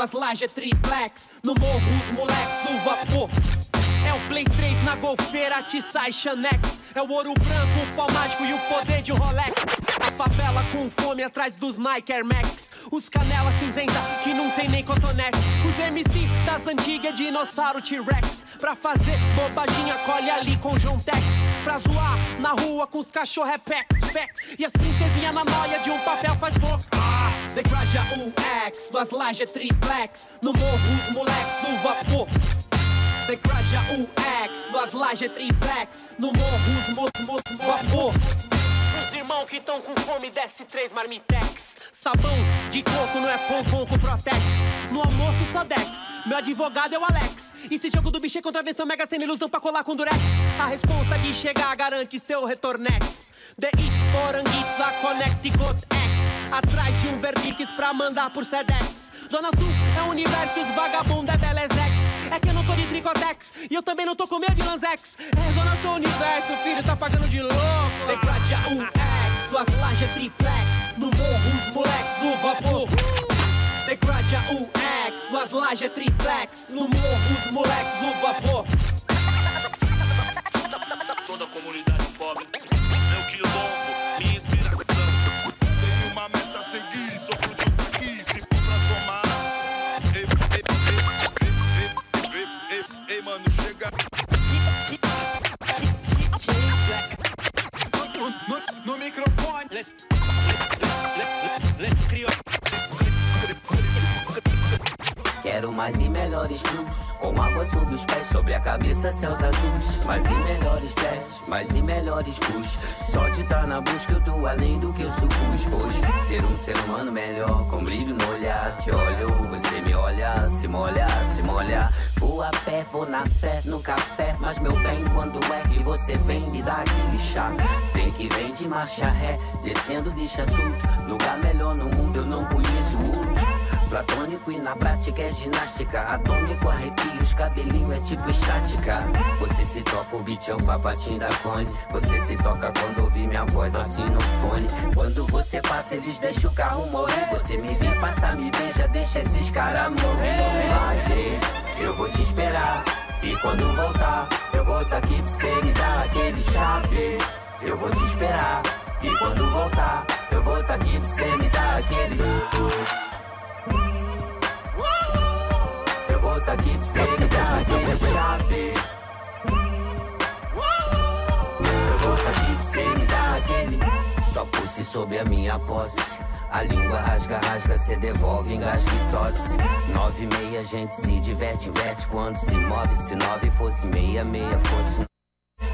duas lajes triplex. No morro, os moleques, o vapor. É o Play 3 na golfeira, Tissai Xanex. É o ouro branco, o pau mágico e o poder de Rolex. A favela com fome atrás dos Nike Air Max. Os canela cinzenta que não tem nem cotonex. Os MC das antigas, dinossauro T-Rex. Pra fazer bobaginha, colhe ali com João Tex. Pra zoar na rua com os cachorro é pex, pex. E as princesinhas na noia de um papel faz boca. Degraja o X, duas lajes triplex. No morro, os moleques, o vapor. Degraja o X, duas lajes triplex. No morro, os motos, motos, vapor. Os irmãos que tão com fome, desce três marmitex. Sabão de coco não é pão com Protex. No almoço, só Dex. Meu advogado é o Alex. E se jogo do bicho é contravenção, mega sem ilusão pra colar com Durex. A responsa de chegar garante seu retornex. DI, Poranguitza, Connecticut X. Atrás de um Verdix pra mandar por Sedex. Zona Sul é universo, vagabundo é Belezex. É que eu não tô de tricotex e eu também não tô com medo de lanzex. É Zona Sul universo, filho, tá pagando de louco. Degrade o X, duas lajes triplex. No morro, os moleques, o vapor. Degrade o X, duas lajes triplex. No morro, os moleques, o vapor. Toda a comunidade pobre. Quero mais e melhores blues. Com água sobre os pés, sobre a cabeça céus azuis. Mais e melhores jazz, mais e melhores push Só de estar na busca eu tô além do que eu supus Pois ser um ser humano melhor, com brilho no olhar Te olho, você me olha, se molha, se molha. Vou a pé, vou na fé, no café Mas meu bem, quando é que você vem me dar aquele chá? Vem que vem de marcha ré, descendo deixa assunto Lugar melhor no mundo eu não conheço outro Platônico e na prática é ginástica. Atômico, arrepio, os cabelinhos é tipo estática. Você se toca, o beat é o papatinho da cone. Você se toca quando ouvir minha voz assim no fone. Quando você passa, eles deixam o carro morrer. Você me vê passar, me beija, deixa esses caras morrer. Vai eu vou te esperar. E quando voltar, eu vou tá aqui pra você me dar aquele chave. Eu vou te esperar. E quando voltar, eu vou tá aqui pra você me dar aquele. Vou tá aqui pra você me dar aquele chave. Eu vou aqui pra você me dar aquele. Só pulse sobre a minha posse. A língua rasga, rasga, cê devolve, engasga e tosse. Nove e meia, a gente se diverte, inverte quando se move. Se nove fosse meia, meia fosse.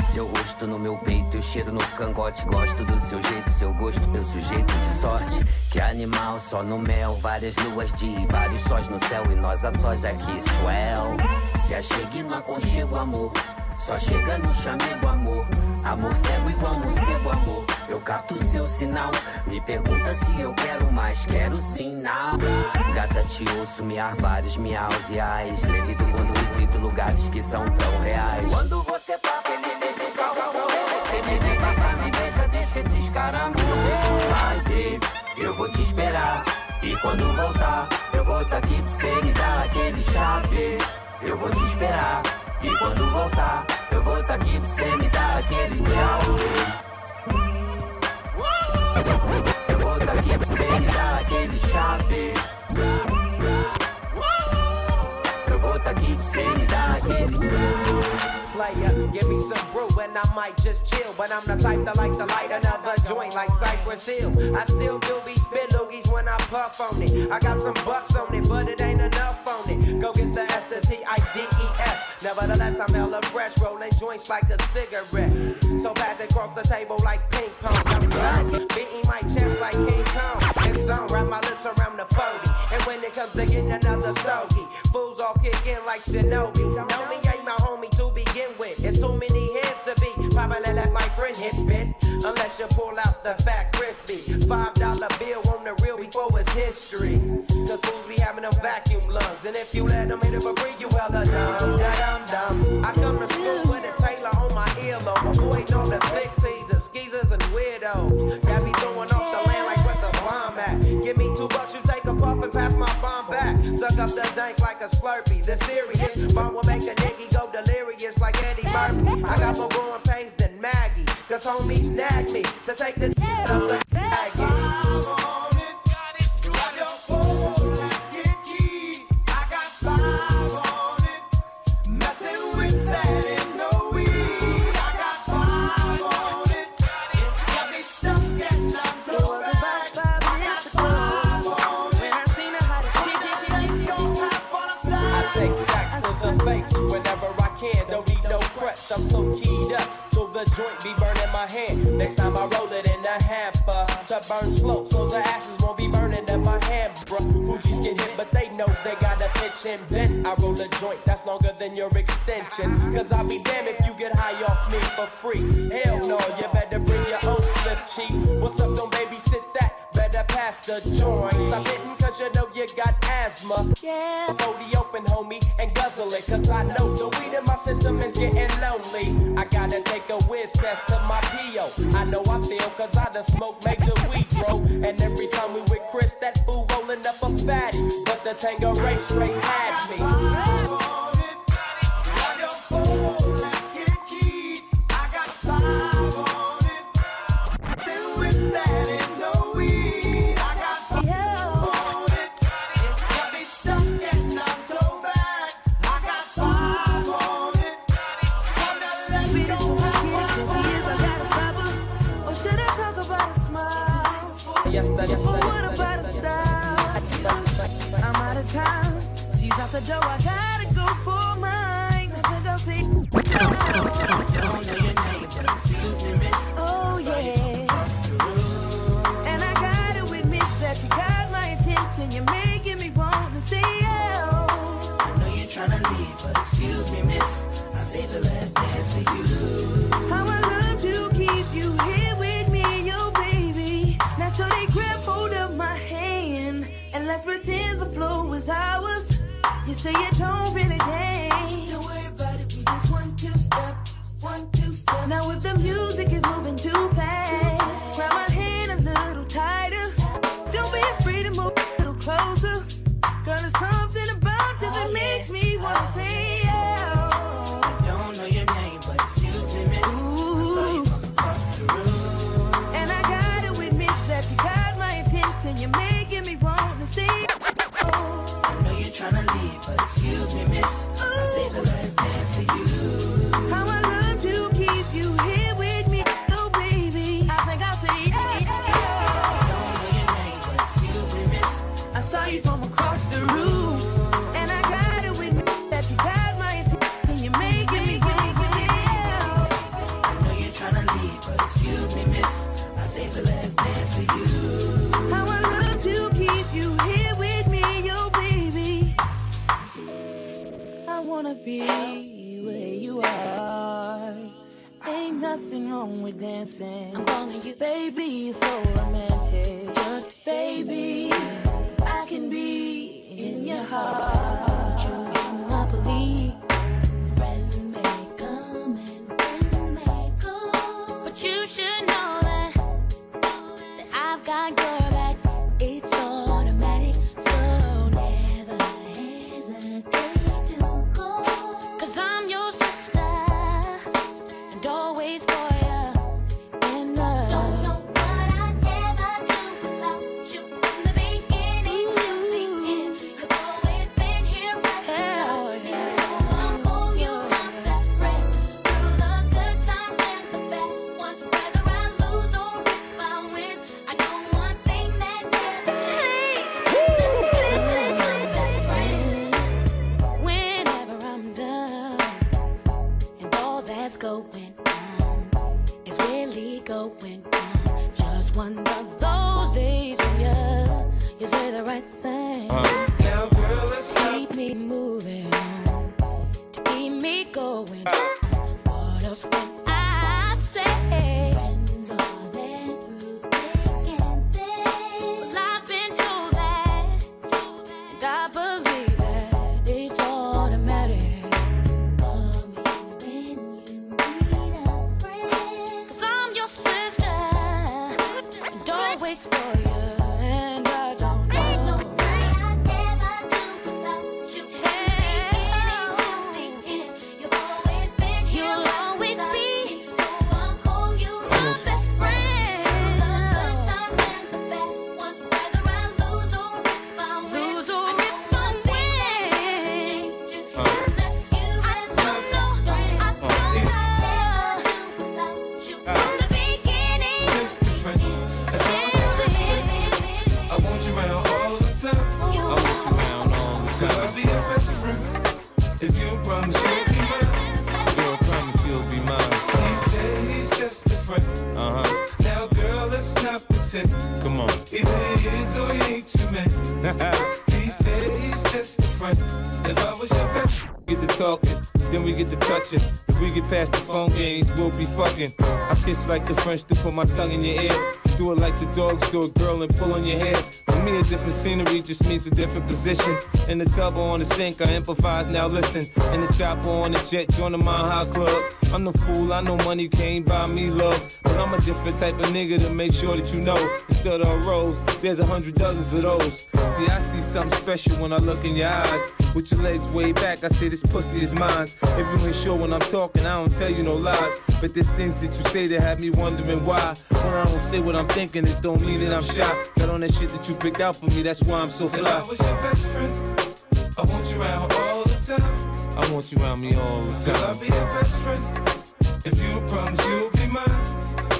Seu rosto no meu peito, eu cheiro no cangote. Gosto do seu jeito, seu gosto, meu sujeito de sorte. Que animal, só no mel. Várias luas de vários sóis no céu. E nós a sós aqui, swell. Se achegue no aconchego, amor. Só chega no chamego, amor. Amor cego igual morcego, amor. Eu capto seu sinal. Me pergunta se eu quero mais, quero sim, não. Gata, te ouço miar vários miaus e ais. Levito quando visito lugares que são tão reais. Quando você passa, eles deixam carro morrer. Você me vê passar, me beija, deixa esses caras morrer. Vai, baby, eu vou te esperar. E quando voltar, eu vou tá aqui pra você me dar aquele chave. Eu vou te esperar. E quando voltar, eu vou tá aqui pra você me dar aquele tchau. Eu vou tá aqui pra você me dar aquele chave. Eu vou tá aqui pra você me dar aquele. Player. Give me some brew and I might just chill. But I'm the type that like to light another joint like Cypress Hill. I still do be spit loogies when I puff on it. I got some bucks on it, but it ain't enough on it. Go get the S, the T, I, D, E, S. Nevertheless, I'm hella fresh, rolling joints like a cigarette. So pass it across the table like ping pong. I'm done. Beating my chest like King Kong. And some wrap my lips around the 40. And when it comes to getting another stogie, fools all kick in like Shinobi. Know me too many heads to be. Probably let my friend hit bit. Unless you pull out the fat crispy. Five dollar bill on the real before it's history. Cause fools be having them vacuum lungs. And if you let them hit it for free, you hella dumb. Dum dum. I come to school with a Taylor on my earlobe. Avoiding all the thick teasers, skeezers, and weirdos. Got me throwing off the land like where the bomb at. Give me two bucks, you take a puff and pass my bomb back. Suck up the dank like a slurpee. The serious bomb will make a nigga I got more growing pains than Maggie. Cause homies nag me to take the of the so keyed up. Till the joint be burning my hand. Next time I roll it in a hamper to burn slow, so the ashes won't be burning in my hand, bruh. Hoogies get hit, but they know they got a pitch and bent. I roll a joint that's longer than your extension. Cause I'll be damned if you get high off me for free. Hell no, you better bring your own slip cheek. What's up, don't babysit pass the joint. Stop hitting cause you know you got asthma. Yeah. Hold the open, homie, and guzzle it. Cause I know the weed in my system is getting lonely. I gotta take a whiz test to my PO. I know I feel cause I done smoked major weed, bro. And every time we with Chris, that fool rolling up a fatty. But the Tanqueray straight had me. The door. I gotta go for mine. I think I'll see. Oh yeah. And I gotta admit that you got my attention. You're making me want to say oh. I know you're tryna leave, but excuse me, miss. I saved the last dance for you. How I love to keep you here with me, yo baby. Now so they grab hold of my hand and let's pretend the flow is ours. You say you don't really dance. Don't worry about it, we just one two step, one two step. Now if the music is moving too fast, miss. I saved the last dance for you. Wanna be where you are. Ain't nothing wrong with dancing. I'm calling you, baby, so romantic. Just baby, I can be in your heart. My tongue in your ear. Do it like the dogs do it, girl, and pull on your hair. For me, a different scenery just means a different position. In the tub or on the sink, I improvise, now listen. In the chopper on the jet, join the Mile High Club. I'm the fool, I know money can't buy me love. But I'm a different type of nigga to make sure that you know. Instead of a rose, there's a hundred dozens of those. See, I see something special when I look in your eyes. With your legs way back, I say this pussy is mine. If you ain't sure when I'm talking, I don't tell you no lies. But there's things that you say that have me wondering why. When I don't say what I'm thinking, it don't mean that I'm shy. Got on that shit that you picked out for me, that's why I'm so fly. if I was your best friend, I want you around all the time. I want you around me all the time. I'll be your best friend. If you promise you'll.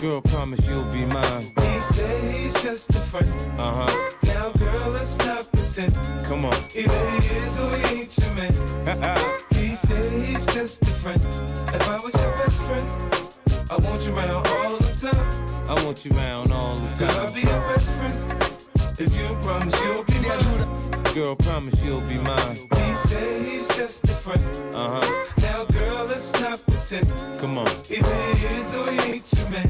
Girl, promise you'll be mine. He said he's just a friend. Uh huh. Now, girl, let's not pretend. Come on. Either he is or he ain't your man. he said he's just a friend. If I was your best friend, I want you around all the time. I want you around all the time. Girl, I'll be your best friend. If you promise you'll be mine. Girl, promise you'll be mine. He said he's just a friend. Uh huh. Now, girl, let's not pretend. Come on. Either he is or he ain't your man.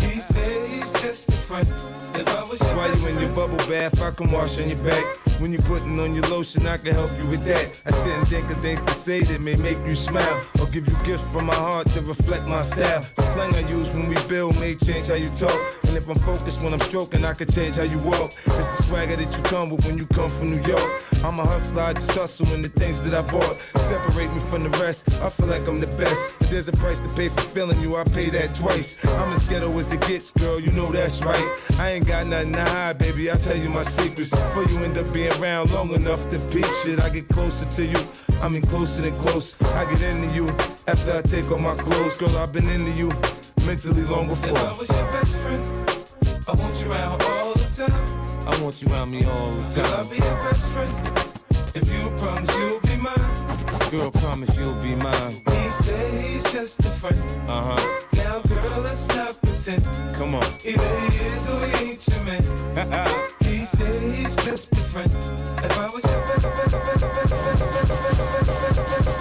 he said he's just a friend. If I While you in your bubble bath, I can wash on your back. When you putting on your lotion, I can help you with that. I sit and think of things to say that may make you smile, or give you gifts from my heart to reflect my style. The slang I use when we build may change how you talk, and if I'm focused when I'm stroking, I can change how you walk. It's the swagger that you come with when you come from New York. I'm a hustler, I just hustle in the things that I bought. Separate me from the rest, I feel like I'm the best. If there's a price to pay for feeling you, I pay that twice. I'm as ghetto as it gets, girl, you know that's right. I ain't got nothing to hide, baby, I'll tell you my secrets. Before you end up being around long enough to peep shit, I get closer to you. I mean closer than close. I get into you after I take off my clothes. Girl, I've been into you mentally long before. if I was your best friend, I want you around all the time. I want you around me all the Girl, I'll time. be your best friend. If you promise you'll be mine. Girl, promise you'll be mine. He said he's just a friend. Uh huh. Now, girl, let's not pretend. Come on. Either he is or he ain't your man. he said he's just a friend. If I was your best, best, best, best, best, best, best, best, best,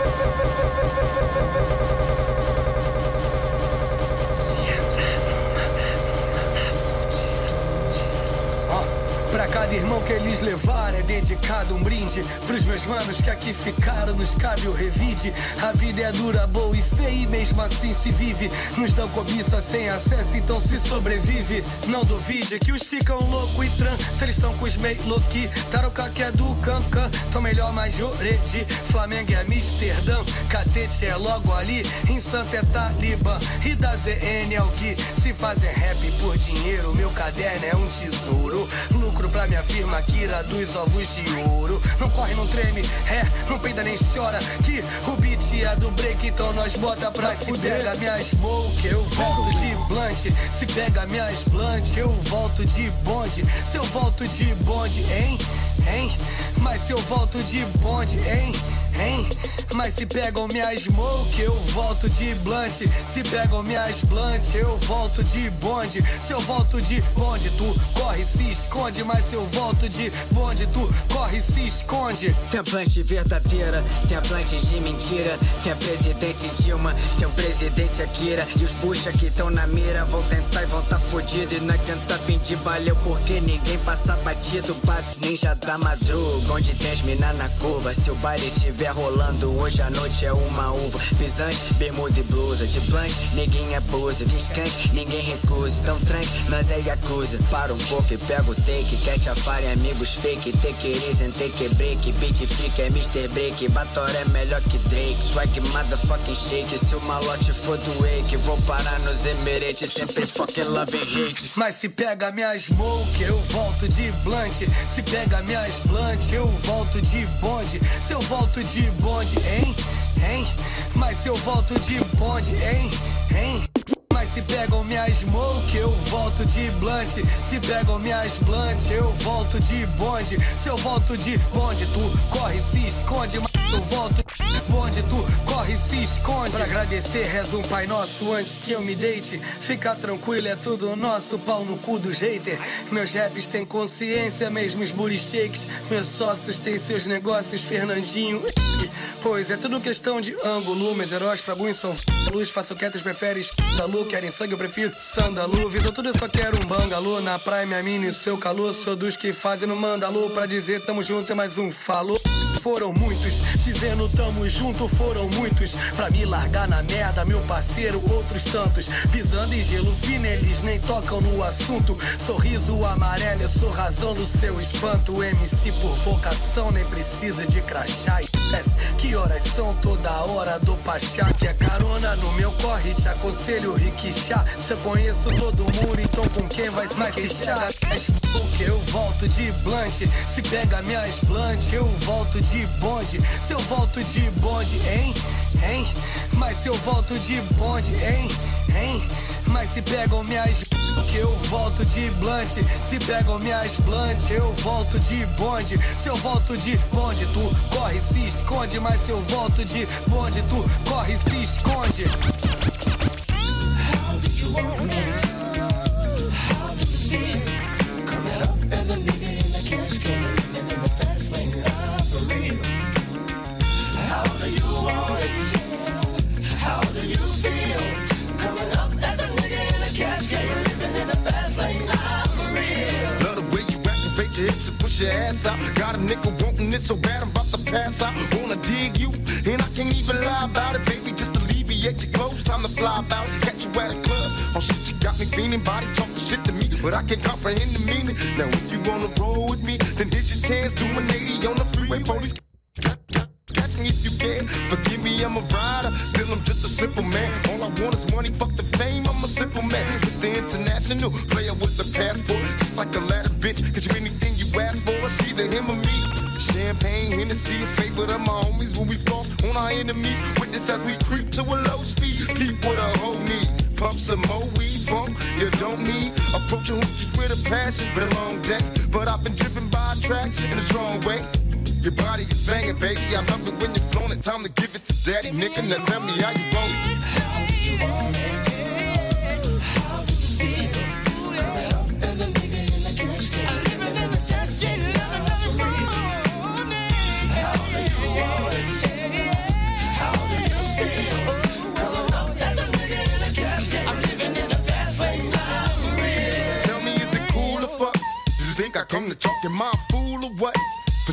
Pra cada irmão que eles levaram é dedicado um brinde Pros meus manos que aqui ficaram, nos cabe o revide. A vida é dura, boa e feia e mesmo assim se vive. Nos dão cobiça sem acesso, então se sobrevive. Não duvide que os ficam louco e tran Se eles estão com os meio louqui Tarouca que é do cancan, tão melhor majorete Flamengo é Amsterdã, Catete é logo ali. Em Santa é Talibã e da ZN é o que Se fazer rap por dinheiro, meu caderno é um tesouro. Lucro pra minha firma, Kira dos ovos de ouro. Não corre, não treme, é, não peida nem chora Que o beat é do break, então nós bota pra se pega minhas smoke, eu volto de blunt Se pega minhas blunt, eu volto de bonde Se eu volto de bonde, hein, hein Mas se eu volto de bonde, hein, hein mas se pegam minhas smoke, eu volto de blunt. Se pegam minhas blunt, eu volto de bonde. Se eu volto de bonde, tu corre, se esconde. Mas se eu volto de bonde, tu corre, se esconde. Tem blunt verdadeira, tem blunt de mentira. Tem presidente Dilma, tem o presidente Akira. E os bucha que estão na mira vão tentar e vão tá fudido. E não adianta de valeu porque ninguém passa batido. Passe ninja da madruga, onde tem as mina na curva. Se o baile tiver rolando, hoje a noite é uma uva. Pisante, bermuda e blusa. De blank, ninguém abusa. Viscante, ninguém recusa. Então tranque, nós é Yakuza. Para um pouco e pega o take. Cat afare, amigos fake. Take it easy and take a break. Beat fica é Mr. Break. Batoré é melhor que Drake. Swag motherfucking shake. Se o malote for do wake, vou parar nos Emirates. Sempre fucking love and hate. Mas se pega minhas smoke, eu volto de blunt. Se pega minhas blunt, eu volto de bonde. Se eu volto de bonde, hein, hein? Mas se eu volto de bonde, hein, hein? Mas se pegam minhas smoke, eu volto de blunt. Se pegam minhas blunt, eu volto de bonde. Se eu volto de bonde, tu corre, se esconde. mas- Eu volto, bonde, tu corre e se esconde. Pra agradecer, reza um Pai Nosso antes que eu me deite. Fica tranquilo, é tudo nosso, pau no cu do hater. Meus raps têm consciência, mesmo os shakes. Meus sócios têm seus negócios, Fernandinho. Pois é tudo questão de ângulo. Meus heróis pra alguns são luz. Faço quietos, prefere Dalu. Querem sangue, eu prefiro sandalu. Visou tudo, eu só quero um bangalô. Na praia, minha mina e o seu calor. Sou dos que fazem no mandalô. Pra dizer tamo junto, é mais um falou. Foram muitos, dizendo tamo junto, foram muitos. Pra me largar na merda, meu parceiro, outros tantos. Pisando em gelo fino, eles nem tocam no assunto. Sorriso amarelo, eu sou razão do seu espanto. MC por vocação, nem precisa de crachá. Que horas são toda hora do pachá. Que é carona no meu corre, te aconselho riquixá. Se eu conheço todo mundo, então com quem vai se queixar? Que eu volto de blunt, se pega minhas blunt, eu volto de bonde. Se eu volto de bonde, hein? Hein? Mas se eu volto de bonde, hein? Hein? Mas se pegam minhas que eu volto de blunt, se pegam minhas blunt, eu volto de bonde. Se eu volto de bonde, tu corre, se esconde. Mas se eu volto de bonde, tu corre, se esconde. Your ass out. Got a nigga wanting it so bad I'm about to pass out. Wanna dig you, and I can't even lie about it, baby. Just alleviate your clothes, time to fly about. Catch you at a club. Oh shit, you got me feeling, body talking shit to me, but I can't comprehend the meaning. Now if you wanna roll with me, then here's your chance. Do an 80 on the freeway, police. Me if you can. Forgive me, I'm a rider. Still, I'm just a simple man. All I want is money, fuck the fame. I'm a simple man. Mr. International, player with a passport. Just like a ladder, bitch. Get you anything you ask for. It's either him or me. Champagne, Hennessy, favorite of my homies when we floss on our enemies. Witness as we creep to a low speed. Peep with a whole need. Pump some more weed, bump. You don't need. Approaching hoochies with a passion. Been a long day, but I've been driven by attraction in a strong way. Your body is banging, baby. I love it when you're flown it. Time to give it to daddy, nigga. Now tell me how you want it. How it? Feel? Up as a nigga in a cash living in the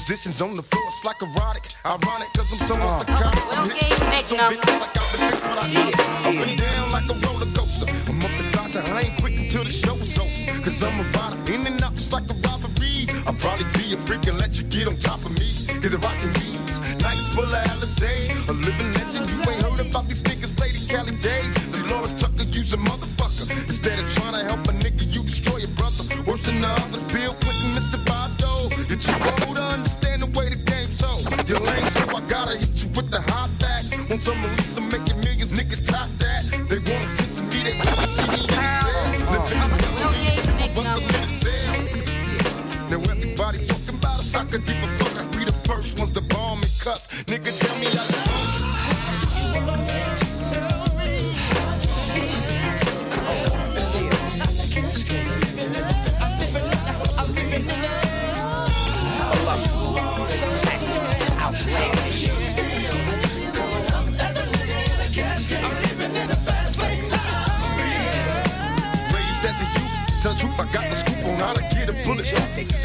Positions on the floor, it's like erotic. Ironic, cause I'm so psychotic. I'm hit so bitch like I've been fixed what I shot. Up and down like a roller coaster. I'm up inside you, I ain't quick until the show is over. Cause I'm a rider, in and out just like a robbery. I'll probably be a freak and let you get on top of me. Get the rockin' knees, nights full of Alizé. A living legend, you ain't heard about these niggas these Cali days. See, Delores Tucker, use a motherfucker. Instead of trying to help a nigga, you destroy your brother. Worse than the others, Want some release, I'm making millions, niggas top that. They wanna censor me, they wanna see me oh. in the cell. Living in the what's up in the tail? Now everybody talking about I could give a fuck. I be the first ones to bomb and cuss. Nigga, tell me how you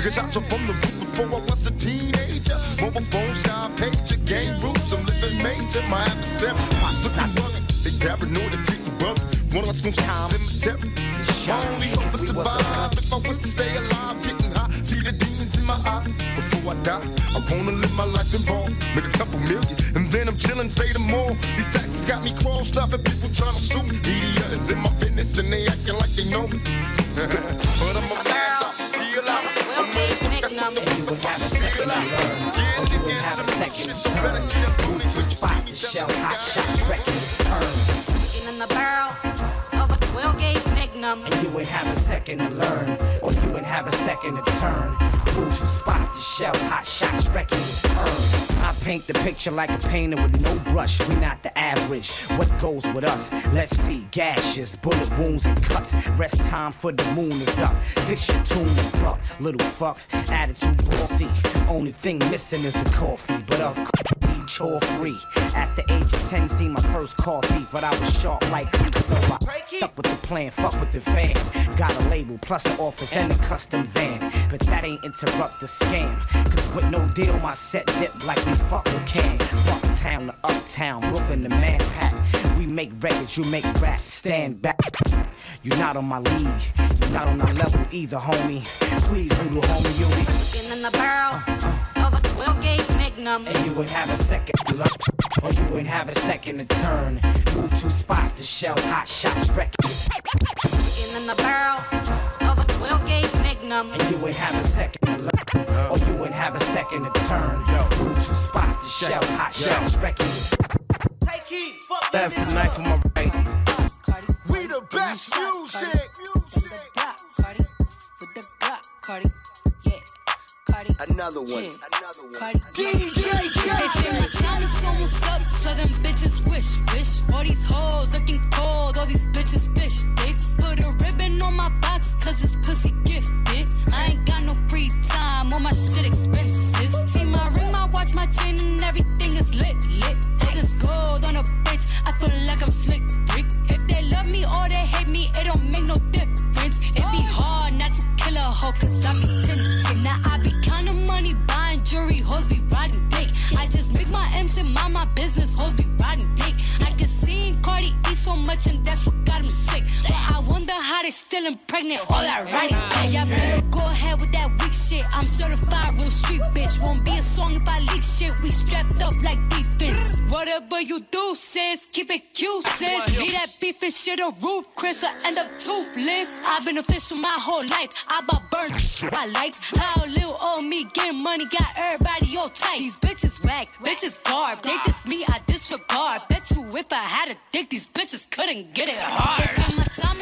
shot. Nigga shots from the roof before I was a teenager. Mobile phone, sky pager, game rules. I'm living major. My adversary, looking rugged. They paranoid and people bug. One of us gon' see the cemetery. I only hope to survive if I was to stay alive. Getting high, see the demons in my eyes. Before I die, I wanna live my life involved. Make a couple million, and then I'm chillin', fading more. These taxes got me crossed up, and people tryna sue me. Media is in my business, and they acting like they know me. but I'm a mash the roof, I feel out. Yeah, niggas, have a second so better get it. Spots to shells, hot shots, wrecking, in the barrel a 12. And you ain't have a second to learn, or you ain't have a second to turn. Move to spots to shells, hot shots, wrecking. I paint the picture like a painter with no brush. We not the average. What goes with us? Let's see gashes, bullet wounds and cuts. Rest time for the moon is up. Fix your tune and buck, little fuck. Attitude bossy. Only thing missing is the coffee, but of course, chore free. At the age of 10, seen my first car thief, but I was sharp like Leek, so I stuck with the plan, fuck with the van. Got a label, plus an office and a custom van. But that ain't interrupt the scam. Cause with no deal, my set dip like we fuck with can. Uptown to uptown, Brooklyn to Manhattan. We make records, you make raps, stand back. You're not on my league, you're not on my level either, homie. Please, little homie, you'll be. In the barrel 12 gauge. And you wouldn't have a second to look, or you wouldn't have a second to turn. Move two spots to shells, hot shots, wreck Looking in the barrel of a 12 gauge magnum. And you wouldn't have a second to look, or you wouldn't have a second to turn. Move two spots to shells, hot shots, wreck Left and knife on my right. We the best music. Another one. They say my time is almost up, so them bitches wish, wish. All these hoes looking cold, all these bitches fish dicks. Put a ribbon on my box, cause it's pussy gifted. I ain't got no free time, all my shit expensive. See my ring, my watch, my chain, and everything is lit, lit. Shit a roof, Chris, I end up toothless. I've been official my whole life. I bought burn my lights. How little old me getting money got everybody all tight. These bitches whack, bitches garb. They diss me, I disregard. Bet you if I had a dick, these bitches couldn't get it hard. Say my time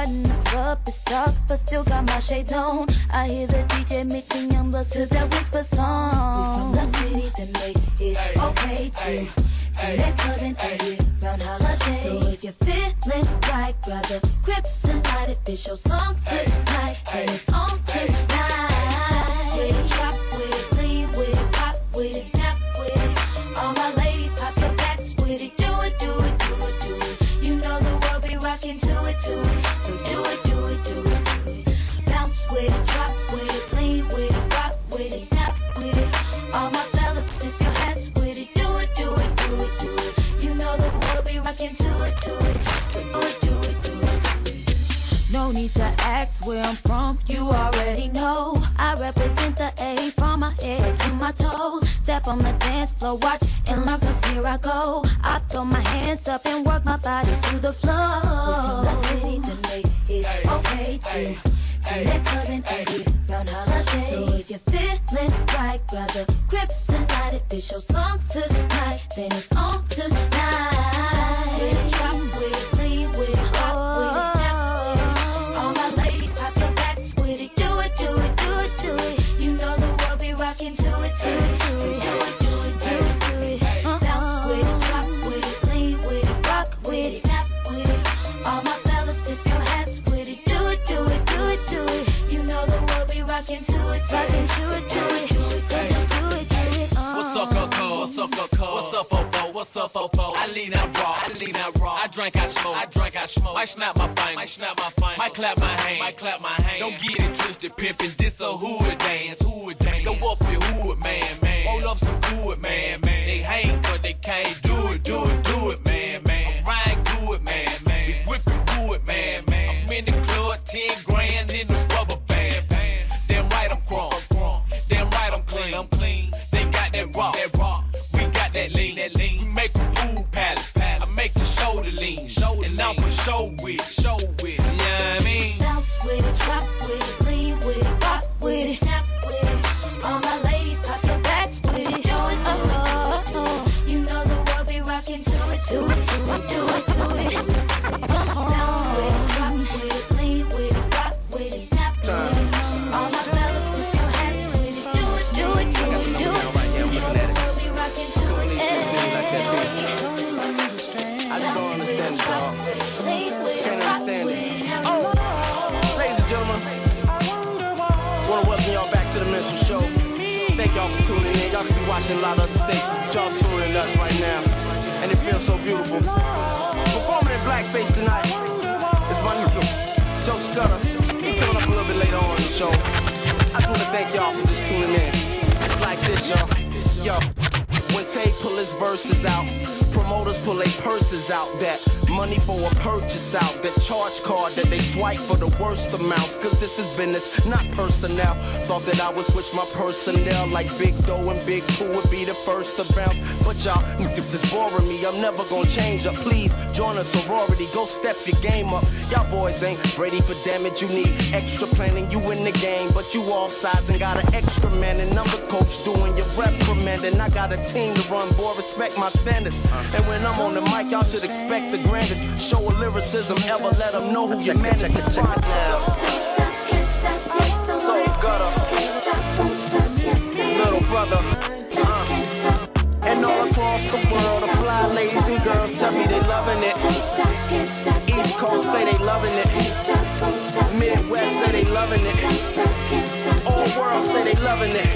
Strutting the club, it's dark, but still got my shades on. I hear the DJ mixing young bloods to that whisper song. We from the city that make it okay to to let cut and edit round holiday. So if you're feeling right, grab the grip tonight. If it's your song tonight, and it's on tonight. On the dance floor, watch and learn, cause here I go. I throw my hands up and work my body to the floor. The city that make it okay to. To let cut and edit round holiday. So if you're feeling right, grab the grip tonight. If it's your song tonight, then it's drink, I smoke. I drink, I smoke. Might snap my finger. Might snap my finger. Might clap my hand. Might clap my hand. Don't get it twisted, pimpin'. This a hood dance. Hood dance. Go up here, hood man, man. Roll up some wood, man, man. Y'all for just tuning in. It's like this, y'all. Yo, when Tay pull his verses out, promoters pull their purses out. That money for a purchase out. That charge card that they swipe for the worst amounts. Cause this is business, not personnel. Thought that I would switch my personnel like Big Doe and Big Pooh would be the first to bounce. But y'all niggas is boring me. I'm never gonna change up. Please join a sorority. Go step your game up. Y'all boys ain't ready for damage. You need extra planning. You in the game, but you off sides and got an extra man. And I'm the coach doing your reprimanding. I got a team to run, boy. Respect my standards. And when I'm on the mic, y'all should expect the grandest. Show a lyricism, ever let them know who your man is. It's now. So gutter. Little brother. Uh. And all across the world, the fly ladies and girls tell me they loving it. East Coast say they loving it. Midwest say they loving it. All world say they loving it.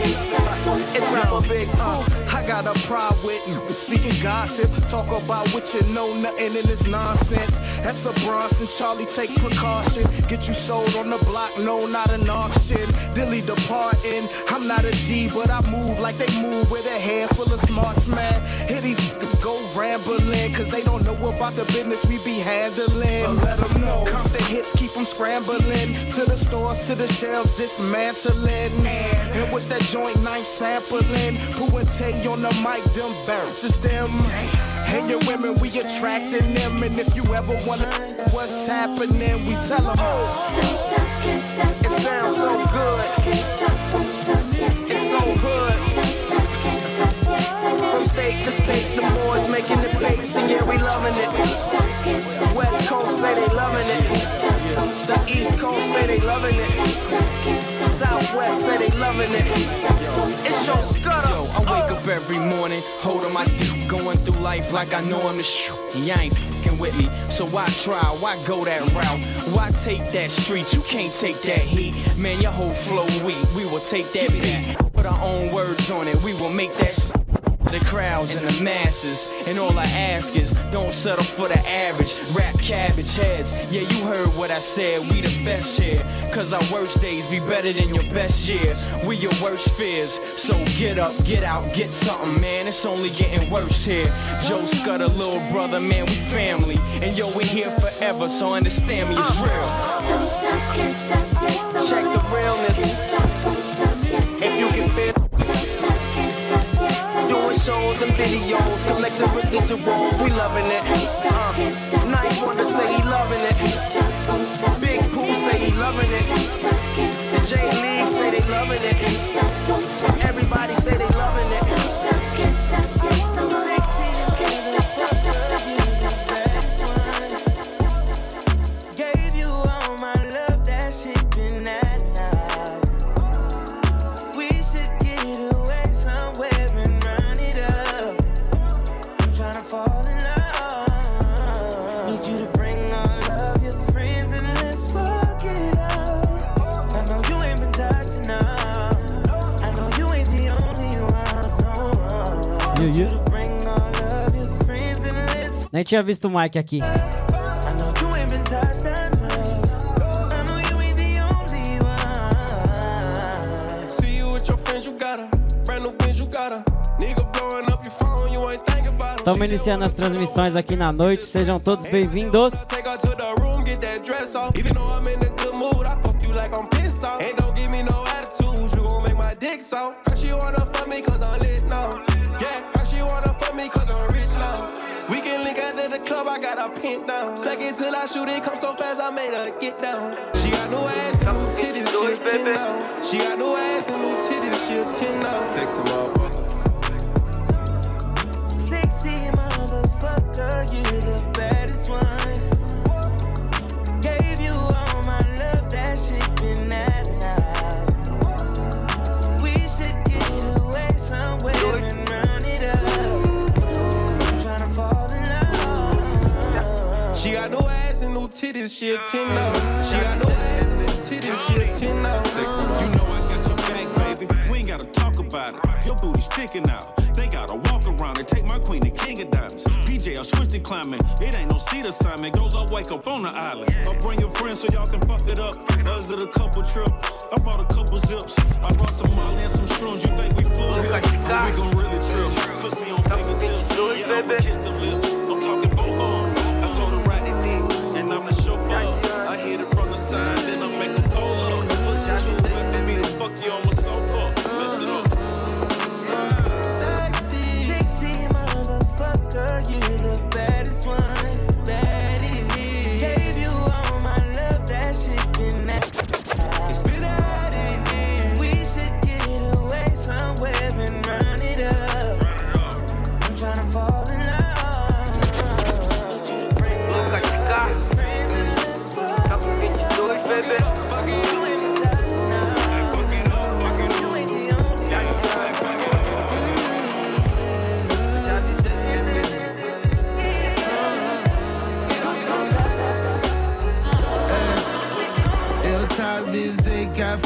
It's rapper big, uh. I got a pride with speaking gossip. Talk about what you know, nothing in this nonsense. That's a Bronson, Charlie, take precaution. Get you sold on the block, no, not an auction. Dilly departing. I'm not a G, but I move like they move with a handful of smarts, man. Here these niggas go rambling, cause they don't know about the business we be handling. But let them know. Constant hits keep them scrambling. To the stores, to the shelves, dismantling. And what's that joint nice sampling? Pooh and Tay on the mic, them bounces them. And your women, we attracting them. And if you ever wanna what's happening, we tell them. It sounds so good. It's so good. From state to state, the boys making the papes, and yeah, we loving it. West Coast say they loving it. The East Coast say they loving it. Southwest say they loving it. It's your scudder. Yo, I wake up every morning, holding my dick, going through life like I know I'm the shit. You ain't fucking with me, so why try? Why go that route? Why take that street? You can't take that heat. Man, your whole flow weak. We will take that beat, put our own words on it. We will make that. The crowds and the masses, and all I ask is don't settle for the average. Rap cabbage heads, yeah, you heard what I said. We the best here, cause our worst days be better than your best years. We your worst fears, so get up, get out, get something, man. It's only getting worse here. Joe Scudda, little brother, man, we family, and yo, we here forever, so understand me, it's real. Don't stop, can't stop, yes, Check the realness. If you can feel shows and videos, collecting residuals, we loving it. Uh, 9th Wonder say he loving it. Big Pooh say he loving it. The Justus League say they loving it. Everybody say they loving it. Fuck you like I'm pissed off. And don't give me no attitude, you gon' make my dick soft. Her she wanna fuck me cause I'm lit now. Yeah, her she wanna fuck me cause I'm the club, I got her pinned down. Second till I shoot it, come so fast, I made her get down. She got no ass and no titties, she a 10 now. She got no ass and no titties, she a 10 now. Sexy motherfucker. Sexy motherfucker, you the baddest one. Titties, she a 10 now. She got no ass and no titties, she a 10 now. You know I got your back, baby. We ain't gotta talk about it. Your booty sticking out. They gotta walk around and take my queen to King of Diamonds. PJ, I switched to climbing. It ain't no seat assignment. Goes up, wake up on the island. I'll bring your friends so y'all can fuck it up. Us did a couple trip. I brought a couple zips. I brought some Molly and some shrooms. You think we full here? Oh, we gon' really trip. Pussy on fingertips. Yeah, I'ma kiss the lips.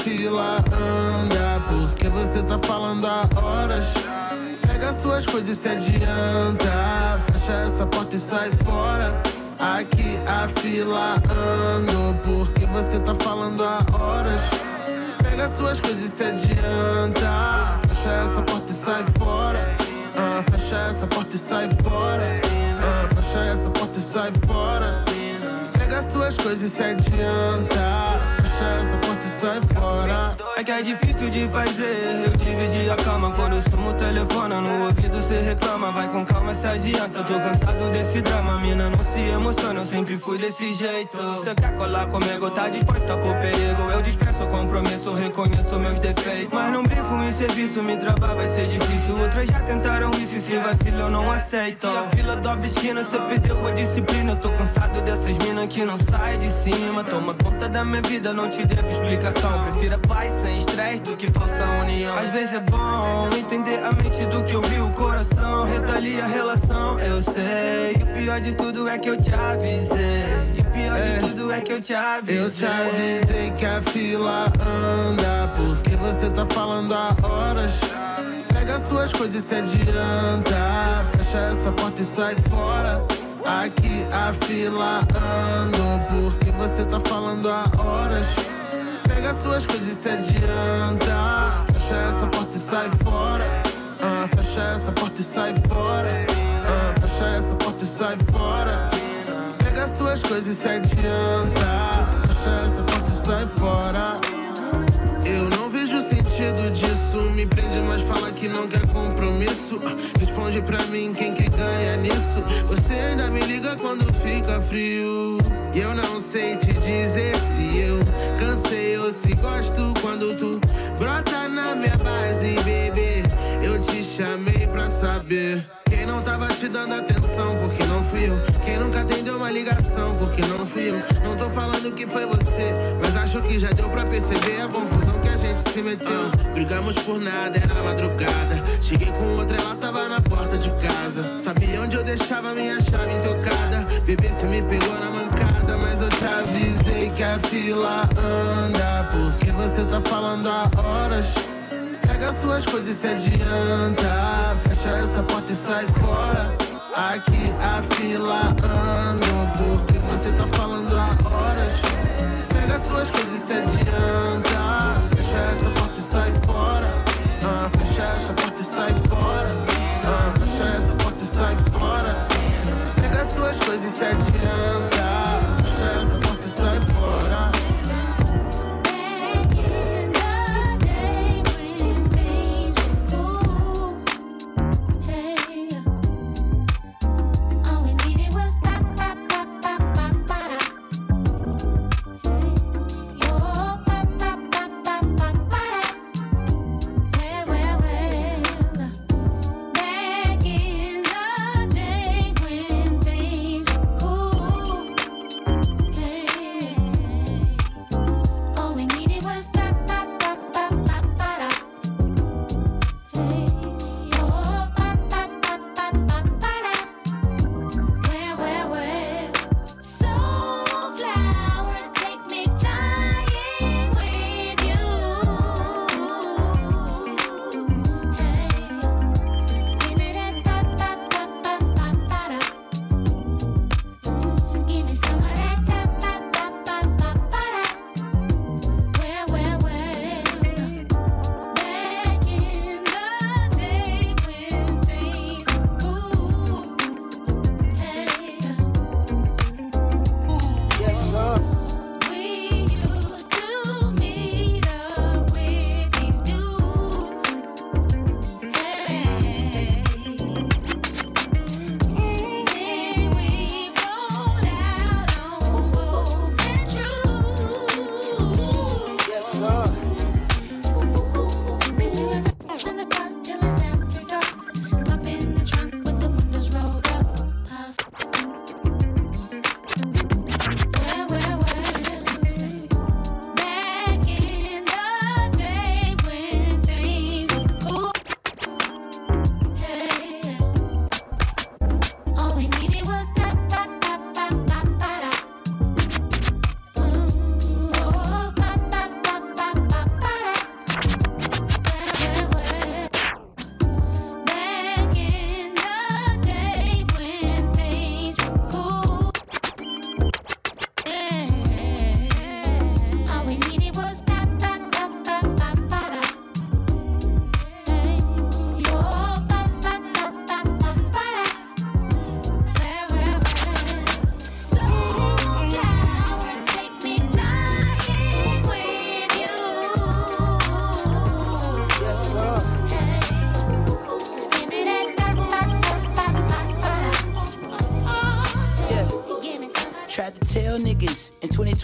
Fila anda Porque você tá falando há horas. Pega suas coisas e se adianta. Fecha essa porta e sai fora. Aqui a fila anda Porque você tá falando há horas. Pega suas coisas e se adianta. Fecha essa porta e sai fora. Ah, Fecha essa porta e sai fora. Ah, Fecha essa porta e sai fora. Pega suas coisas e se adianta. Sai fora. É que é difícil de fazer. Eu dividi a cama quando eu sumo o telefone. No ouvido cê reclama, vai com calma, se adianta. Tô cansado desse drama, mina não se emociona. Eu sempre fui desse jeito. Cê quer colar comigo, tá disposta pro perigo. Eu dispenso o compromisso, reconheço meus defeitos. Mas não brinco em serviço, me travar vai ser difícil. Outras já tentaram isso, se vacilo eu não aceito. E a fila dobra esquina, cê perdeu a disciplina. Eu tô cansado dessas minas que não saem de cima. Toma conta da minha vida, não te devo explicação. Prefiro a paz sem estresse do que falsa união. Às vezes é bom entender a mente do que ouvir o coração. Retalia a relação, eu sei. E o pior de tudo é que eu te avisei. E o pior de tudo é que eu te avisei. Eu te avisei que a fila anda. Porque você tá falando há horas. Pega suas coisas e se adianta. Fecha essa porta e sai fora. Aqui a fila anda. Porque você tá falando há horas. Pega suas coisas e se adianta. Fecha essa porta e sai fora. Fecha essa porta e sai fora. Ah, fecha essa porta e sai fora. Pega suas coisas e se adianta. Fecha essa porta e sai fora. Eu não vejo sentido disso. Me prende, mas fala que não quer compromisso. Ah, Responde pra mim quem que ganha nisso. Você ainda me liga quando fica frio. E eu não sei te dizer se eu cansei ou se gosto quando tu brota na minha base, bebê. Eu te chamei pra saber. Quem não tava te dando atenção, porque não fui eu. Quem nunca atendeu uma ligação, porque não fui eu. Não tô falando que foi você, mas acho que já deu pra perceber a confusão que a gente se meteu. Brigamos por nada, era madrugada. Cheguei com outra, ela tava na porta de casa. Sabia onde eu deixava minha chave intocada. Bebê, você me pegou na mancada, mas eu te avisei que a fila anda. Porque você tá falando há horas. Pega suas coisas e se adianta. Fecha essa porta e sai fora. Aqui a fila ando. Porque você tá falando há horas. Pega suas coisas e se adianta. Fecha essa porta e sai fora. Ah, Fecha essa porta e sai fora. Ah, Fecha essa porta e sai fora. Pega suas coisas e se adianta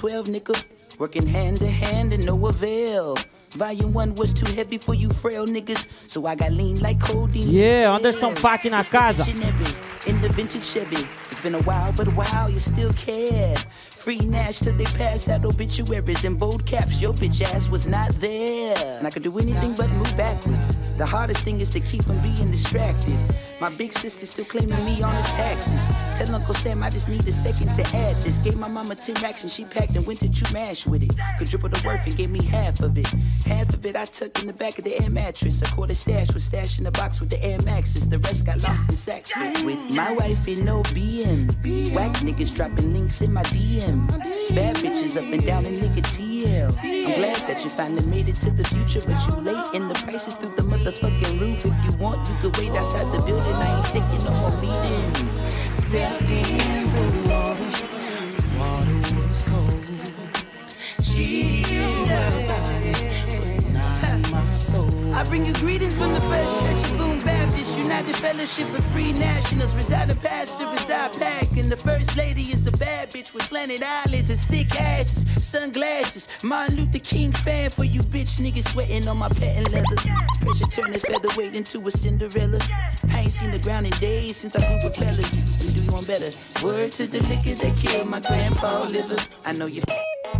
12, nigga. Working hand to hand and no avail. Volume 1 was too heavy for you frail niggas, so I got lean like codeine. Yeah, Anderson .Paak na casa. In the vintage Chevy. It's been a while, but wow, you still care. Free Nash till they pass out obituaries in bold caps. Your bitch ass was not there. And I could do anything but move backwards. The hardest thing is to keep from being distracted. My big sister still claiming me on the taxes. Tell Uncle Sam I just need a second to add this. Gave my mama 10 racks and she packed and went to Chumash with it. Could triple the worth and gave me half of it. Half of it I tucked in the back of the air mattress. A quarter stash was stashed in the box with the Air Maxes. The rest got lost in sacks with, with my wife in no BM. Whack niggas dropping links in my DM. Bad bitches up and down in nigga TL. I'm glad that you finally made it to the future, but you late and the prices through the motherfucking roof. If you want, you could wait outside the building. I ain't taking no more meetings. Stepped in the water, water was cold. She healed my body, but not my soul. I bring you greetings from the First Church of Boone Baptist, United Fellowship of Free Nationals. Residing pastor is Di Pack, and the First Lady is a bad bitch with slanted eyelids asses, sunglasses. Martin Luther King fan for you bitch niggas sweating on my patent leather. Pressure turn this featherweight into a Cinderella. I ain't seen the ground in days since I grew with fellas. We do you one better. Word to the liquor that killed my grandpa liver. I know you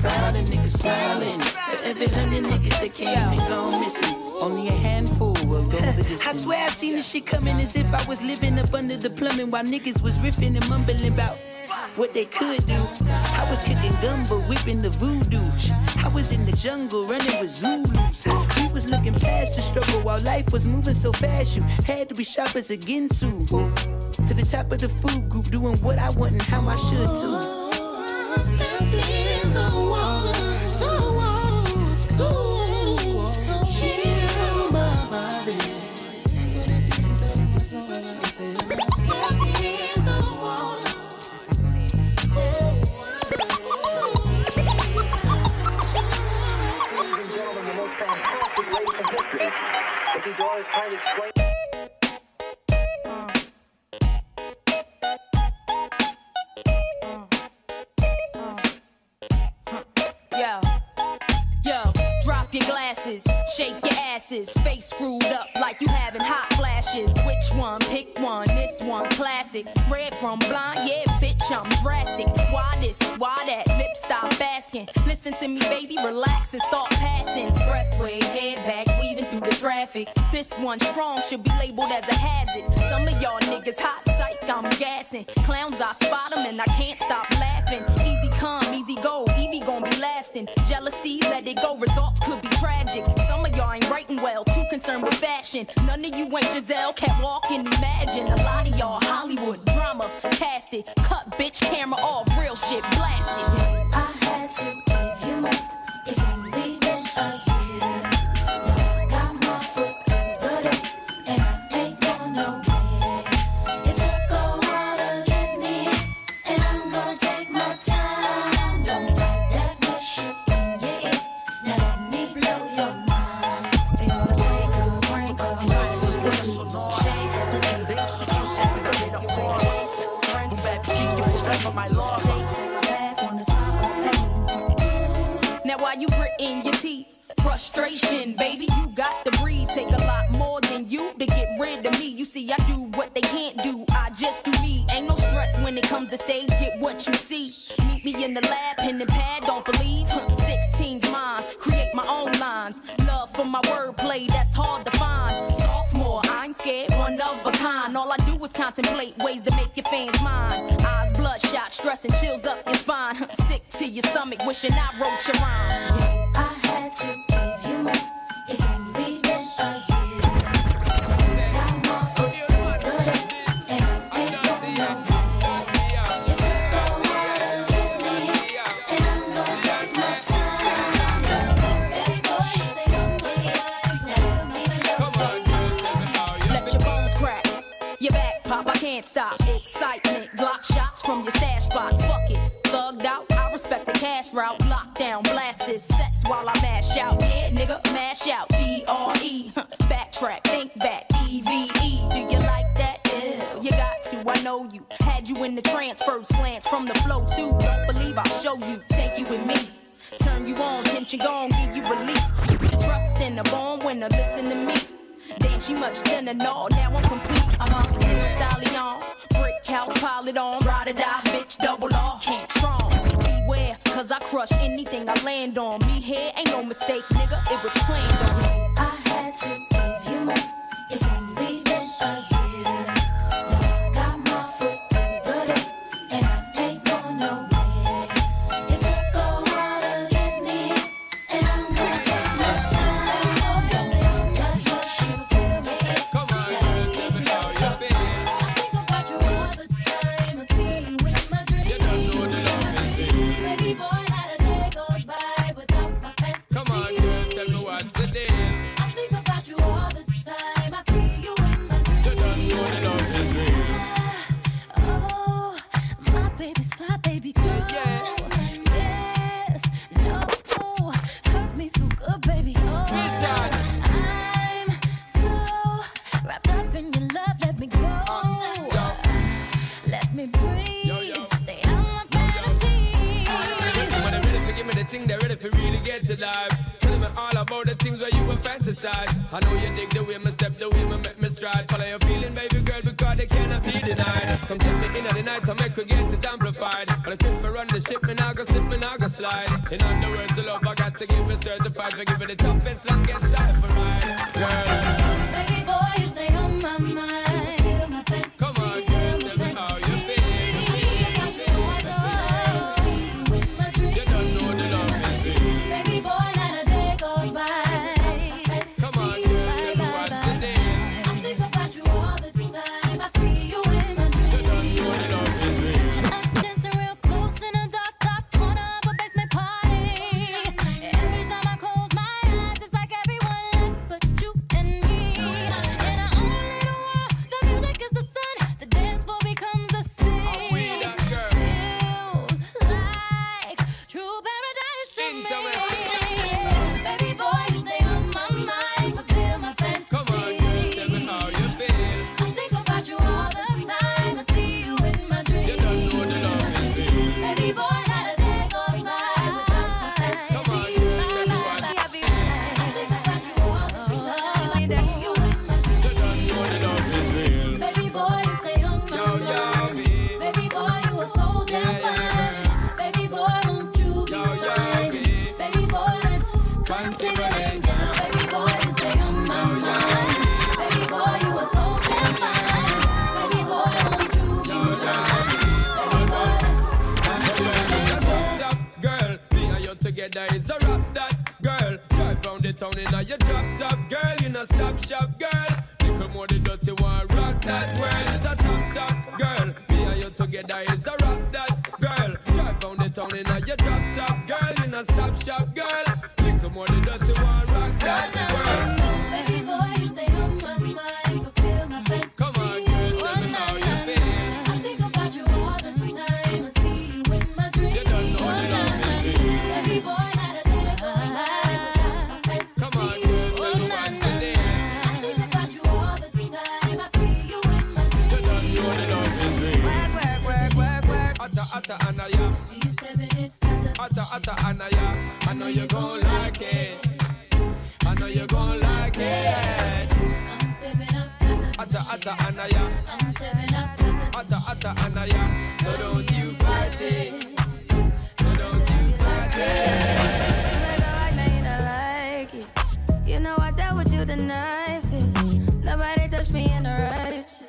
proud of niggas smiling. For every hundred niggas that came and gone missing, only a handful will go the distance. I swear I seen this shit coming as if I was living up under the plumbing while niggas was riffing and mumbling about what they could do. Was kicking gumbo, whipping the voodoo. I was in the jungle running with Zulus. We was looking past the struggle while life was moving so fast. You had to be sharp as a Ginsu. To the top of the food group, doing what I want and how I should too. Oh, Yo, yo, drop your glasses, shake your asses, face screwed up like you having hot flashes. Which one? Pick one. This one, classic. Red from blind, yeah, bitch, I'm drastic. Why this? Why that? Lip stop asking. Listen to me, baby, relax and start This one strong should be labeled as a hazard. Some of y'all niggas hot psych, I'm gassing. Clowns, I spot 'em and I can't stop laughing. Easy come, easy go, Evie gon' be lasting. Jealousy, let it go, results could be tragic. Some of y'all ain't writing well, too concerned with fashion. None of you ain't Giselle, can't walk and imagine. A lot of y'all contemplate ways to make your fans mine. Eyes bloodshot, stress and chills up your spine. Sick to your stomach, wishing I wrote your rhyme. I backtrack, think back. E V E, do you like that? Yeah, you got to. I know you. Had you in the trance, first glance from the flow too. Don't believe I'll show you, take you with me. Turn you on, tension gone, give you relief. Trust in the bone winner, listen to me. Damn, she much thinner, no, now I'm complete. Uh huh, still stallion. Brick house, pile it on. Ride or die, bitch, double R. Can't strong. Beware, cause I crush anything I land on. Me here ain't no mistake, nigga, it was planned on. I had to to life. Tell me all about the things where you were fantasize. I know you dig the way me step, the way me make me stride. Follow your feeling, baby girl, because they cannot be denied. Come take me in the night, I make her get it amplified. But I quit for run the ship, me now go slip, me now go slide. In other words, the love I got to give it certified for giving the toughest, longest time for ride. Girl, together is a rap that girl. Drive round the town in a your drop top girl, you know stop shop girl. Atta anaya, I'm stepping up a atta atta anaya. So don't you fight it. So don't you fight it. You know I dealt with you the nicest. Nobody touched me in the righteous.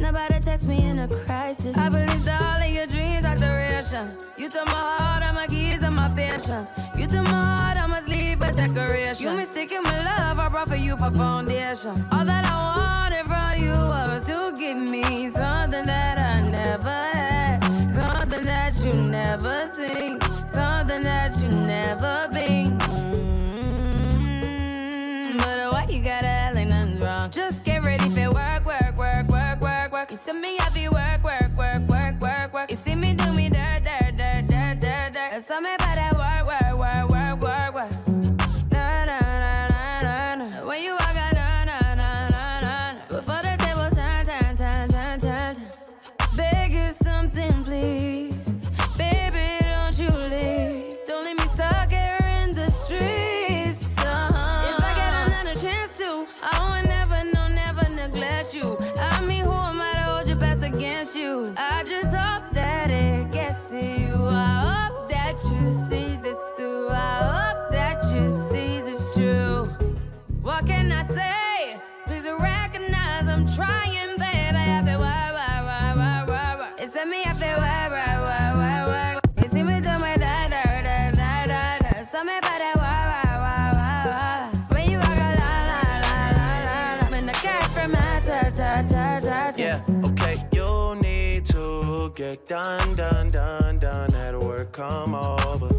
Nobody text me in a crisis. I believed all of your dreams are duration. You took my heart, all my keys, and my patience. You took my heart, I must leave a decoration. You mistaken my love, I brought for you for foundation. All that I wanted from you was to give me something that I never had, something that you never seen, something that you never been. Mm, But why you gotta act like nothing's wrong? Just get ready for work, work, work, work, work, work. You see me come over.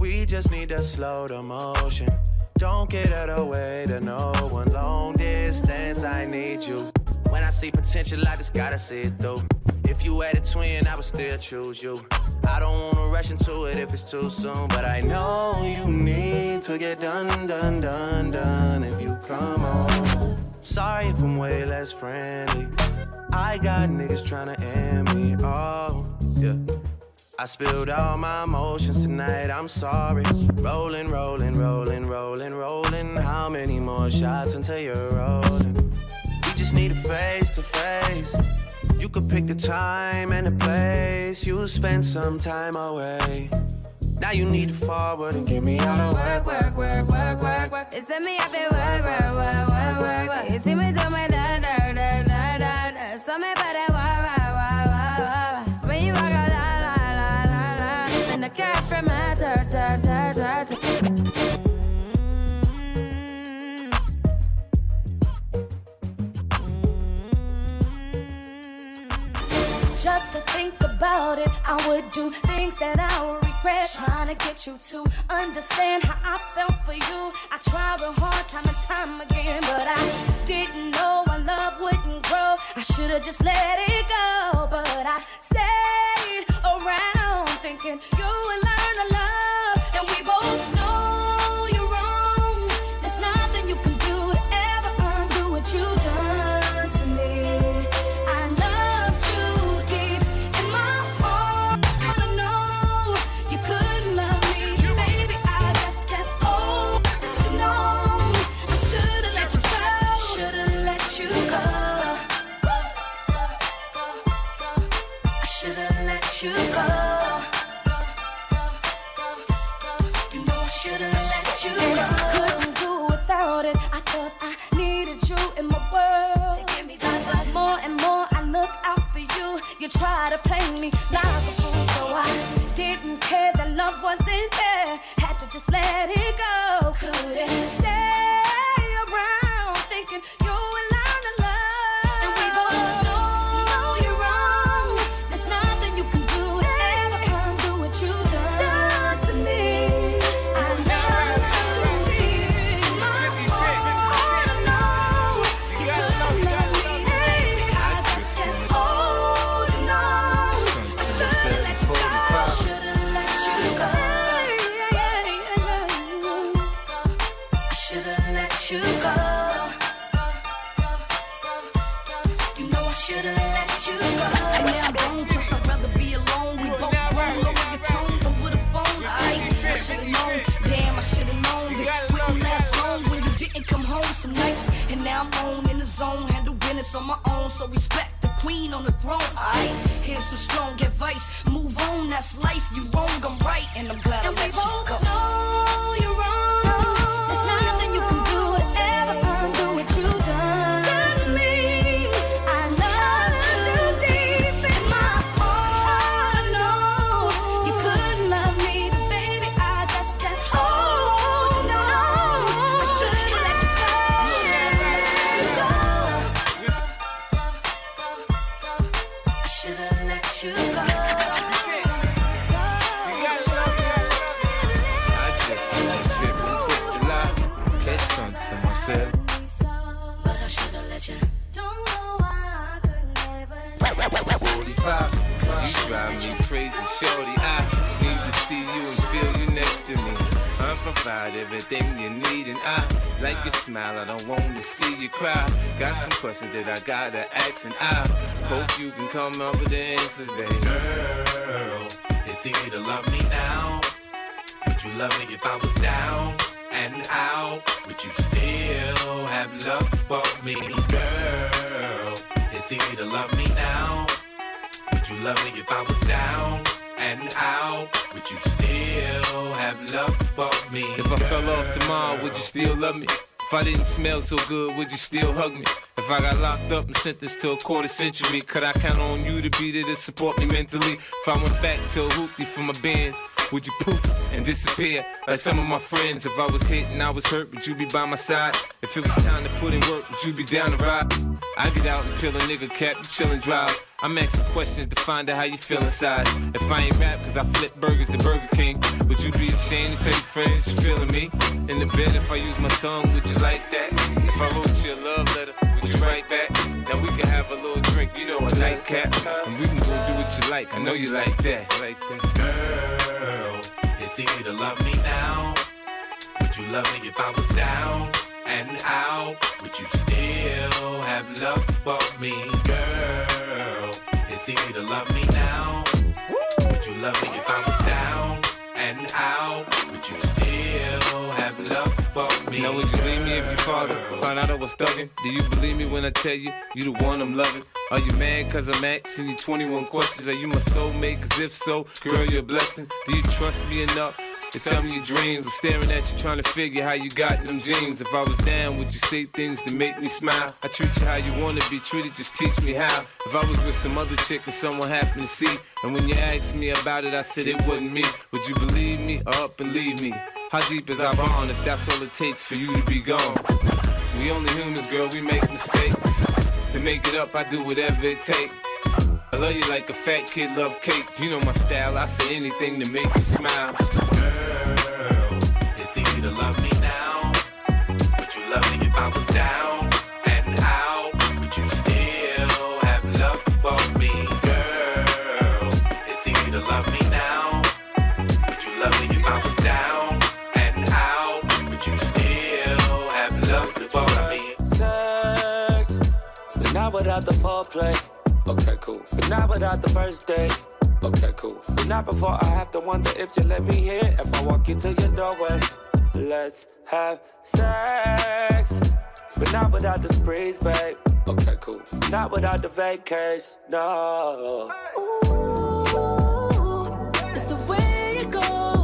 We just need to slow the motion. Don't get out of the way to no one. Long distance, I need you. When I see potential, I just gotta see it through. If you had a twin, I would still choose you. I don't wanna rush into it if it's too soon, but I know you need to get done, done, done, done. If you come on, sorry if I'm way less friendly. I got niggas tryna end me. Oh, yeah. I spilled all my emotions tonight, I'm sorry. Rolling, rolling, rolling, rolling, rolling. How many more shots until you're rolling? We just need a face to face. You could pick the time and the place. You'll spend some time away. Now you need to forward and give me all the work, work, work, work, work, work. It's me, I feel work, work, work, work, work, work. I would do things that I would regret. Trying to get you to understand how I felt for you. I tried real hard time and time again, but I didn't know our love wouldn't grow. I should have just let it go, but I stayed around thinking you would to play me like a fool. So I didn't care that love wasn't there. Had to just let it go. On my own. So respect the queen on the throne. I here's some strong advice. Move on, that's life. You wrong, I'm right, and I'm glad I And we let you go. And I hope you can come up with answers, baby. Girl, it's easy to love me now. Would you love me if I was down and out? Would you still have love for me? Girl, it's easy to love me now. Would you love me if I was down and out? Would you still have love for me? If I fell off tomorrow, would you still love me? If I didn't smell so good, would you still hug me? If I got locked up and sentenced to a quarter century, could I count on you to be there to support me mentally? If I went back to a hoopty for my bands, would you poof and disappear like some of my friends? If I was hit and I was hurt, would you be by my side? If it was time to put in work, would you be down to ride? I get out and peel a nigga cap, you chillin' drive. I'm asking questions to find out how you feel inside. If I ain't rap cause I flip burgers at Burger King, would you be ashamed to tell your friends you feeling me? In the bed, if I use my tongue, would you like that? If I wrote you a love letter, would you write back? Now we can have a little drink, you know, a nightcap. And we can go do what you like, I know you like that. Girl, it's easy to love me now. Would you love me if I was down and out? Would you still have love for me? Girl, it's easy to love me now. Would you love me if I was down and out? Would you have love for me? Now would you leave me if your father found out I was thugging? Do you believe me when I tell you you the one I'm loving? Are you mad cause I'm asking you 21 questions? Are you my soulmate? Cause if so, girl, you're a blessing. Do you trust me enough? To tell me your dreams, I'm staring at you trying to figure how you got them jeans. If I was down, would you say things to make me smile? I treat you how you wanna be treated, just teach me how. If I was with some other chick and someone happened to see, and when you asked me about it, I said it wasn't me. Would you believe me or up and leave me? How deep is our bond if that's all it takes for you to be gone? We only humans, girl, we make mistakes. To make it up, I do whatever it takes. I love you like a fat kid love cake. You know my style, I say anything to make you smile. Girl, it's easy to love me now. Would you love me if I was down without the foreplay. Okay, cool. But not without the first date. Okay, cool. But not before I have to wonder if you let me in. If I walk into your doorway, let's have sex. But not without the sprees, babe. Okay, cool. Not without the vacays, no. Ooh, It's the way it goes.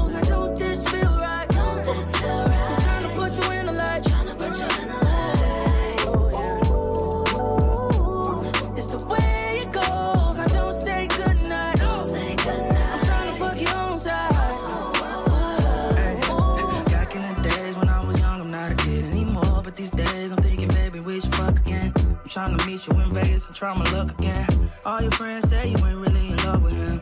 trying to meet you in Vegas and try my luck again. All your friends say you ain't really in love with him.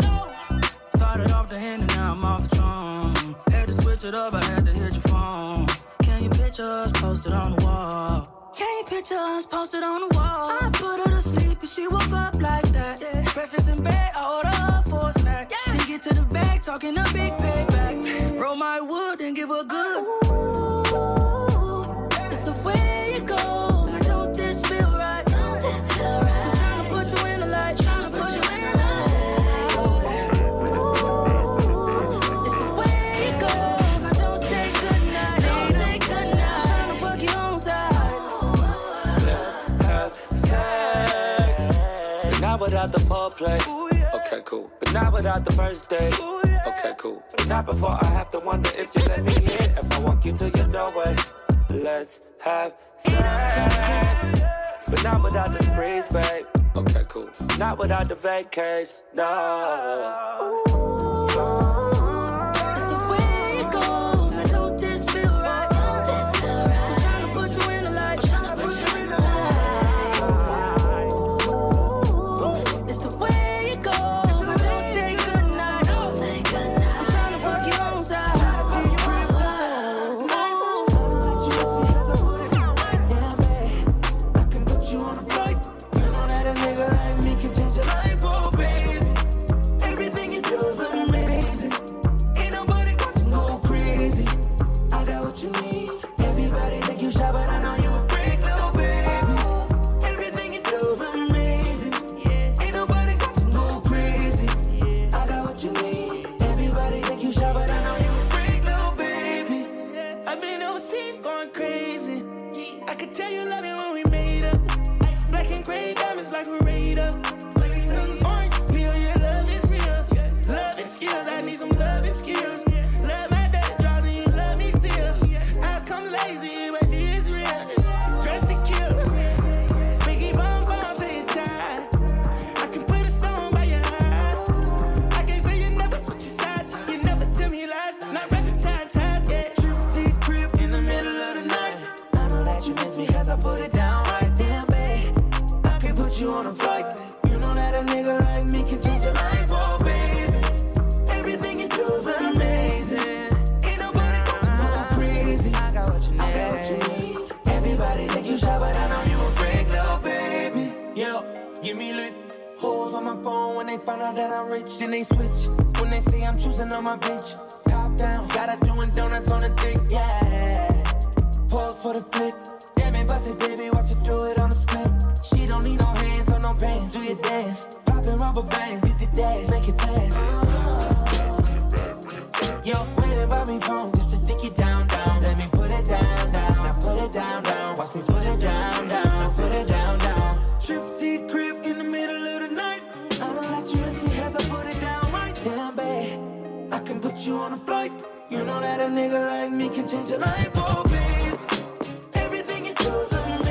Started off the hand and now I'm off the drum. Had to switch it up, I had to hit your phone. Can you picture us posted on the wall? Can you picture us posted on the wall? I put her to sleep and she woke up like that. Yeah. Breakfast in bed, I order her for a snack. Yeah. Then get to the bag, talking a big payback. Roll my wood and give her good. Ooh. play. Okay, cool. But not without the first date. Okay, cool. But not before I have to wonder if you let me in. If I walk you to your doorway, let's have sex. But not without the sprees, babe. Okay, cool. Not without the vacays, no. Ooh. Find out that I'm rich, then they switch. When they say I'm choosing on my bitch, top down. Got her doing donuts on a dick, yeah. Pause for the flick. Damn it, bust it, baby, watch you do it on the split. She don't need no hands or no pants. Do your dance, popping rubber bands, hit the dash, make it fast. Yo, you on a flight. You know that a nigga like me can change a life, oh babe. Everything you do, something.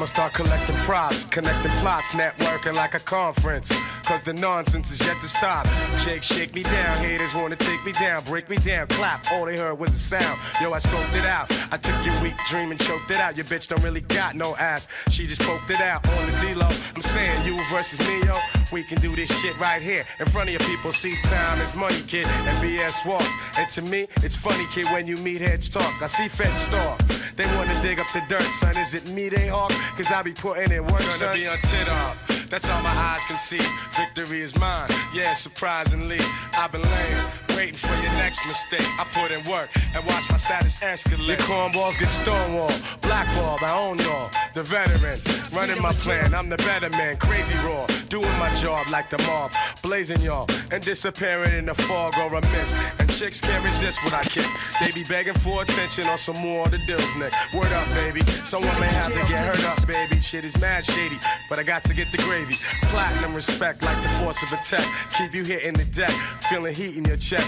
I'ma start collecting props, connecting plots, networking like a conference. Cause the nonsense is yet to stop. Jake, shake me down. Haters wanna take me down, break me down, clap. All they heard was a sound. Yo, I scoped it out. I took your weak dream and choked it out. Your bitch don't really got no ass. She just poked it out on the D-Lo. I'm saying you versus me, yo. We can do this shit right here in front of your people. See, time is money, kid, and BS walks. And to me, it's funny, kid, when you meet heads talk. I see feds talk. They wanna dig up the dirt, son. Is it me they hawk? Cause I be putting in work, Gonna be on up. That's all my eyes can see. Victory is mine. Yeah, surprisingly, I've been laying, waiting for your next mistake. I put in work and watch my status escalate. Your cornballs get stonewalled, blackballed. I own y'all, the veteran, running my plan. I'm the better man, crazy raw, doing my job like the mob, blazing y'all and disappearing in the fog or a mist. And chicks can't resist what I kick. They be begging for attention on some more of the deals, Nick. Word up, baby. Someone may have to get hurt up, baby. Shit is mad shady, but I got to get the gravy. Platinum respect like the force of a tech. Keep you hitting the deck, feeling heat in your chest.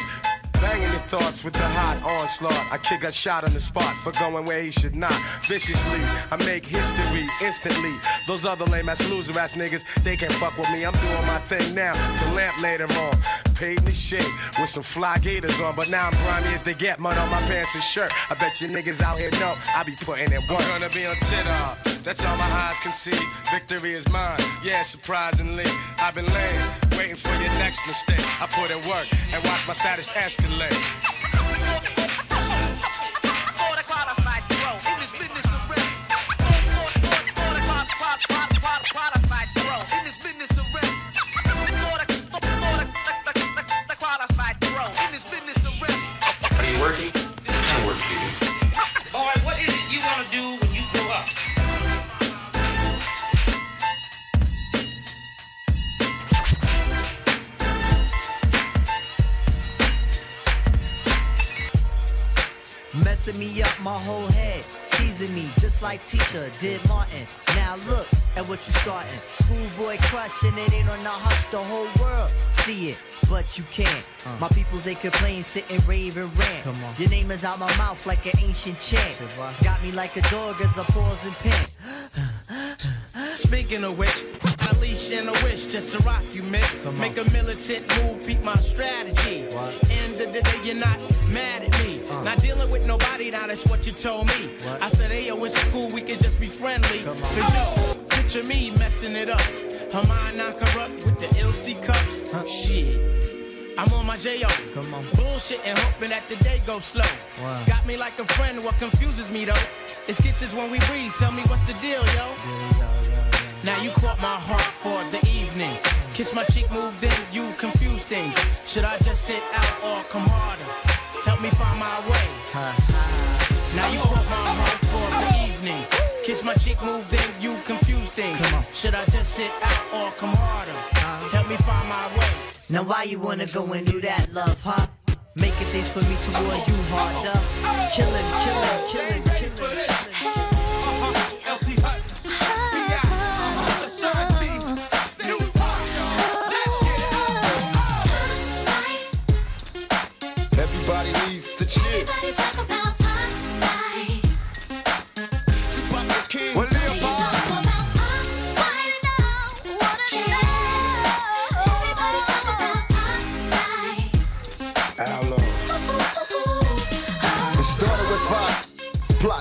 Banging your thoughts with the hot onslaught. I kick a shot on the spot for going where he should not. Viciously, I make history instantly. Those other lame ass loser ass niggas, they can't fuck with me. I'm doing my thing now to lamp later on. Paid in the shade with some fly gators on, but now I'm grimy as they get. Mud on my pants and shirt. I bet you niggas out here know I be putting in work. I'm gonna be on Twitter. That's all my eyes can see. Victory is mine. Yeah, surprisingly, I've been laying, waiting for your next mistake. I put in work and watch my status escalate. Just like Tita did Martin. Now look at what you starting. Schoolboy crushing it ain't on the hush, the whole world see it, but you can't. My peoples they complain, sit and rave and rant. Come on. Your name is out my mouth like an ancient chant. Got me like a dog as I pause and pant. Speaking of which, I leash and a wish just to rock you, miss. Make a militant move, peep my strategy. End of the day, you're not mad at me. Uh. Not dealing with nobody, now that's what you told me. I said, hey, yo, it's cool, we can just be friendly. Cause yo, picture me messing it up. Her mind not corrupt with the LC cups. Huh? Shit. I'm on my J.O. Come on. Bullshit and hoping that the day goes slow. Wow. Got me like a friend, what confuses me though. It's kisses when we breathe, tell me what's the deal, yo. Now you caught my heart for the evening. Kiss my cheek, move in, you confuse things. Should I just sit out or come harder? Help me find my way. Now you caught my heart for the evening. Kiss my cheek, move in, you confuse things. Should I just sit out or come harder? Help me find my way. Now why you wanna go and do that, love, huh? Making things for me towards you harder. Killing, killing, killing, killing. Everybody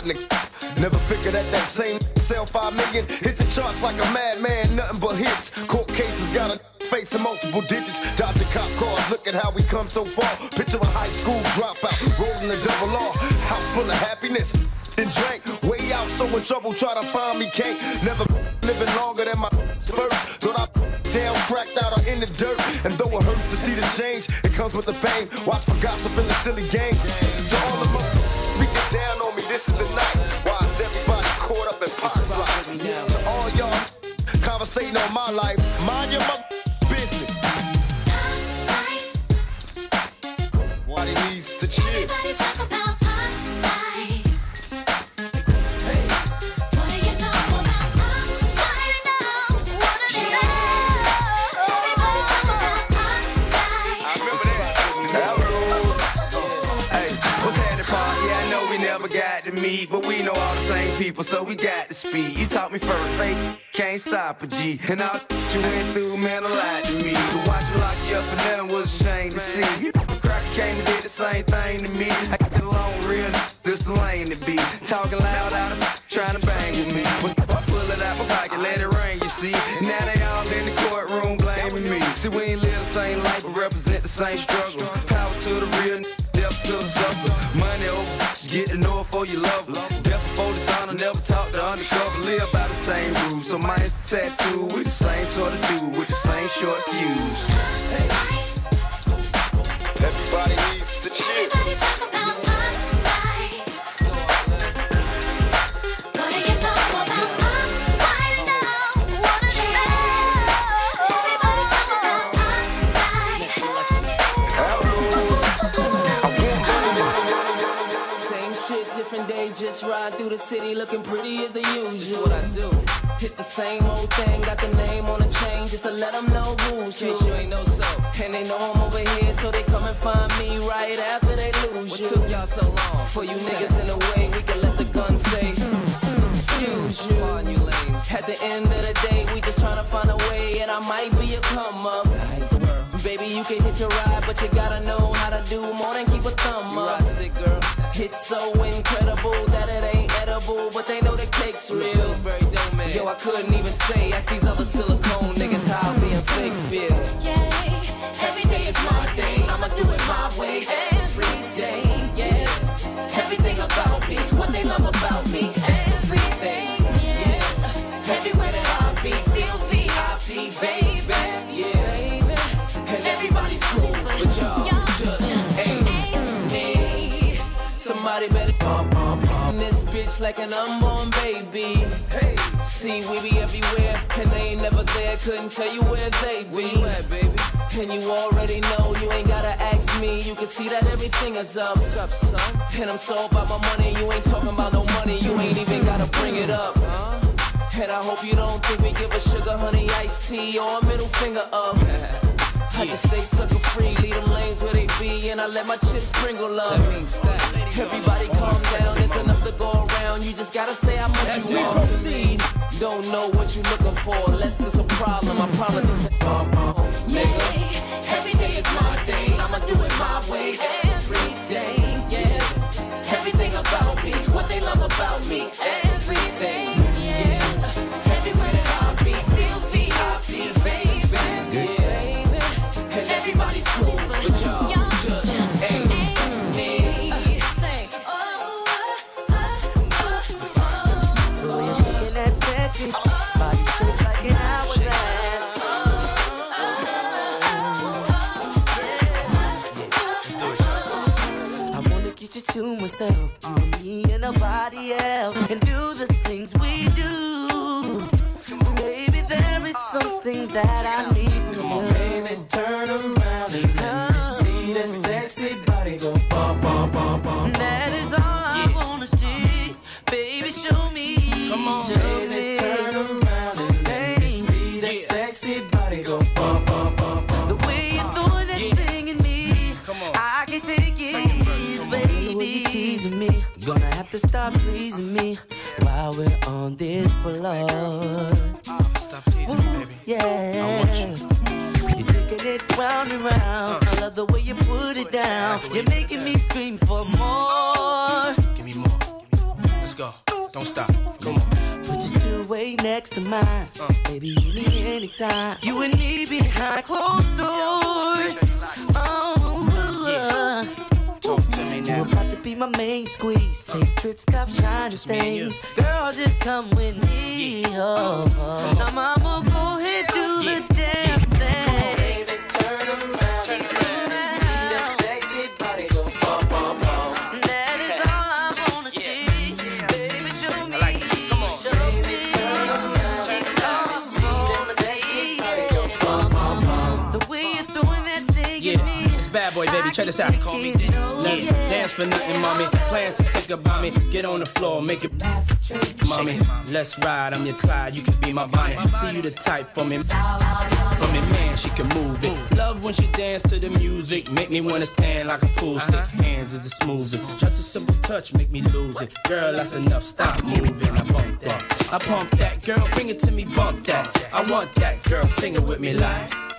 Never figured that that same sell five million hit the charts like a madman, nothing but hits. Court cases got a facing multiple digits, dodging cop cars. Look at how we come so far. Picture a high school dropout, rolling a double R, house full of happiness. and drank. Way out, so in trouble, try to find me, can't. Never living longer than my first. Thought I down, cracked out, or in the dirt. And though it hurts to see the change, it comes with the fame. Watch for gossip in the silly game. To all of my speaking down on me, this is the night. Why is everybody caught up in pots life? To all y'all conversating on my life, mind your mother business. Why he needs to chill. But we know all the same people, so we got to speak. You taught me first, fake, can't stop a G. And all you went through, man, a lot to me. To watch me lock you up and nothing was a shame to see. Cracker came and did the same thing to me. I get along real, this lane to be. Talking loud out of trying to bang with me. Was I pull it out my pocket, let it rain, you see. Now they all in the courtroom blaming me. See, we ain't live the same life, but represent the same struggle. Power to the real, get to know it for your love. Death before dishonor, never talk to undercover. Live by the same rules. So mine's the tattoo with the same sort of dude, with the same short fuse. Everybody needs to chill. Through the city looking pretty as the usual. what I do. It's the same old thing, got the name on the chain just to let them know who's who. you ain't know so. And they know I'm over here, so they come and find me right after they lose you. What took y'all so long? For you niggas in the way, we can let the gun say, hmm, hmm, excuse hmm. you. At the end of the day, we just tryna find a way, and I might be a come up. Baby, you can hit your ride, but you gotta know how to do more than keep a thumb up. girl. It's so incredible that it ain't edible, but they know the cake's real. Yo, I couldn't even say, ask these other silicone niggas how being fake feel. Every day is my day, I'ma do it my way every day. Yeah, everything about me, what they love about like an unborn baby. Hey, see, we be everywhere, and they ain't never there. Couldn't tell you where they be. Where you at, baby? And you already know, you ain't gotta ask me. You can see that everything is up. up, son? And I'm so about my money, you ain't talking about no money. You ain't even gotta bring it up. Huh? And I hope you don't think we give a sugar honey iced tea or a middle finger up. I just stay sucker free, leave them lanes where they be, and I let my chips sprinkle up. Everybody calm down, there's enough to go around. You just gotta say how much you want. Proceed. Don't know what you're looking for, unless it's a problem. I promise it's a uh, nigga. Every day is my day, I'ma do it my way every day. Yeah, everything about me, what they love about me, everything. To myself, on me and nobody else, and do the things we do. Baby, there is something that I need from you. Baby, turn around and let me see that sexy body go bum bum bum bum. While we're on this floor. Stop teasing me, baby. Yeah. You're taking it round and round. Uh. I love the way you put it down. You're making me scream for more. Give me more. Let's go. Don't stop. Come on. Put your two way next to mine. Uh. Baby, you need anytime. You and me behind closed doors. Oh, be my main squeeze. Take trips, cop shiny things. Girl, just come with me. Oh, oh. Now, mama, go ahead, do the damn thing. baby, turn around. Turn around. See that sexy body go bum, bum, bum. That is all I wanna see. Baby, show me. Show me. Turn around. See that sexy body go bum, bum, bum. The way you're throwing that thing Yeah, at me. it's bad boy, baby. Check this out. Call me Let's dance for nothing, mommy. Plans to take about me. Get on the floor, make it. Mommy, let's ride. I'm your Clyde. You can be my Bonnie. See you the type for me. For me, man, she can move it. Love when she dance to the music. Make me wanna stand like a pool uh-huh. stick. Hands is the smoothest. Just a simple touch, make me lose it. Girl, that's enough. Stop moving. I bump that. I pump that. Girl, bring it to me. Bump that. I want that. Girl, sing it with me like.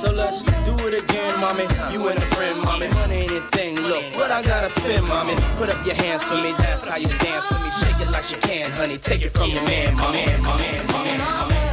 So let's do it again, mommy. You and a friend, mommy. Money ain't a thing. Look, what I gotta spend, mommy. Put up your hands for me. That's how you dance for me. Shake it like you can, honey. Take it from your man, my man, my man, my man, my man.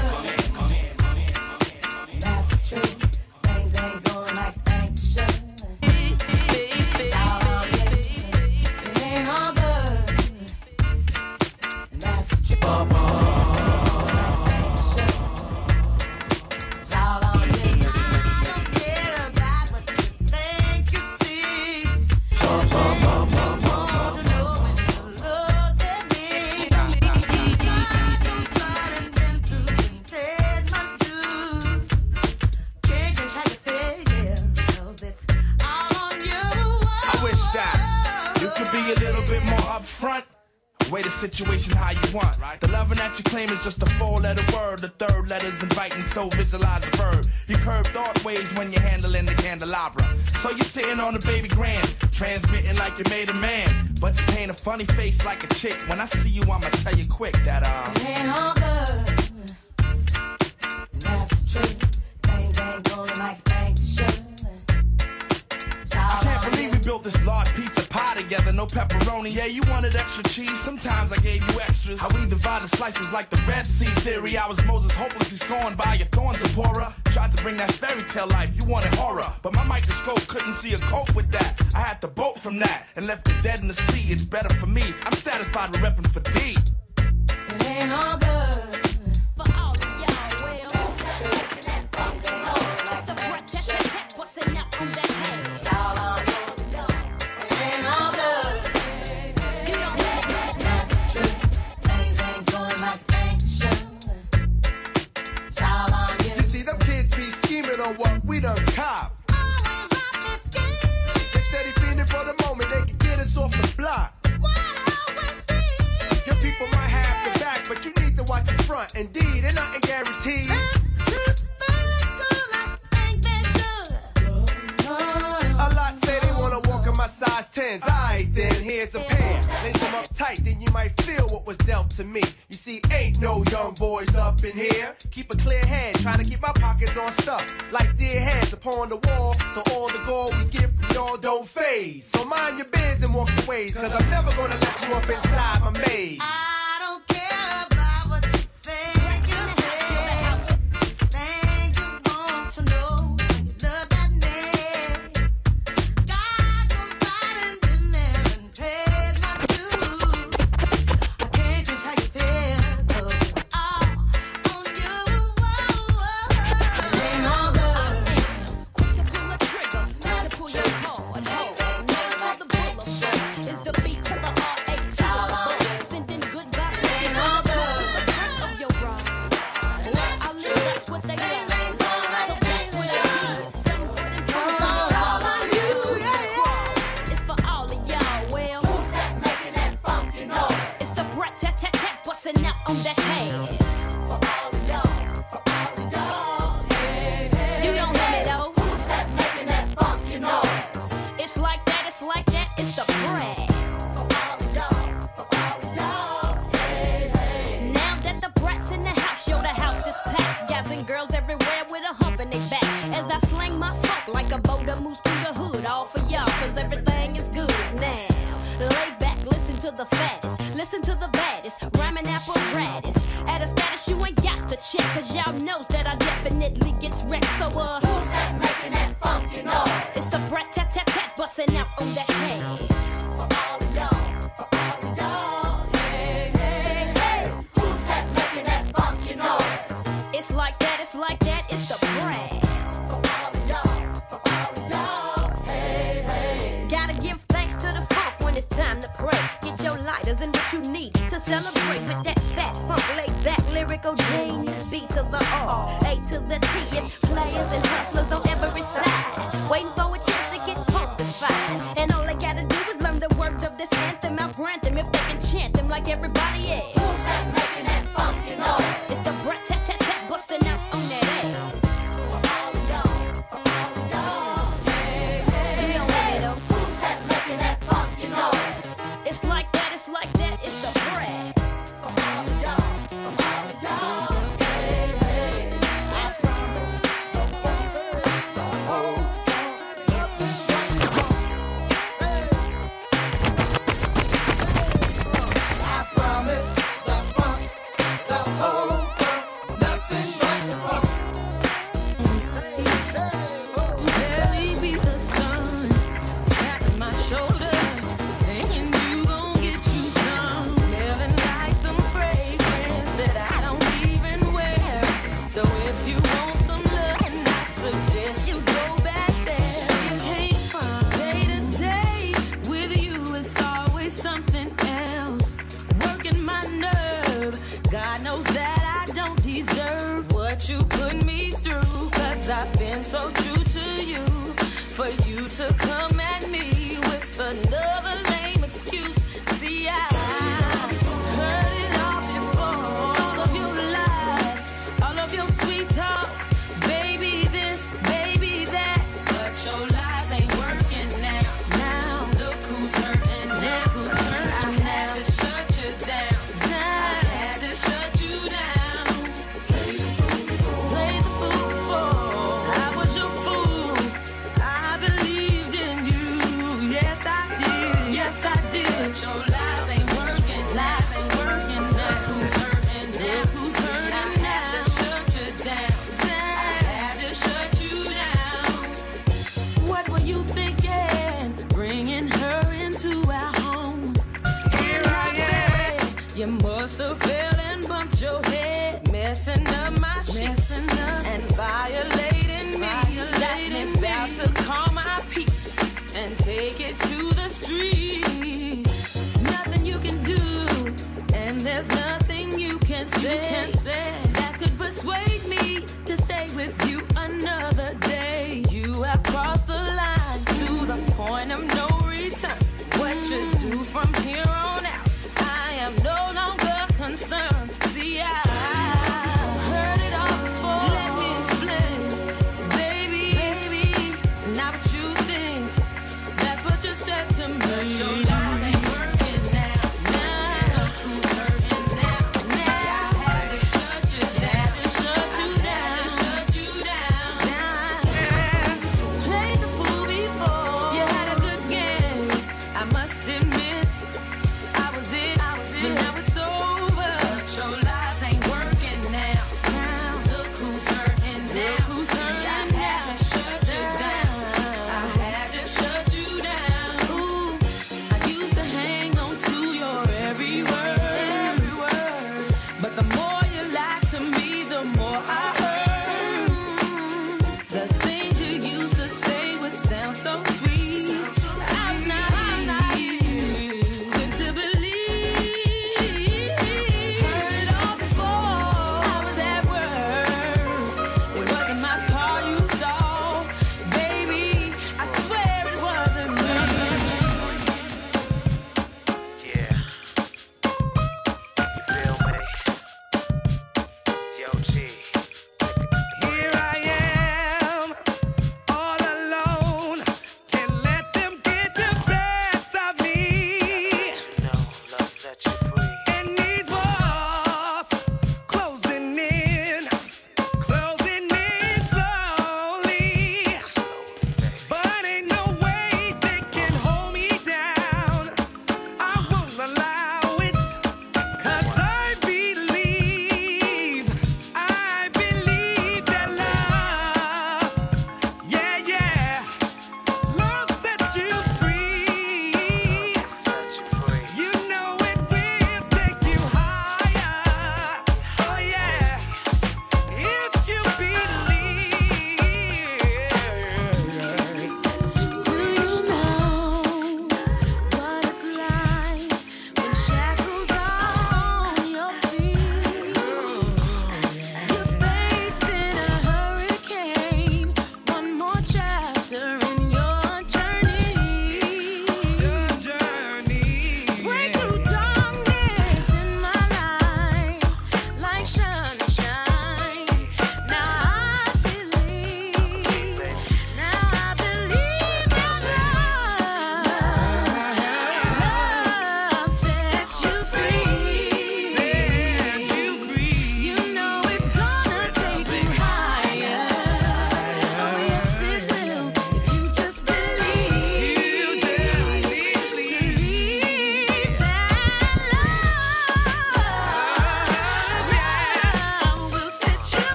Way the situation how you want. The loving that you claim is just a four letter word. The third letter's inviting, so visualize the verb. You curve thought ways when you're handling the candelabra. So you're sitting on the baby grand, transmitting like you made a man. But you paint a funny face like a chick. When I see you, I'ma tell you quick that, uh. It ain't all good. That's the truth. Things ain't going like you think they should. I can't believe we built this large pizza together, no pepperoni. Yeah, you wanted extra cheese, sometimes I gave you extras. How we divided slices like the Red Sea theory. I was Moses hopelessly scorned by your thorns, Zipporah. Tried to bring that fairy tale life, you wanted horror. But my microscope couldn't see a cope with that. I had to bolt from that and left it dead in the sea. It's better for me. I'm satisfied with repping for D. It ain't all good. We done cop. They steady fiending for the moment they can get us off the block. Your people might have the back, but you need to watch the front. Indeed, and nothing guaranteed. A lot say they wanna walk in my size 10s. Alright then, here's a tight, then you might feel what was dealt to me. You see, ain't no young boys up in here. Keep a clear head, trying to keep my pockets on stuff. Like dear heads upon the wall, so all the gold we get from y'all don't phase. So mind your biz and walk your ways, cause I'm never gonna let you up inside my maze. Ah. lyrical genius, beat to the R, A to the T, it's players and hustlers on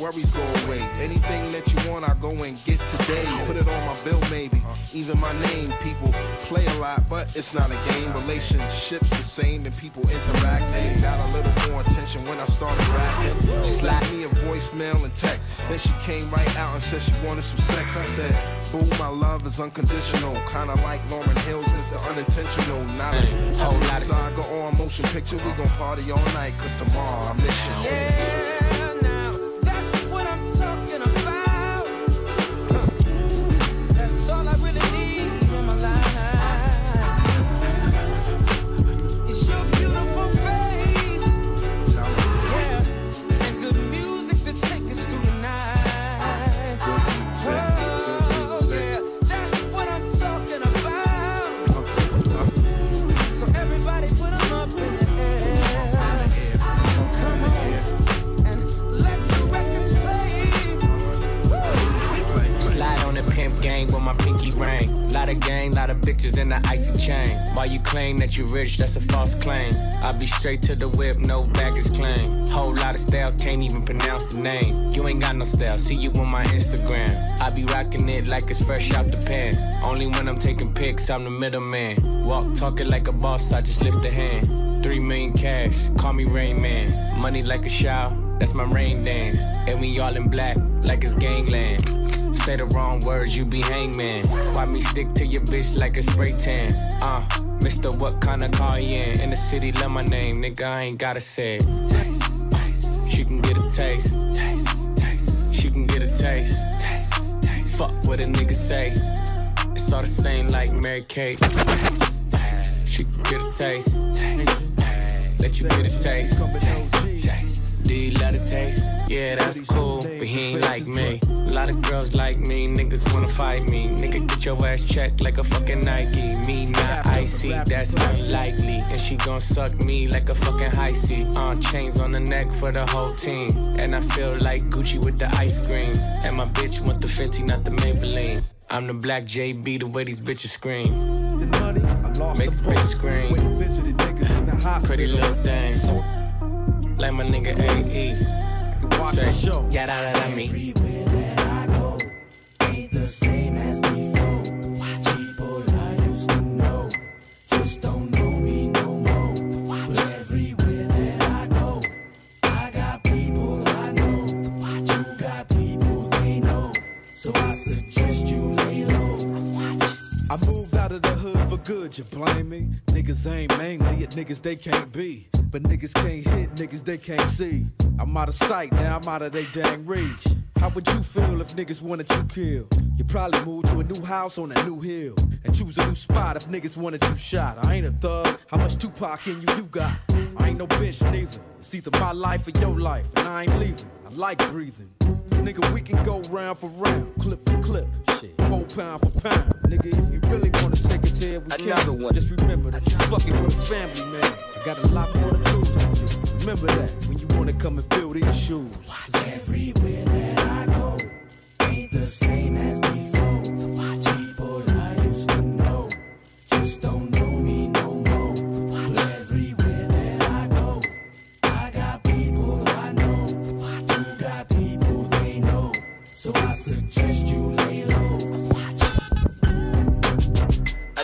worries go away. Anything that you want, I go and get today. Put it on my bill, maybe. Even my name, people play a lot, but it's not a game. Relationships the same, and people interact. They got a little more attention when I started rapping. She left me a voicemail and text. Then she came right out and said she wanted some sex. I said, Boo, my love is unconditional. Kinda like Lauryn Hill's Mr. Unintentional. Not a whole lot of saga or a motion picture. We gon' party all night, cause tomorrow I miss you. Yeah, you rich, that's a false claim. I be straight to the whip, no baggage claim. Whole lot of styles, can't even pronounce the name. You ain't got no style, see you on my Instagram. I be rocking it like it's fresh out the pan. Only when I'm taking pics, I'm the middleman. Walk talking like a boss, I just lift a hand. Three million cash, call me Rain Man. Money like a shower, that's my rain dance. And we all in black, like it's gangland. Say the wrong words, you be hangman. Why me stick to your bitch like a spray tan? Uh, Mister, what kind of car you in? In the city, love my name, nigga, I ain't gotta say it. She can get a taste. Taste, taste. She can get a taste. Taste. Fuck what a nigga say. It's all the same like Mary Kate. She can get a taste. Taste. Let you get a taste. Do you love the taste? Yeah, that's cool, but he ain't like me. A lot of girls like me, niggas wanna fight me. Nigga, get your ass checked like a fucking Nike. Me not icy, that's unlikely. And she gon' suck me like a fucking high C. Uh, chains on the neck for the whole team. And I feel like Gucci with the ice cream. And my bitch want the Fenty, not the Maybelline. I'm the black JB, the way these bitches scream. The money, I Make the bitch scream. Pretty little thing. Like my nigga AE. Say, get out of me. Ain't the same as before. People I used to know just don't know me no more. But everywhere that I go, I got people I know. You got people they know. So I suggest you lay low. I moved out of the hood for good, you blame me? Niggas ain't mainly at niggas they can't be. But niggas can't hit niggas they can't see. I'm out of sight, now I'm out of they dang reach. How would you feel if niggas wanted you killed? You probably move to a new house on a new hill. And choose a new spot if niggas wanted you shot. I ain't a thug, how much Tupac in you you got? I ain't no bitch neither. It's either my life or your life, and I ain't leaving. I like breathing. Nigga, we can go round for round, clip for clip. Shit, four pound for pound. Nigga, if you really wanna take it there, we Another can. one. Just remember that you fucking with a family, man. I got a lot more to lose than you. Remember that when you wanna come and fill these shoes. Everywhere that I go, ain't the same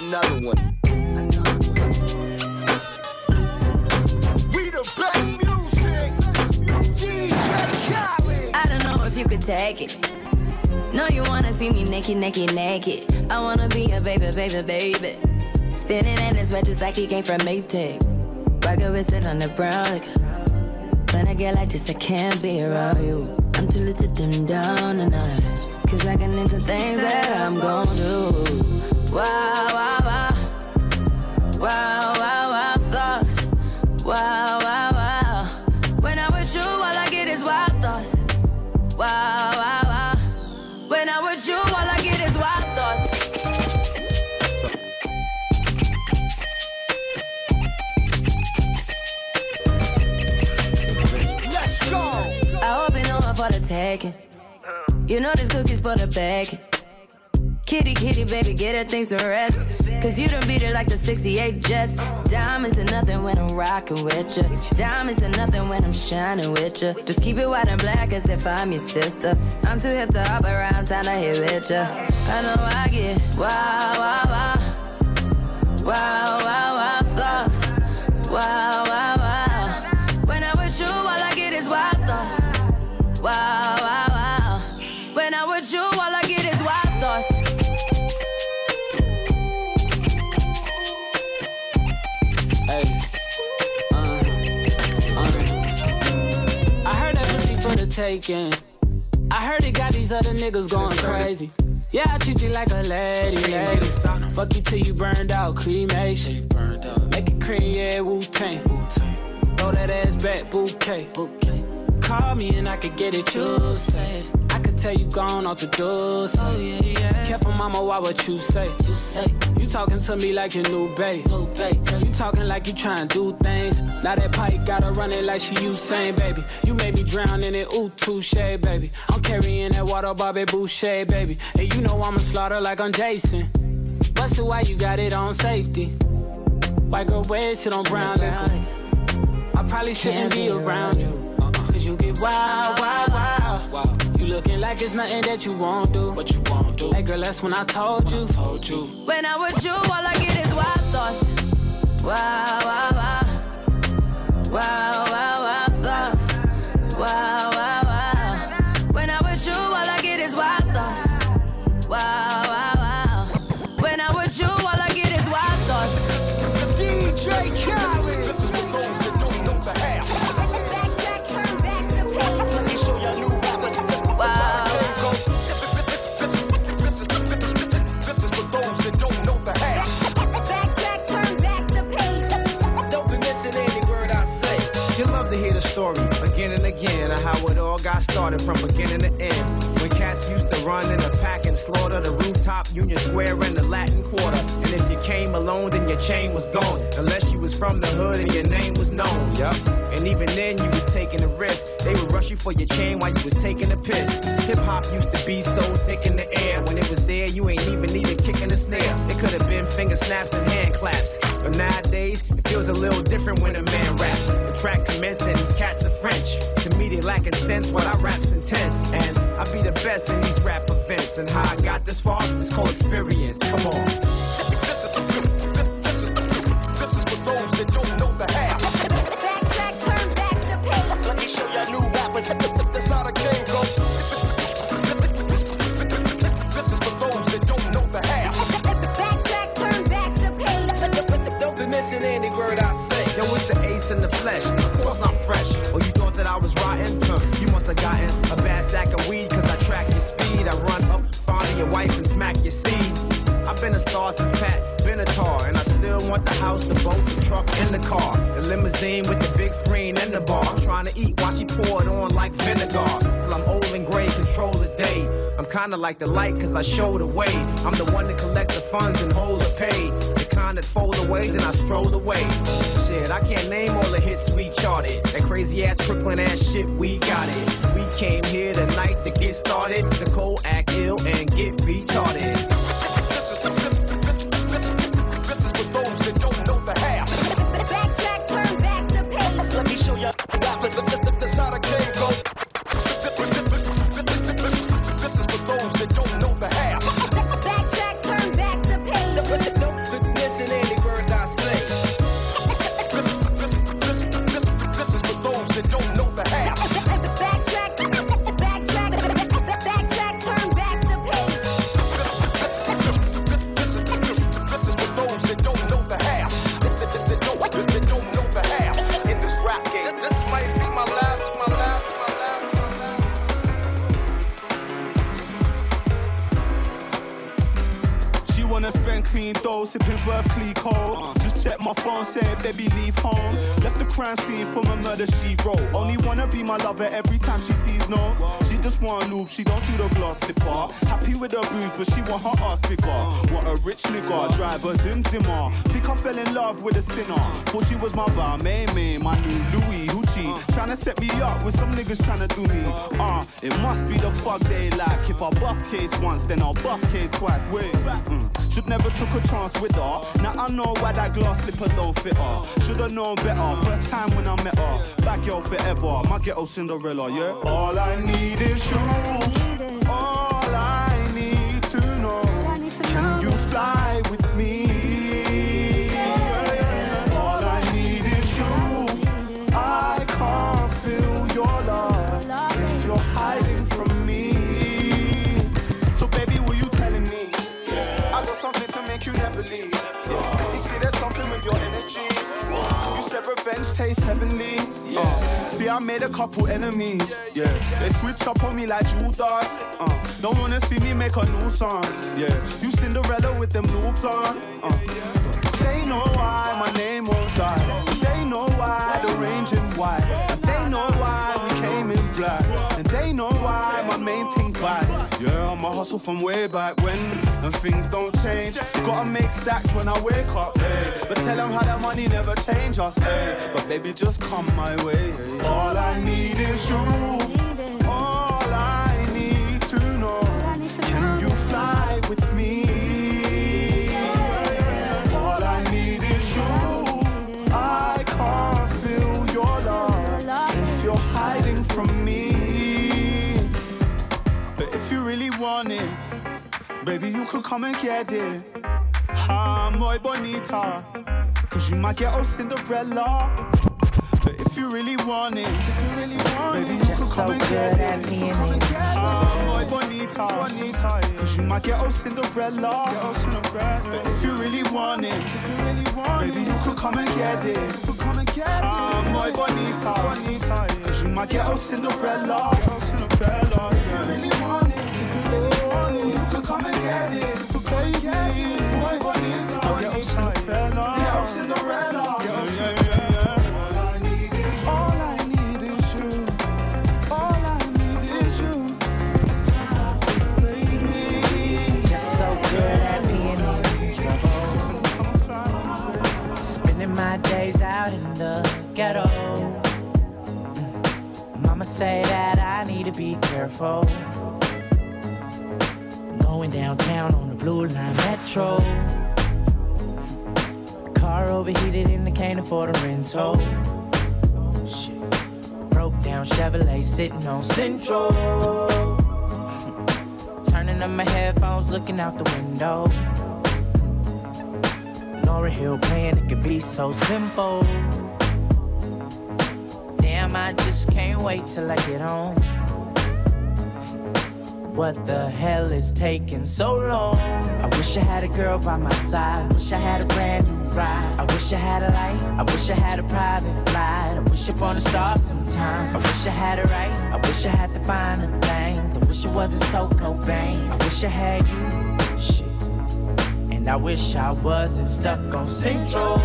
Another one. I don't know if you could take it. No, you wanna see me naked, naked, naked. I wanna be a baby, baby, baby. Spinning in his red just like he came from Maytag. Rocket with it on the brown liquor. When I get like this, I can't be around you. I'm too little to dim down the notch. Cause I can into things that I'm gon' do. Wow, wow, wow. Wow, wow, wow, thoughts. Wow, wow, wow. When I'm with you, all I get is wild thoughts. Wow, wow, wow. When I'm with you, all I get is wild thoughts. Let's go. I hope you know I'm for the taking. You know this cookie's for the bag. Kitty, kitty, baby, get her things to rest. Cause you done beat it like the 68 Jets. Diamonds are nothing when I'm rocking with you. Diamonds are nothing when I'm shining with you. Just keep it white and black as if I'm your sister. I'm too hip to hop around, time to hit with ya. I know I get wow, wow, wow. Wow, wow, wow, thoughts. Wow, wow, wow. When I'm with you, all I get is wild thoughts. Wow. Taking. I heard it got these other niggas going crazy. Yeah, I treat you like a lady, lady. Fuck you till you burned out, cremation. Make it cream, yeah, Wu Tang. Throw that ass back, bouquet. Call me and I could get it, you say. Tell you gone off the door. Say. Oh, yeah, yeah. Careful, mama, why what you say? You say. You talking to me like your new babe. New babe. You talking like you trying to do things. Now that pipe gotta run it like she Usain, baby. You made me drown in it, ooh, touche, baby. I'm carrying that water, Bobby Boucher, baby. And you know I'ma slaughter like I'm Jason. Busted, why you got it on safety? White girl wear shit on brown liquor. I probably shouldn't be around you. Uh-uh. Cause you get wild, wild, wild. You looking like it's nothing that you won't do. What you won't do. Hey girl, that's when I told you. told you. When I'm with you, all I get is wild thoughts. Wow, wow, wow. Wow, wow, wow, thoughts. Wow, wow, wow. Got started from beginning to end. When cats used to run in a pack and slaughter the rooftop, Union Square, and the Latin Quarter. And if you came alone, then your chain was gone. Unless you was from the hood and your name was known. Yup. And even then, you was taking a risk. They would rush you for your chain while you was taking a piss. Hip hop used to be so thick in the air. When it was there, you ain't even need a the snare. It could have been finger snaps and hand claps. But nowadays, it feels a little different when a man raps. The track commences and these cats are French. To me, they lacking sense while I rap's intense. And I be the best in these rap events. And how I got this far, it's called experience. Come on. In the flesh. Of course I'm fresh. Or you thought that I was rotten? Huh, you must have gotten a bad sack of weed, cause I track your speed. I run up, find your wife, and smack your seed. I've been a star since Pat Benatar, and I still want the house, the boat, the truck, and the car. The limousine with the big screen and the bar. I'm trying to eat, watch you pour it on like vinegar. Till I'm old and gray, control the day. I'm kinda like the light, cause I show the way. I'm the one that collect the funds and hold the pay. The kind that fold away, then I stroll away. Shit, I can't name all the hits we charted. That crazy ass Brooklyn ass shit, we got it. We came here tonight to get started, to cold act ill and get retarded. Sipping Veuve Clicquot. Just check my said baby leave home. Left the crime scene for my murder she wrote. Only wanna be my lover every time she sees no. She just want lube, she don't do the glass slipper. Happy with her boobs, but she want her ass bigger. What a rich nigga, driver Zim Zimmer. Think I fell in love with a sinner. Thought she was my bar, May, my new Louis Hoochie. Tryna set me up with some niggas tryna do me. Uh, it must be the fuck they like. If I bust case once, then I'll bust case twice. Wait, mm. should never took a chance with her. Now I know why that glass slipper don't fit her. Should've known better. First time when I met her. Bad girl forever. My ghetto Cinderella, yeah. All I need is you. Tastes heavenly. Uh, see, I made a couple enemies. Yeah, they switch up on me like Judas. Uh, don't wanna see me make a nuisance. Yeah, you Cinderella with them loops on. Uh, they know why my name won't die. They know why the range. And they back. Yeah, I'm a hustle from way back when. And things don't change. Gotta make stacks when I wake up. Hey. But tell them how that money never change us. Hey. But baby, just come my way. All I need is you. Want it, baby, you could come and get it. Ah, muy bonita. Cause you might get old Cinderella. But if you really want it, baby, you could Just come so and get it. Come and get it. Ah, muy bonita. bonita yeah. Cause you might get old Cinderella. Get old Cinderella. But if you really want it, baby, you could come and get it. Come and get ah, muy bonita. bonita yeah. Cause you might get old Cinderella. Get old Cinderella. If you really want it, if you could come and get it. Baby, Cinderella. Cinderella. Cinderella. You. All I need is you. Just so good at being in trouble. Spending my days out in the ghetto. Mama say that I need to be careful. Going downtown on the blue line metro. Car overheated and I can't afford a rental. Broke down Chevrolet sitting on Central. Turning up my headphones, looking out the window. Lauryn Hill playing, it could be so simple. Damn, I just can't wait till I get home. What the hell is taking so long? I wish I had a girl by my side. Wish I had a brand new ride. I wish I had a light. I wish I had a private flight. I wish upon a star sometime. I wish I had it right. I wish I had the finer things. I wish it wasn't so Cobain. I wish I had you. Shit. And I wish I wasn't stuck on Central.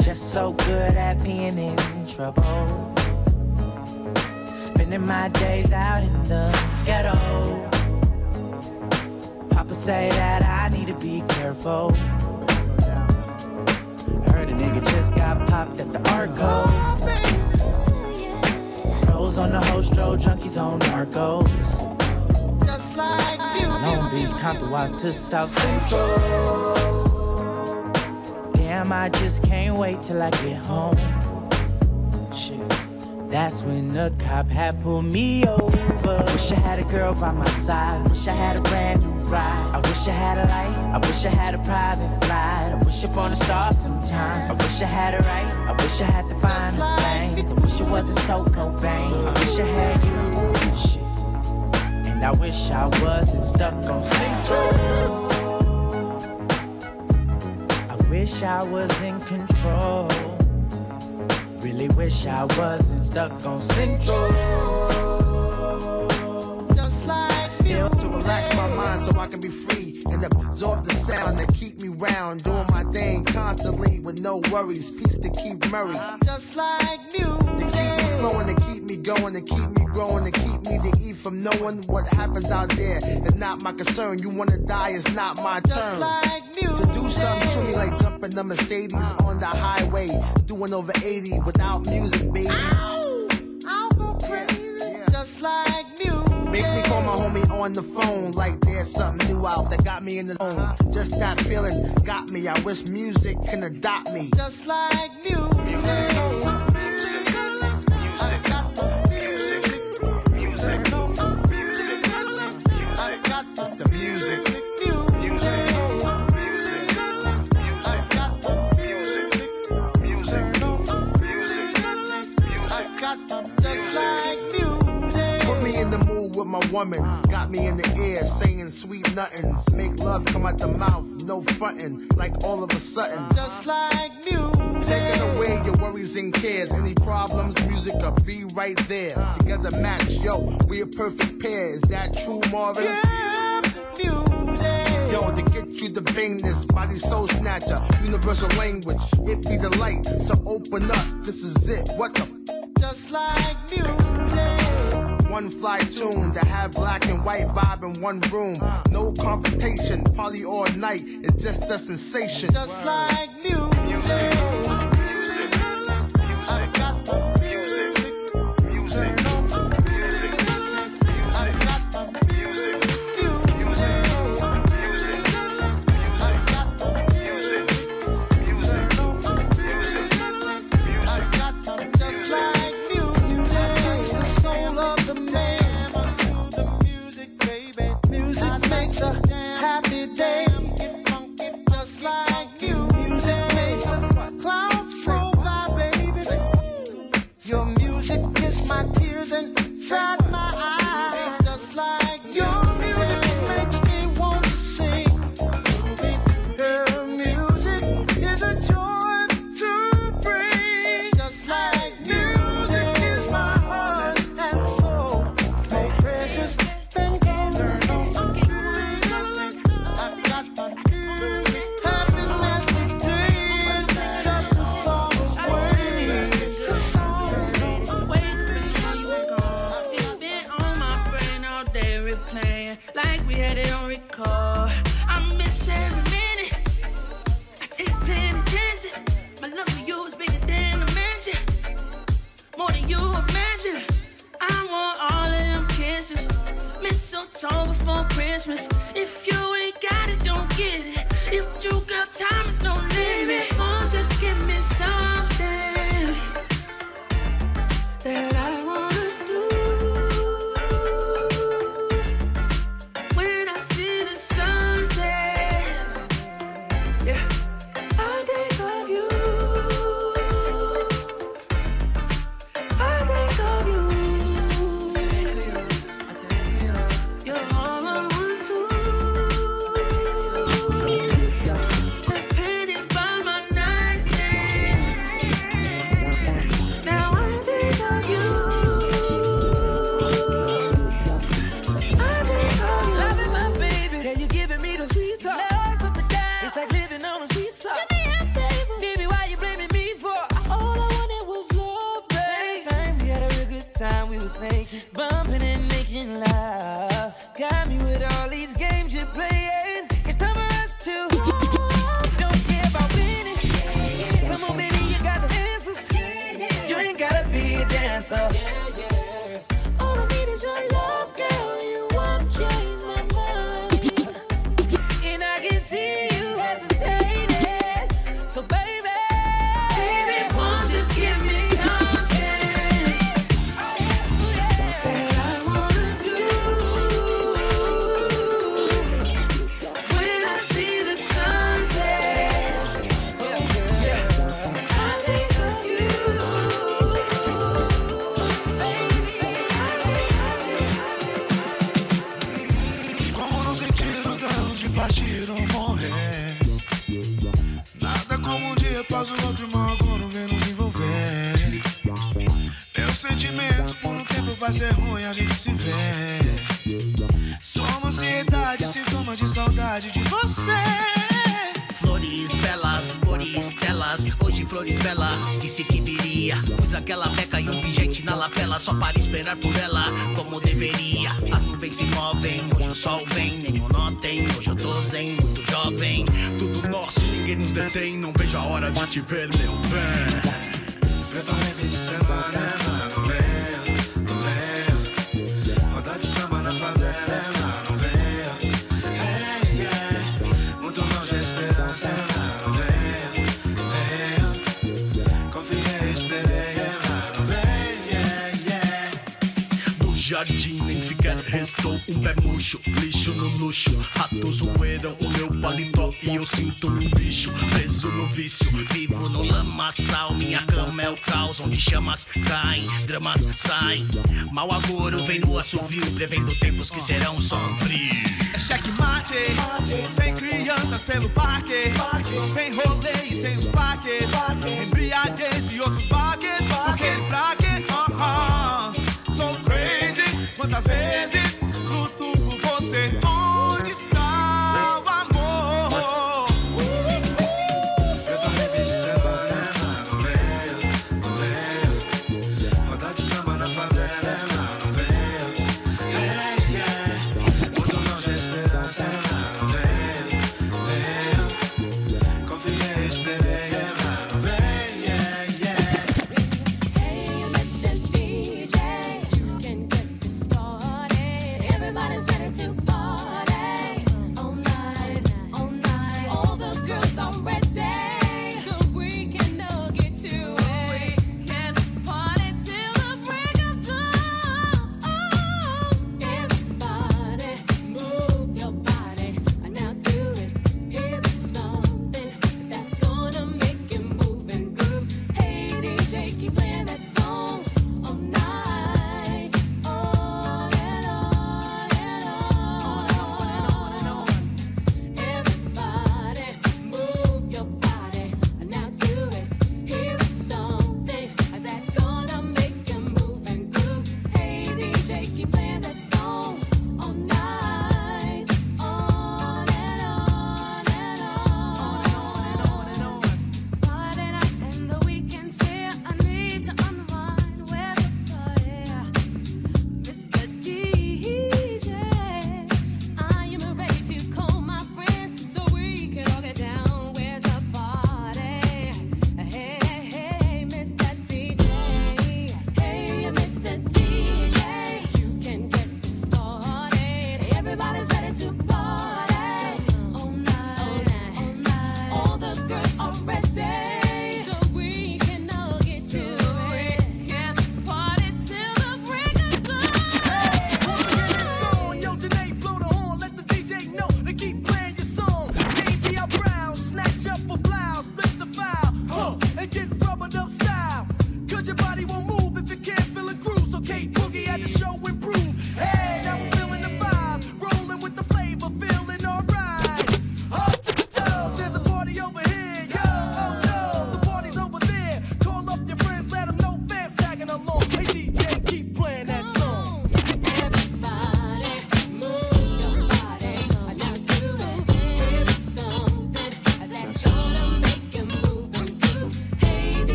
Just so good at being in trouble. Spending my days out in the ghetto. Papa say that I need to be careful. Heard a nigga just got popped at the Arco. Pros on the hostro, junkies on narcos. Long Beach, Compton, Watts to South Central. Damn, I just can't wait till I get home. That's when the cop had pulled me over. Wish I had a girl by my side. Wish I had a brand new ride. I wish I had a light. I wish I had a private flight. I wish upon a star sometime. I wish I had it right. I wish I had the finer things. I wish it wasn't so Cobain. I wish I had you. Shit. And I wish I wasn't stuck on Central. I wish I was in control. Really wish I wasn't stuck on Central. Just like Still to relax my mind so I can be free and absorb the sound that keep me round, doing my thing constantly with no worries. Peace to Keith Murray, uh-huh. just like you. To keep me flowing, to keep me going and keep me growing and keep me to eat from knowing what happens out there. It's not my concern. You wanna die, it's not my turn. To do something to me like jumping the Mercedes on the highway, doing over 80 without music, baby. Just like music. Make me call my homie on the phone like there's something new out that got me in the zone. Just that feeling got me. I wish music can adopt me. Just like music. music. my woman. Got me in the air, saying sweet nothings. Make love come out the mouth, no frontin', like all of a sudden. Just like music. Taking away your worries and cares. Any problems, music will be right there. Together match, yo, we a perfect pair. Is that true, Marvin? Yeah, music. Yo, to get you the bangness, body soul snatcher, universal language, it be the light. So open up, this is it. What the? Just like music one fly tune to have black and white vibe in one room. No confrontation, poly all night. It's just a sensation. Just like music. music. tried home before Christmas. you fed me chamas caem, dramas saem. Mal agouro vem no assovio, prevendo tempos que serão sombrios. É checkmate, sem crianças pelo parque, sem rolê e sem os parques, embriaguez e outros baques.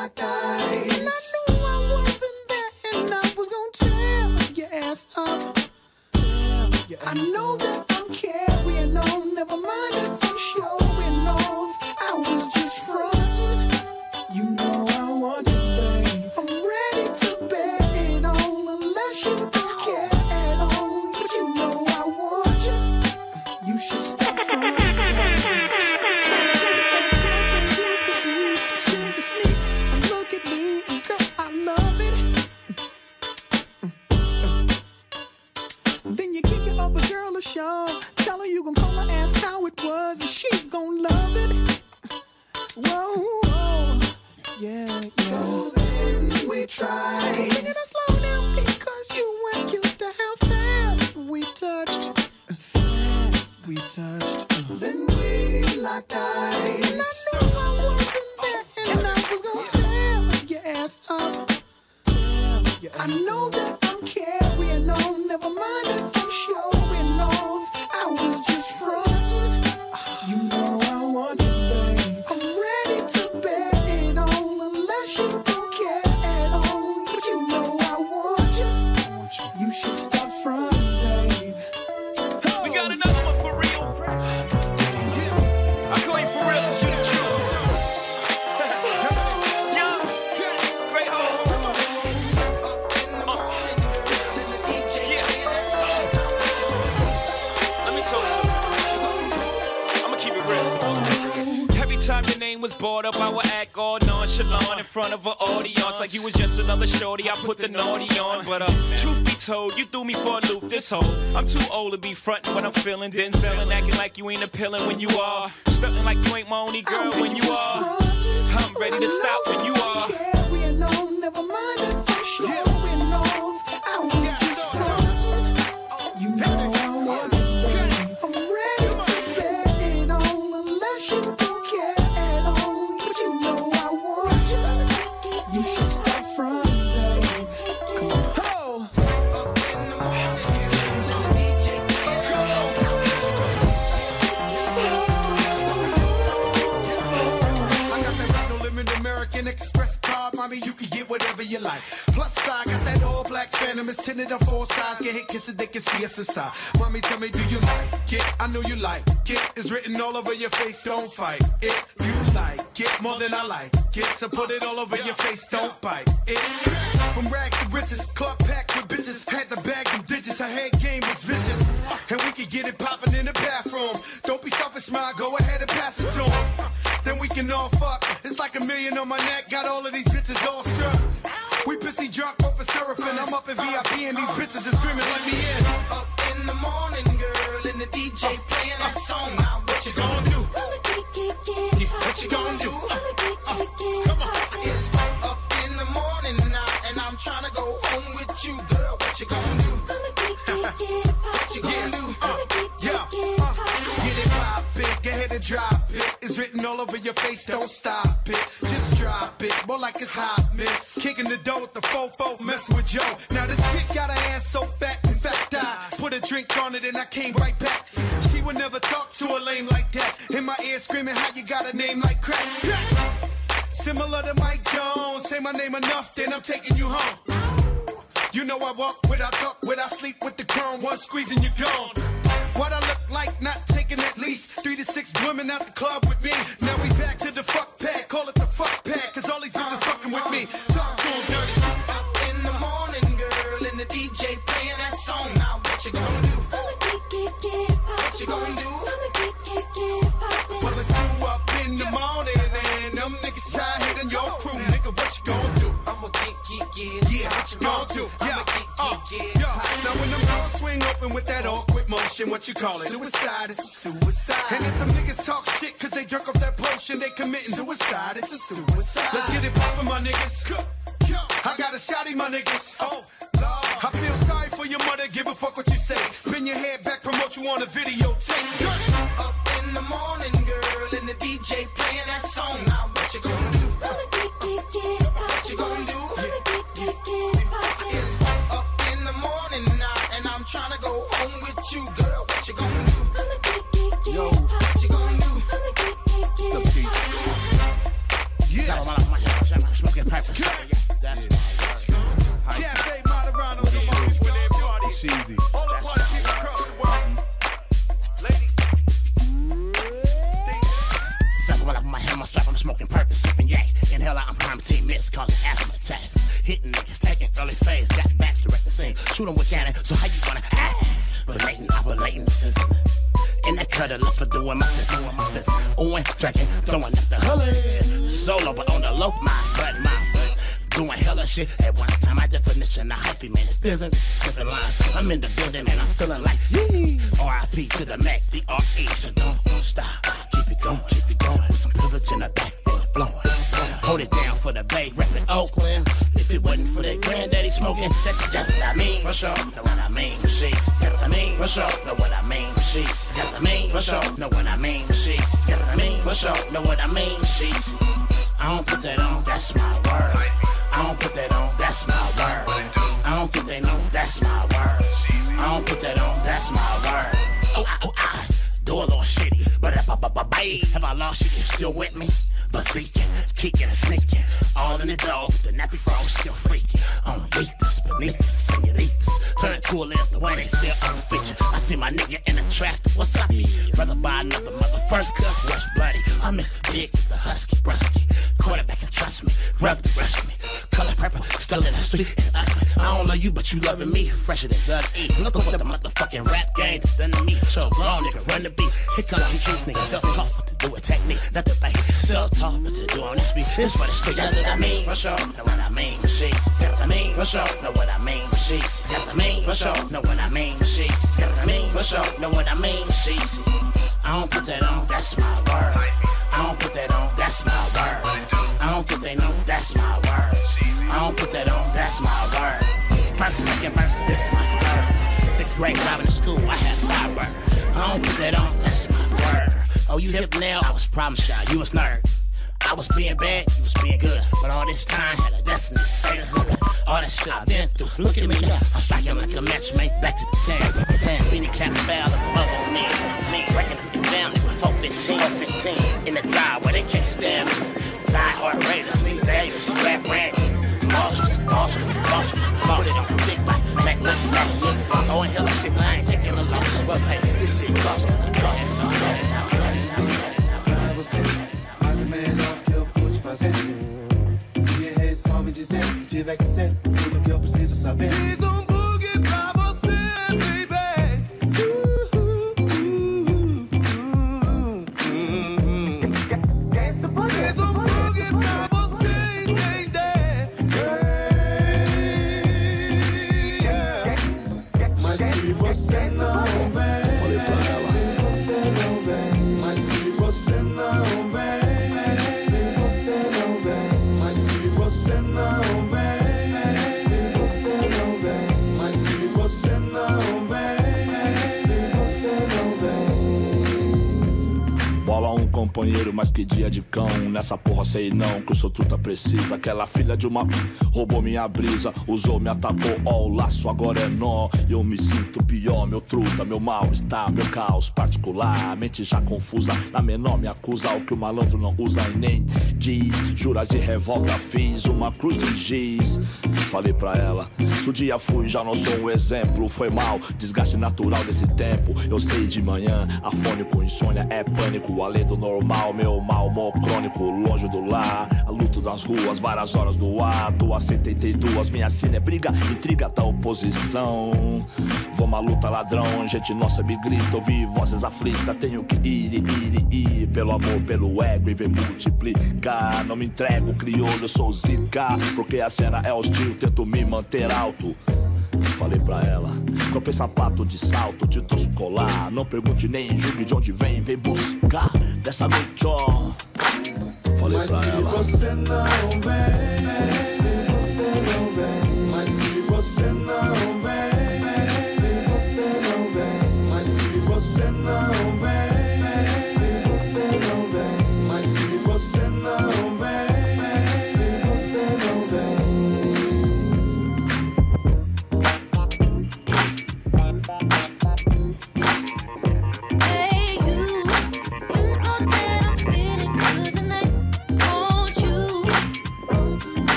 I die. I'm too old to be frontin' when I'm feelin'. Denzel and acting like you ain't appealing when you are. what I mean, shit. You know what I mean? For sure, know what I mean, She. I don't put that on, that's my word. I don't put that on, that's my word. I don't think they know, that's my word. I don't put that on, that's my word. Oh, I, oh, I do a little shitty, but if I, if I lost you, you still with me? Bazooka, kicking and sneaking. All in the dog, the nappy frog still freaking. On leapers, beneath, senoritas. Turn to a left, the way they still on. I see my nigga in the traffic, what's up? Rather buy another mother first, cuz rush bloody. I miss big, the husky, brusky. Quarterback and trust me, rub the rush me color purple, still in the street. I don't love you, but you loving me. Fresher than Doug E. Look at what the motherfucking rap game is done to me. So long, nigga, run the beat. Here come them kids, nigga. Self talk, but to do a technique. Not the bank. Self talk, but to do on this beat. This for the street. That's what I mean, for sure. Know what I mean, for sure. Know what I mean, for sure. Know what I mean, for sure. Know what I mean, for sure. Know what I mean, for sheets. Know what I mean, for sure. I. I don't put that on, that's my word. I don't put that on, that's my word. I don't think they know, that's my word. I don't put that on, that's my word. First, second verse, this my word. Sixth grade, driving to school, I had five word. I don't put that on, that's my word. Oh, you hip now? I was problem child, you was nerd. I was being bad, you was being good. But all this time had a destiny. All that shit I've been through. Look at me. I'm striking like a match made back to the 10. 10. Beanie cap foul and on me. Me. Wrecking up your family with 415. 15. In the drive where they can't stand me. Die hard raisers. These days, rap brand. Shit cost. Mas o melhor que eu pude fazer Se me dizer que tiver que ser Tudo que eu preciso saber Fiz um companheiro, mas que dia de cão. Nessa porra sei não, que o seu truta precisa. Aquela filha de uma roubou minha brisa, usou, me atacou. Ó, o laço agora é nó. Eu me sinto pior, meu truta, meu mal está, meu caos particular. Mente já confusa, na menor me acusa. O que o malandro não usa e nem diz. Juras de revolta fiz, uma cruz de giz. Falei pra ela, se o dia fui, já não sou um exemplo. Foi mal, desgaste natural desse tempo. Eu sei de manhã, afônico, insônia é pânico. Além do normal, meu mal, crônico, longe do lar. A luta das ruas, várias horas do ato. A 72, minha cena é briga, intriga da oposição. Vamos à luta, ladrão, gente nossa me grita. Ouvi vozes aflitas, tenho que ir, ir, ir. Pelo amor, pelo ego e ver multiplicar. Não me entrego, crioulo, eu sou zica. Porque a cena é hostil, tento me manter alto. Falei pra ela, comprei sapato de salto, te trouxe colar. Não pergunte nem julgue de onde vem, vem buscar dessa noite, ó. Falei Mas pra se ela.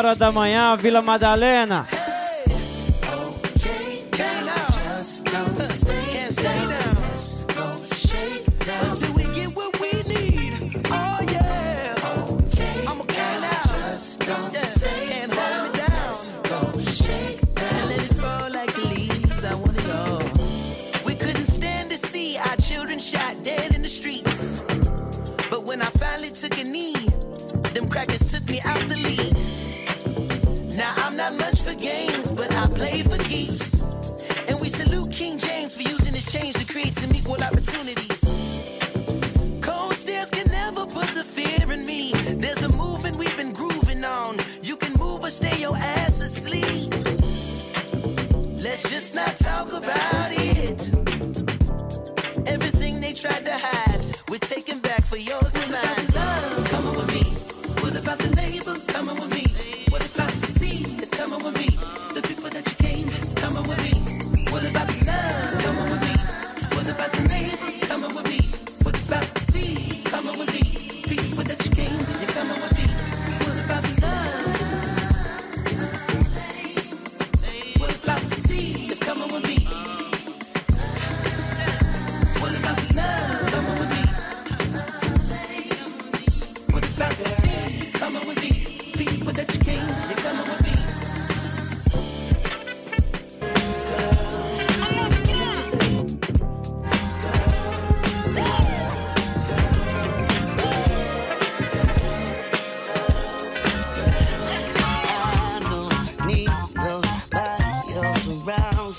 Hora da manhã, Vila Madalena.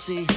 See,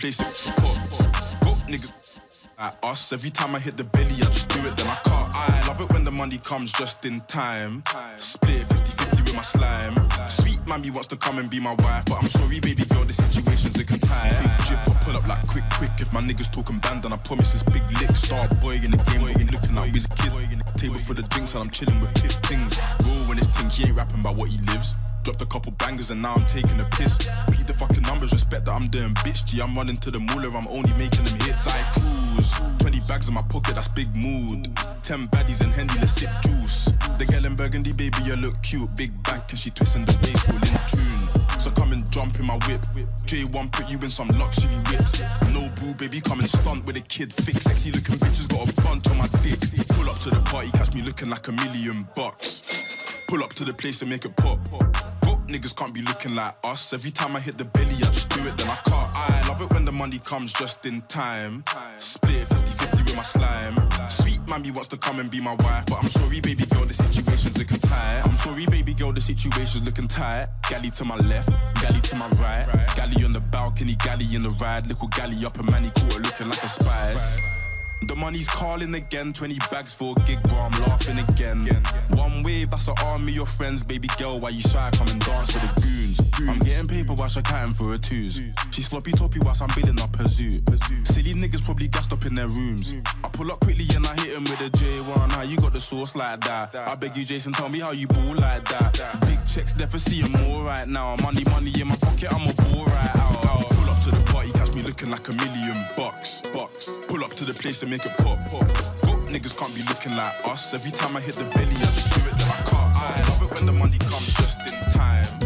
place. Got niggas like us. Every time I hit the belly, I just do it, then I cut. I love it when the money comes just in time. Split 50 50 with my slime. Sweet mammy wants to come and be my wife, but I'm sorry, baby girl, the situation's looking tight. Big drip, I pull up like quick, quick. If my niggas talking band, then I promise it's big lick. Star boy in the game, boy, looking like whiz kid. Table for the drinks, and I'm chilling with fifth things. Roll when it's think he ain't rapping about what he lives. Dropped a couple bangers and now I'm taking a piss. Beat the fucking numbers, respect that I'm doing bitch. G, I'm running to the moolah, I'm only making them hits. I cruise, 20 bags in my pocket, that's big mood. 10 baddies and Henny, let's sip juice. The girl in Burgundy, baby, you look cute. Big back and she twisting the waist, all in tune. So come and jump in my whip. J1 put you in some luxury whips. No boo, baby, come and stunt with a kid. Thick, sexy looking bitches, got a bunch on my dick. Pull up to the party, catch me looking like a million bucks. Pull up to the place and make it pop. Niggas can't be looking like us. Every time I hit the belly, I just do it, then I cut. I love it when the money comes just in time. Split 50 50 with my slime. Sweet mammy wants to come and be my wife, but I'm sorry, baby girl, the situation's looking tight. I'm sorry, baby girl, the situation's looking tight. Galley to my left, galley to my right. Galley on the balcony, galley in the ride. Little galley up and manny quarter looking like a spice. The money's calling again, 20 bags for a gig, bro, I'm laughing again. One wave, that's an army of friends, baby girl, why you shy? Come and dance with the goons. I'm getting paper while she catting for her twos. She's floppy toppy whilst I'm building up her zoo. Silly niggas probably gassed up in their rooms. I pull up quickly and I hit him with a J1. How you got the sauce like that? I beg you, Jason, tell me how you ball like that. Big checks, there for seeing more right now. Money, money in my pocket, I'm a ball right me looking like a million bucks. bucks. Pull up to the place and make it pop. pop. Niggas can't be looking like us. Every time I hit the belly, I just do it, then I cut. I love it when the money comes just in time.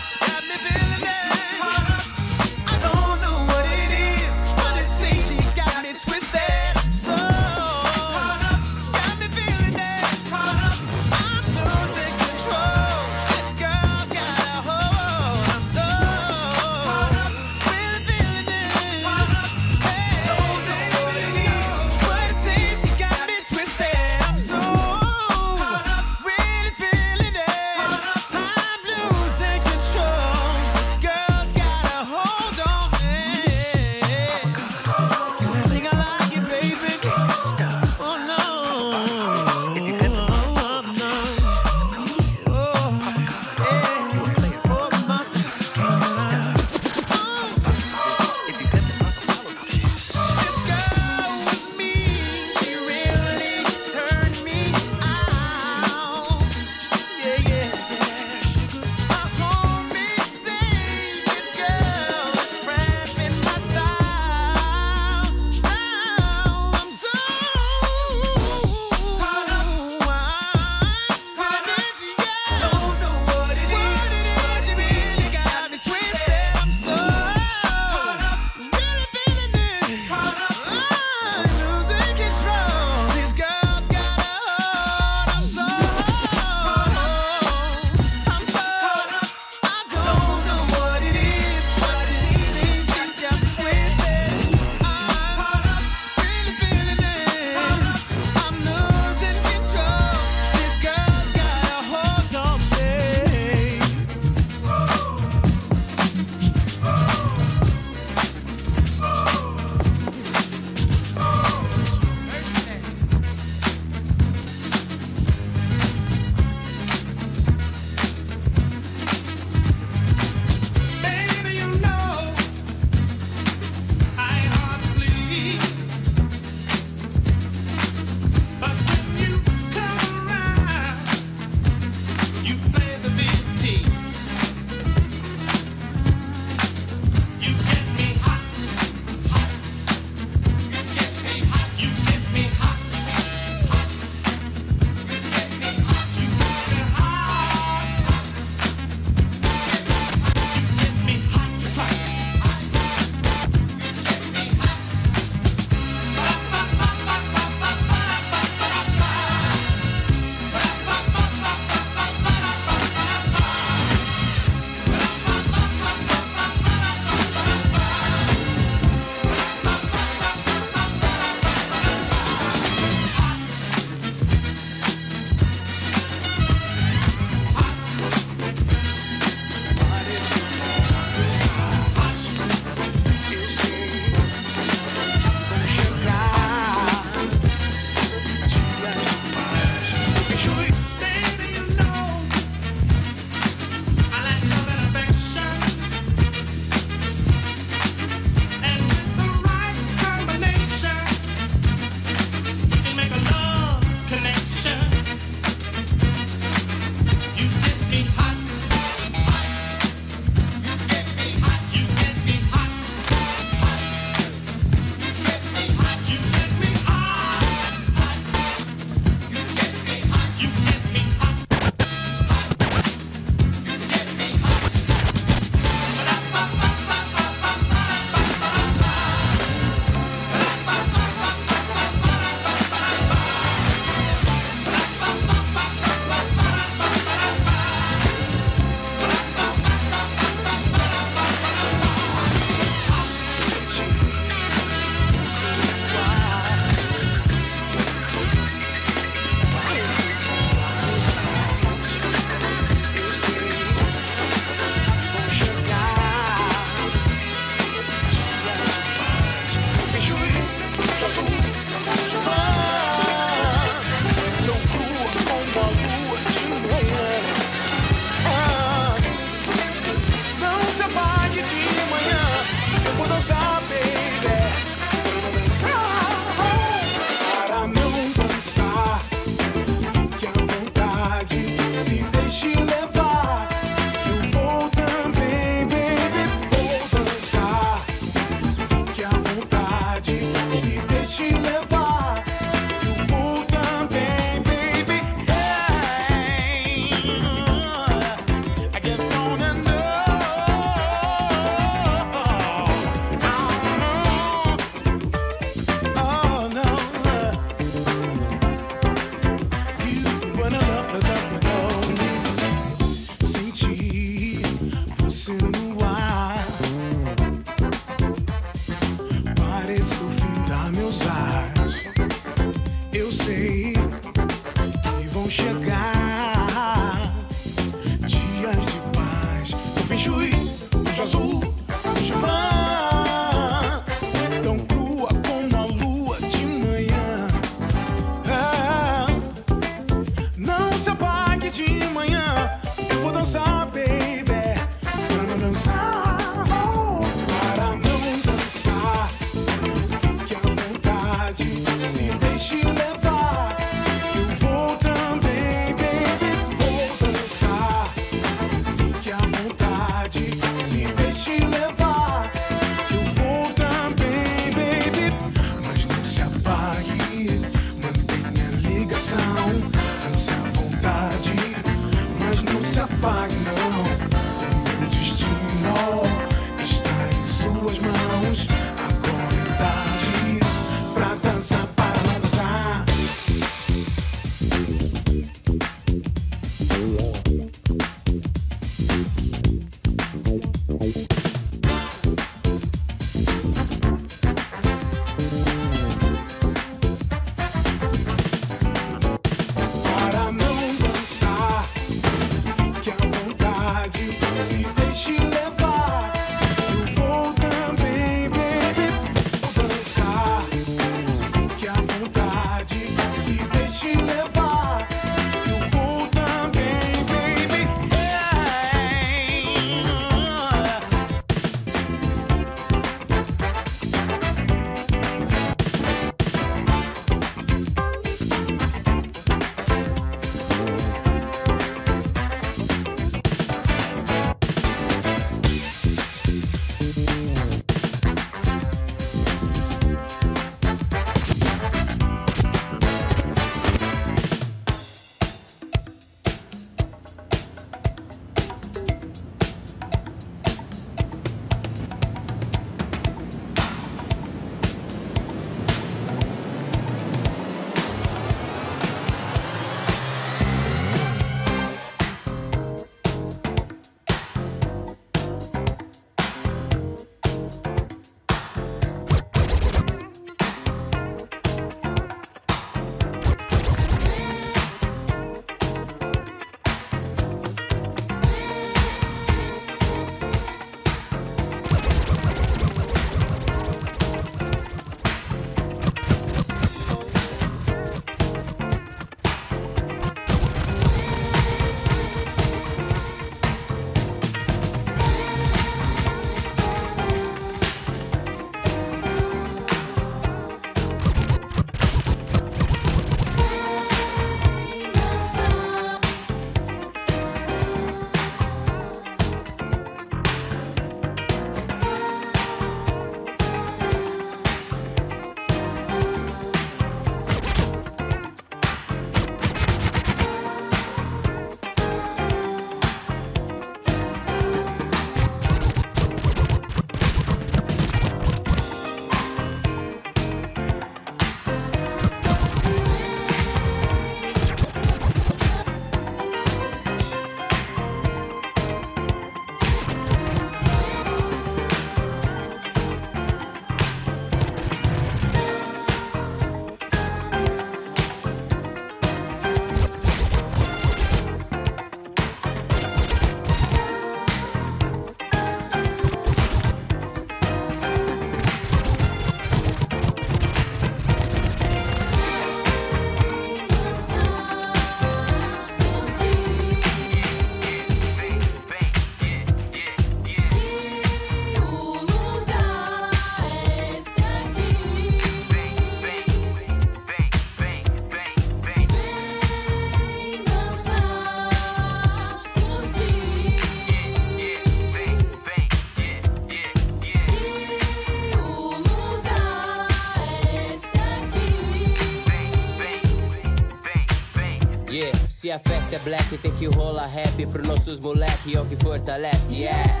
É black, tem que rolar rap pro nossos moleque, é o que fortalece, yeah.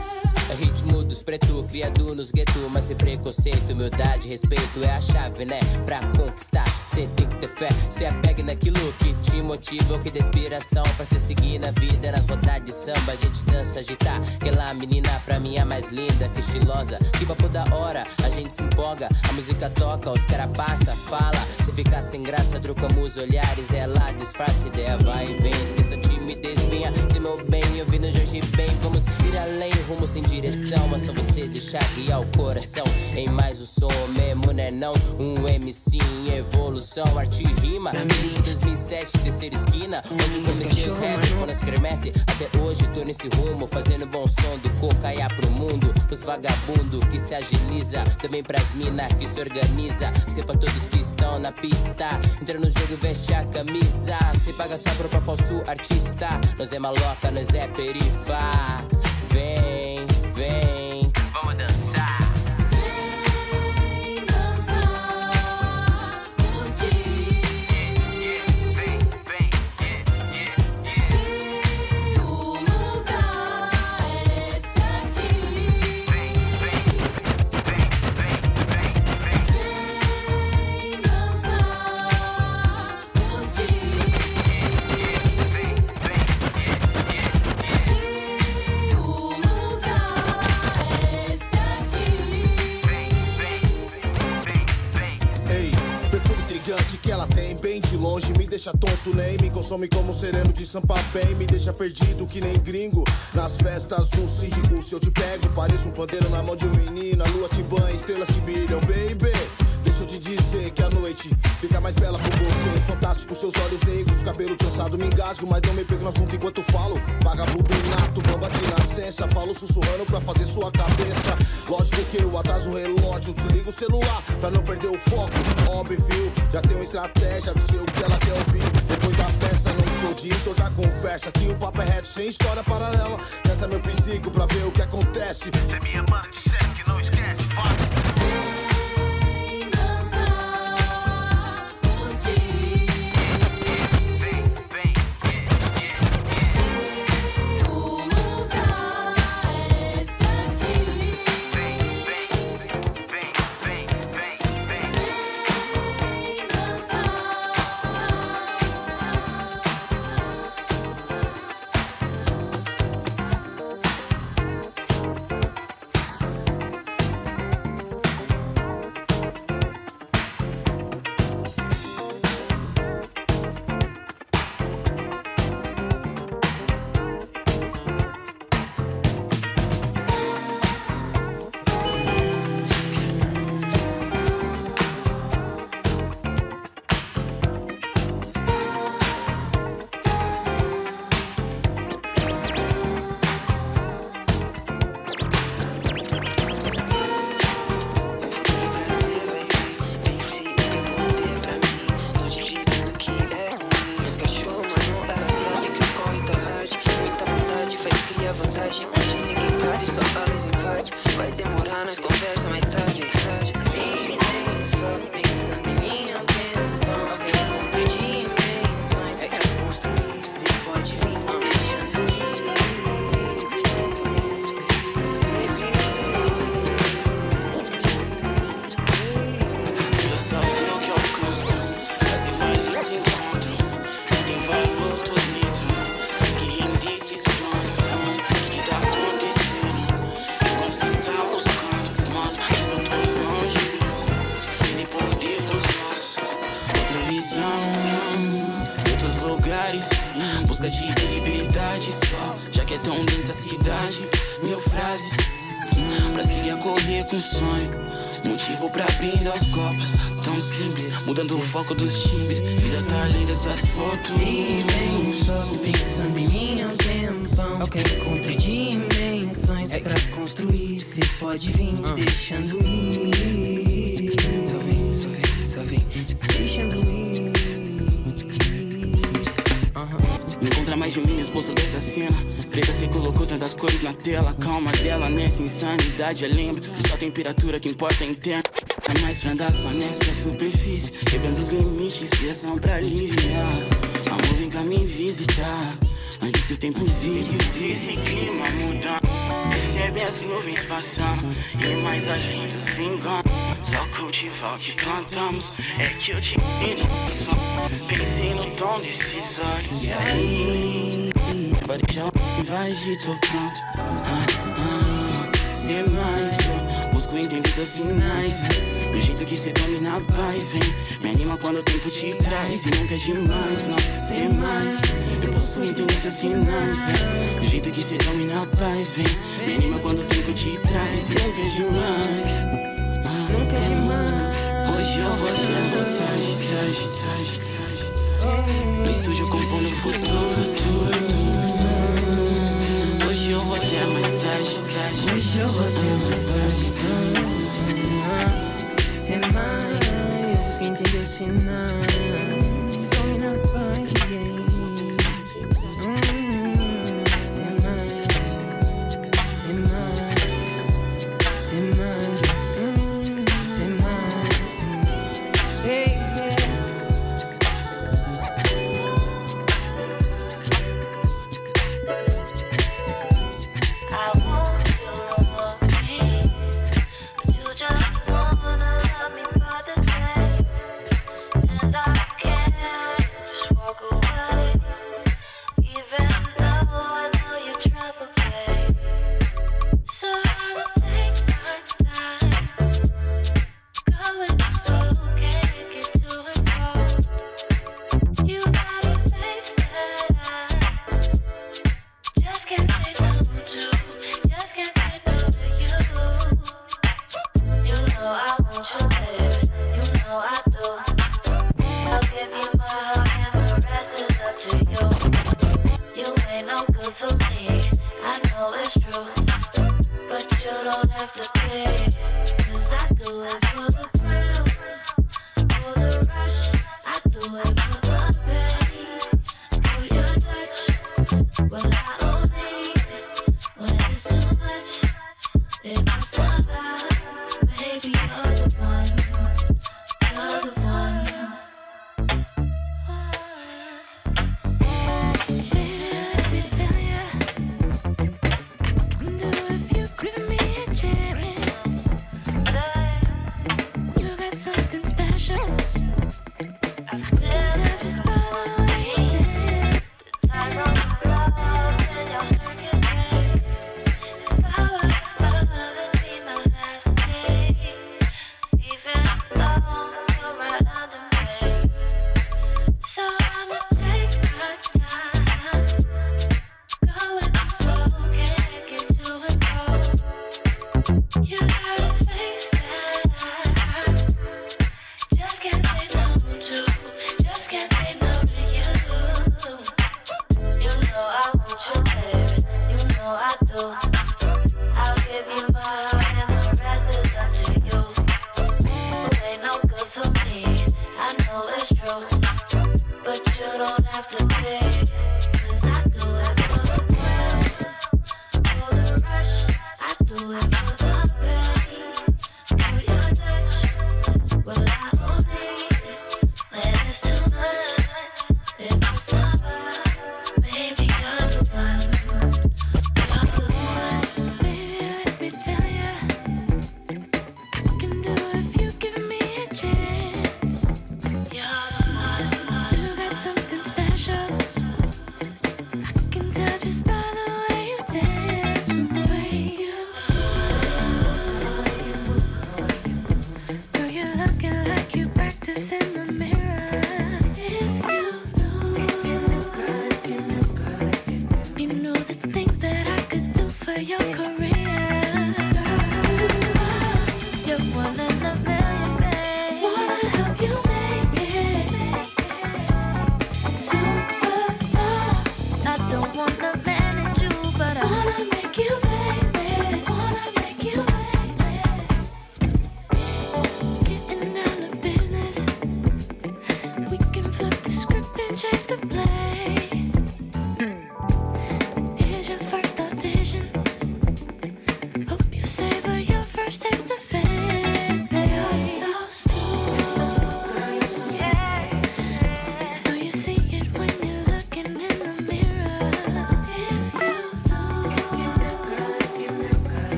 É ritmo dos preto, criado nos gueto, mas sem preconceito, humildade, respeito é a chave, né? Pra conquistar, cê tem que ter fé, cê apega naquilo que te motiva, que dá inspiração pra cê seguir na vida, nas rodadas de samba, a gente dança, agitar. Aquela menina pra mim é mais linda, que estilosa, que papo da hora, a gente se empolga, a música toca, os cara passa, fala, se ficar sem graça, trocamos olhares, ela disfarça, ideia vai e vem, esqueça a timidez, venha ser meu bem, ouvindo Jorge bem, vamos ir além, rumo sem direção, mas só você deixar guiar o coração, em mais o som mesmo, né não, um MC em evolução, arte e rima, desde 2007, terceira esquina, onde comecei os rap, quando escremece, até hoje tô nesse rumo, fazendo bom som do cocaia pro mundo, os vagabundo que se agiliza, também pras mina que se organiza, sei pra todos que estão na pista, entra no jogo e veste a camisa, se paga sabro pra falso artista, nós é maloca, nós é perifa, vem, vem, deixa tonto, nem me consome como sereno de Sampa Bem Me deixa perdido que nem gringo. Nas festas do síndico Se eu te pego, pareço um pandeiro na mão de um menino. A lua te banha, estrelas te brilham, baby dizer que a noite fica mais bela com você. Fantástico, seus olhos negros, cabelo trançado Me engasgo, mas não me pego no assunto enquanto falo. Vagabundo nato, bamba de nascença. Falo sussurrando pra fazer sua cabeça. Lógico que eu atraso o relógio Desligo o celular pra não perder o foco. Óbvio, já tem uma estratégia ser o que ela quer ouvir. Depois da festa não sou de entortar conversa. Aqui o papo é reto, sem história paralela. Testa meu psico pra ver o que acontece. Você me ama, disser que não esquece, foco dos times Vida tá além dessas fotos Só pensando em mim há um tempão Ok, encontrei dimensões pra construir Cê pode vir Ah. deixando ir Só vem, só vem, só vem Deixando ir Me encontra mais de mim no esboço dessa cena Preta cê colocou tantas cores na tela Calma dela nessa insanidade Eu lembro que só a temperatura que importa é interna só nessa superfície. Quebrando os limites, inspiração é pra aliviar. Amor vem cá me visitar Antes que o tempo desvie e esse clima muda. Percebe as nuvens passando E mais a gente se engana. Só cultivar o que plantamos. É que eu te pedi Pensei no tom desses olhos. E aí? Vai deixar vai de tô pronto ah, ah, Ser mais Busco entender seus sinais. Do jeito que cê domina a paz, vem. Me anima quando o tempo te traz. E nunca é demais, não, ser mais. Eu posso entender seus sinais, vem. Do jeito que cê domina a paz, vem. Me anima quando o tempo te traz. E nunca é demais. Nunca é demais. Hoje eu vou te avançar, No estúdio compondo o futuro. Hoje eu vou até mais tarde Hoje eu vou até mais tarde in mind. You're thinking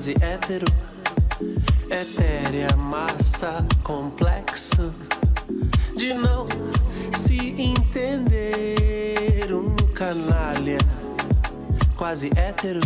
quase hétero, etérea massa complexo de não se entender. Um canalha quase hétero.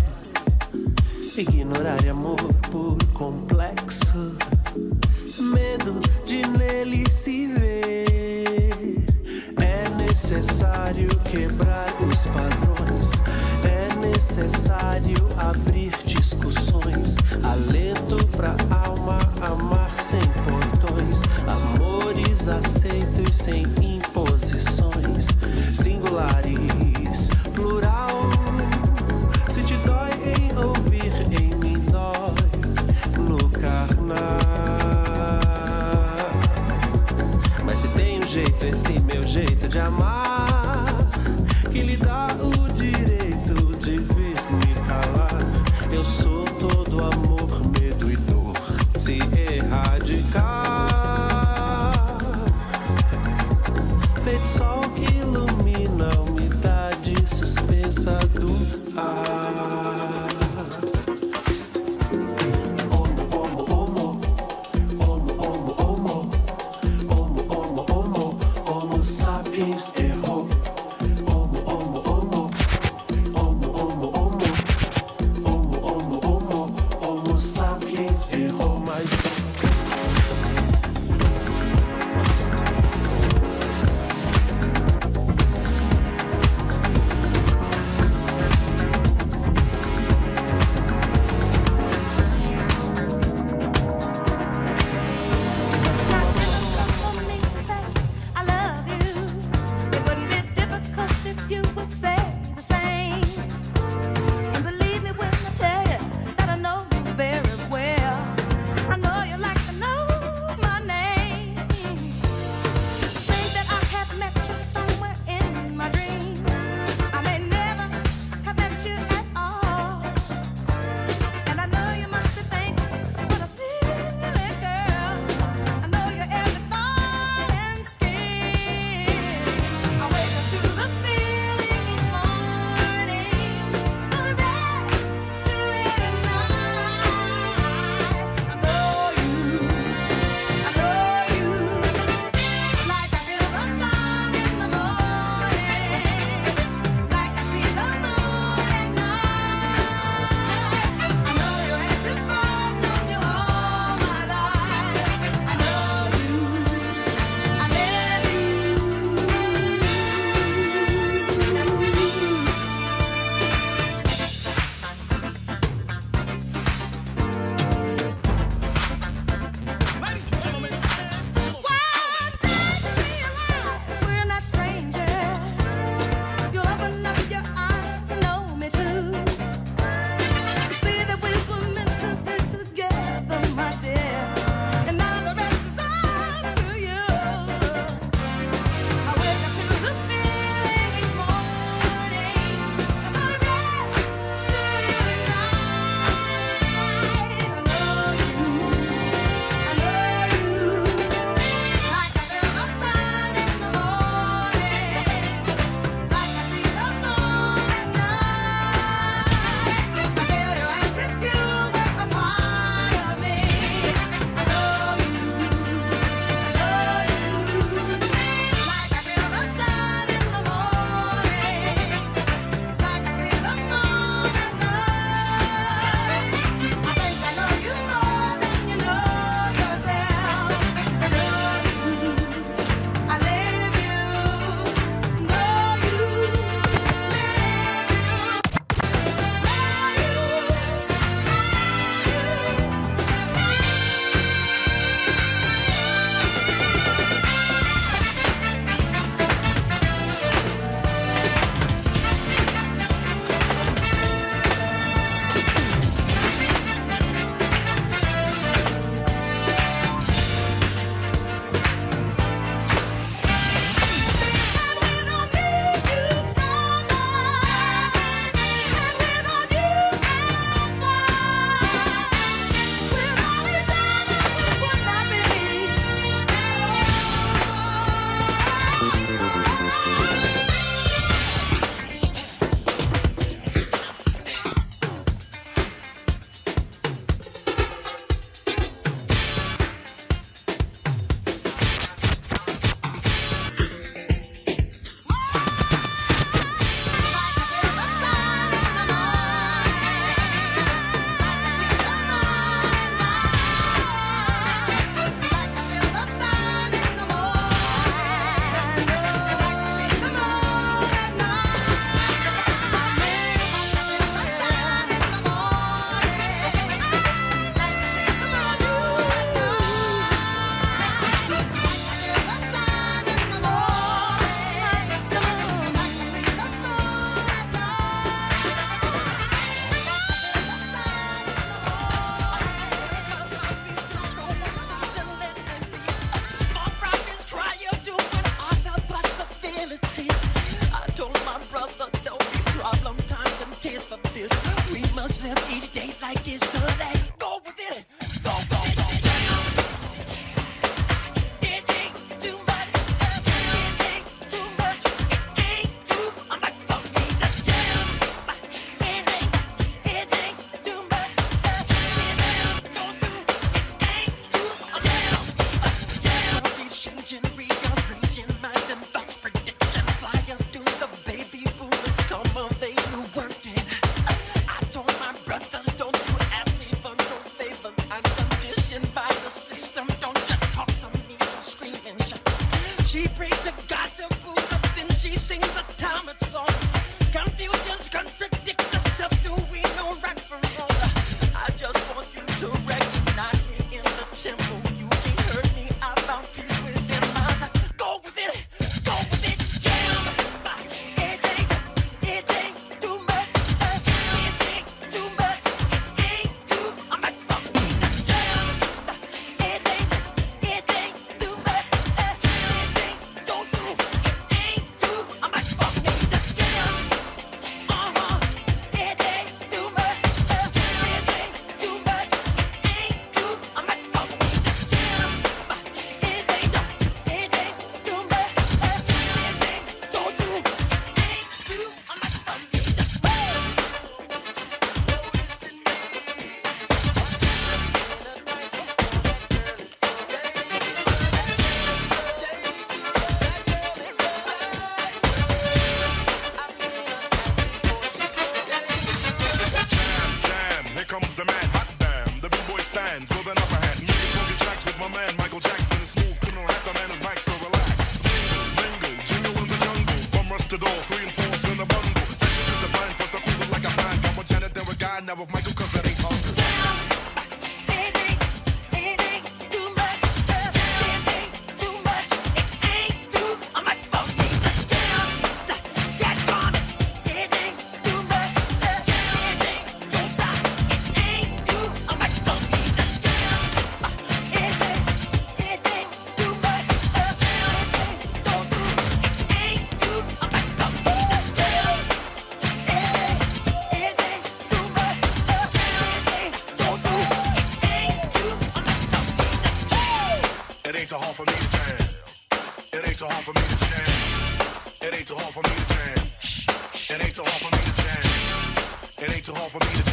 call for me to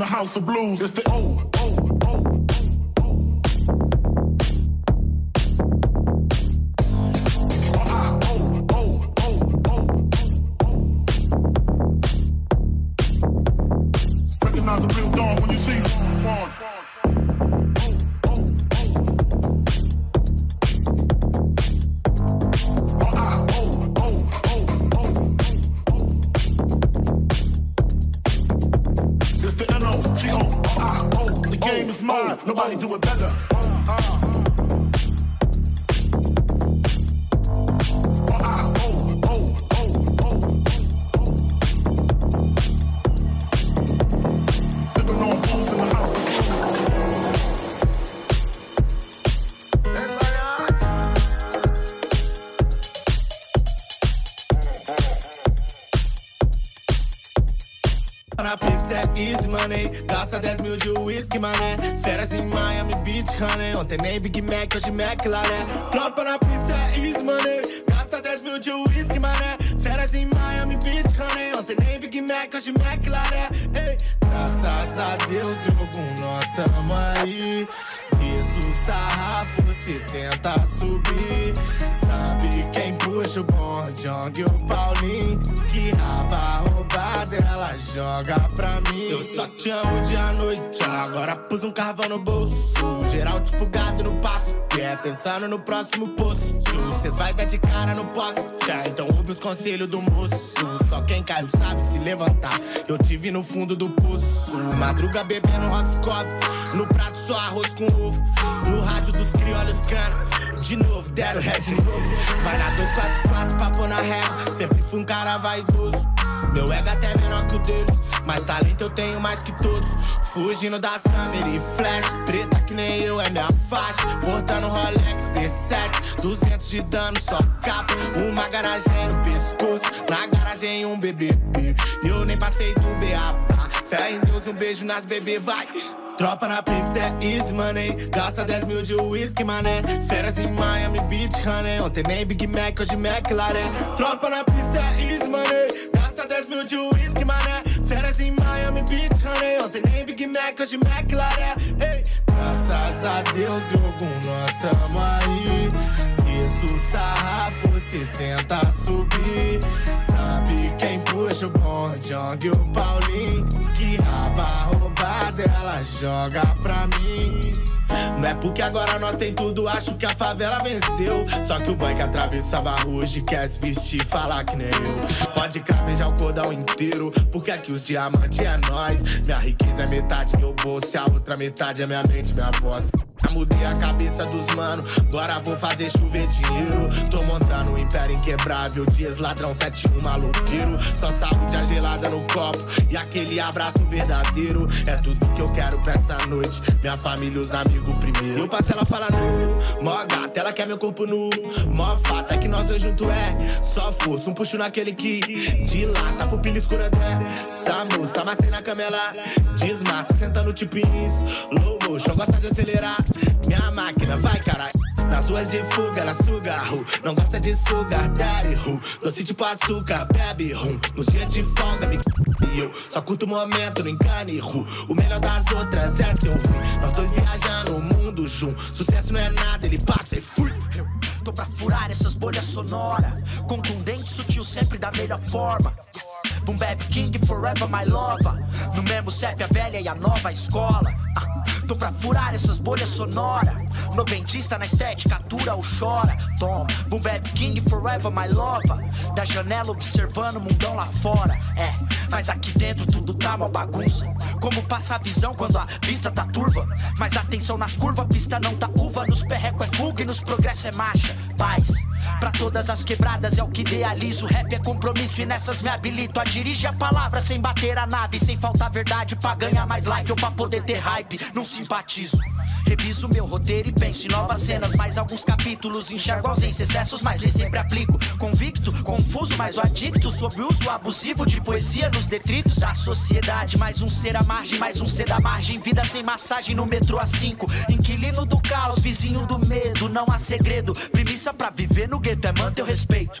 the house of blues. It's the Nobody do it whisky, mané. Férias em Miami Beach, honey. Ontem nem Big Mac, hoje McLaren. Tropa na pista é easy money, gasta 10 mil de whisky, mané. Férias em Miami Beach, honey. Ontem nem Big Mac, hoje McLaren. Ei, graças a Deus, jogo, nós tamo aí. Isso, sarrafo, se tenta subir. Sabe quem puxa o bonde, Jong e o Paulinho. Que raba roubada, ela joga pra mim. Eu só te amo dia à noite, agora pus um carvão no bolso. Geral tipo gado no passo, que é pensando no próximo posto. Cês vai dar de cara no poste, já então ouve os conselhos do moço. Só quem caiu sabe se levantar. Eu te vi no fundo do poço, madruga bebendo Roscoff. No prato só arroz com ovo, no rádio dos criolhos cana. De novo, deram ré de novo. Vai na 244 pra pôr na régua. Sempre fui um cara vaidoso. Meu ego até menor que o deles. Mas talento eu tenho mais que todos. Fugindo das câmeras e flash. Preta que nem eu é minha faixa. Portando Rolex V7. 200 de dano, só capa. Uma garagem no pescoço. Na garagem um BBB. Eu nem passei do beabá. Fé em Deus, um beijo nas bebê, vai. Tropa na pista é easy money. Gasta 10 mil de whisky, mané. Férias em Miami Beach, honey. Ontem nem Big Mac, hoje McLaren. Tropa na pista é easy money. Gasta 10 mil de whisky, mané. Férias em Miami Beach, honey. Ontem nem Big Mac, hoje McLaren. Ei, graças a Deus, jogo, nós tamo aí. Isso, sarrafo, se tenta subir. Sabe quem puxa o bonde, e o Paulinho. Que raba roubada, ela joga pra mim. Não é porque agora nós tem tudo, acho que a favela venceu. Só que o boy que atravessava a rua hoje quer se vestir falar que nem eu. Pode cravejar o cordão inteiro, porque aqui os diamantes é nós. Minha riqueza é metade meu bolso, e a outra metade é minha mente, minha voz. Mudei a cabeça dos mano, agora vou fazer chover dinheiro. Tô montando um império inquebrável, dias ladrão, 71 maloqueiro. Só saúde a gelada no copo e aquele abraço verdadeiro. É tudo que eu quero pra essa noite. Minha família, os amigos primeiro. E o parcela fala nu, mó gata, ela quer meu corpo nu. Mó fata, que nós dois juntos é só força. Um puxo naquele que dilata, pupila escura dessa moça. Amassei na cama, ela desmassa, sentando tipo isso. Low motion, gosta de acelerar. Minha máquina vai, caralho. Na Nas ruas de fuga, ela suga, ru. Não gosta de sugar, daddy, ru. Doce tipo açúcar, bebe, rum. Nos dias de folga, me e eu só curto o momento, não engane, ru. O melhor das outras é seu ruim. Nós dois viajando o mundo junto. Sucesso não é nada, ele passa e fui. Tô pra furar essas bolhas sonoras. Contundente, sutil, sempre da melhor forma. Yes. Boom Bap King, forever my lover. No mesmo CEP, a velha e a nova escola. Ah, tô pra furar essas bolhas sonoras. Noventista na estética, atura ou chora. Toma, Boom Bap King, forever my lover. Da janela observando o mundão lá fora. É, mas aqui dentro tudo tá uma bagunça. Como passa a visão quando a vista tá turva. Mas atenção nas curvas, pista não tá uva. Nos perreco é fuga e nos progresso é marcha. Paz, pra todas as quebradas é o que idealizo. Rap é compromisso e nessas me habilito a dirigir a palavra sem bater a nave. Sem faltar verdade pra ganhar mais like ou pra poder ter hype. Não simpatizo. Reviso meu roteiro e penso em novas cenas. Mais alguns capítulos enxergo ausência, excessos, mas lhe sempre aplico. Convicto, confuso, mas o adicto sobre o uso abusivo de poesia nos detritos da sociedade. Mais um ser à margem, mais um ser da margem. Vida sem massagem no metrô a 5. Inquilino do caos, vizinho do medo. Não há segredo. Premissa pra viver no gueto é manter o respeito.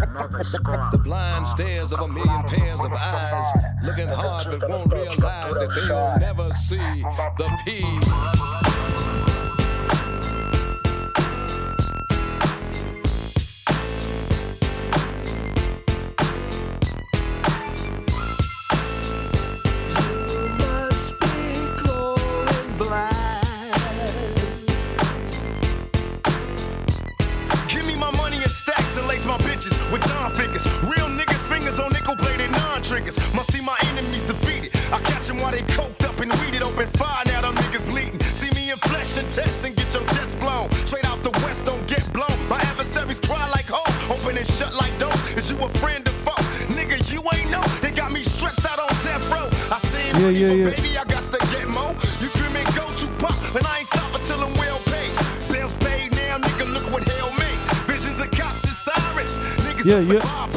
The blind stares of a million pairs of eyes, looking hard but won't realize that they'll never see the peace. Triggers. Must see my enemies defeated. I catch them while they coked up and weeded. Open fire now, them niggas bleeding. See me in flesh and test and get your chest blown. Straight out the west, don't get blown. My adversaries cry like ho. Open and shut like dope. Is you a friend or foe? Nigga, you ain't know. They got me stretched out on death row. I seen Yeah, money, yeah, but yeah. baby, I got to get more. You screaming go to pop, and I ain't stopping till I'm well paid. Bills paid now, nigga, look what hell made. Visions of cops and sirens. Niggas Yeah, yeah.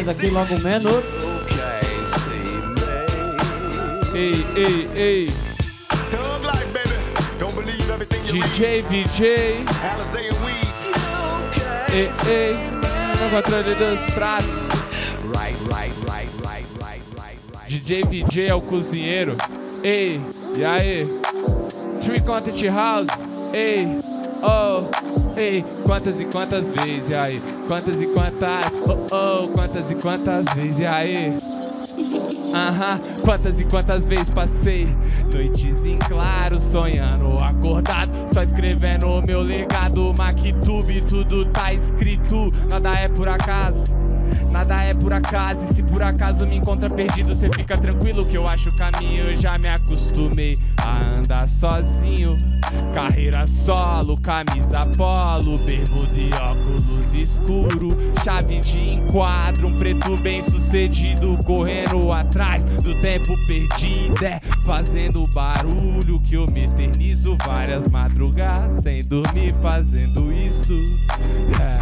As transmissões aqui logo menos. Ei, ei, ei. Thug life, baby. Don't believe everything you DJ Vijay. Alizé and weed. Ei, ei. Um controle dos pratos. Right, right, right, right, right, right, right. DJ Vijay é o cozinheiro. Ei, e aí? Tree Content House. Ei, oh, ei. Quantas e quantas vezes, e aí? Quantas e quantas, oh, oh. Quantas e quantas vezes, e aí? Aham, quantas e quantas vezes passei Noites em claro, sonhando acordado Só escrevendo o meu legado Mactube, tudo tá escrito Nada é por acaso Nada é por acaso, e se por acaso me encontra perdido, cê fica tranquilo que eu acho o caminho. Eu já me acostumei a andar sozinho. Carreira solo, camisa polo, bermuda e óculos escuro. Chave de enquadro, um preto bem sucedido, correndo atrás do tempo perdido. É fazendo barulho que eu me eternizo várias madrugadas sem dormir, fazendo isso. É.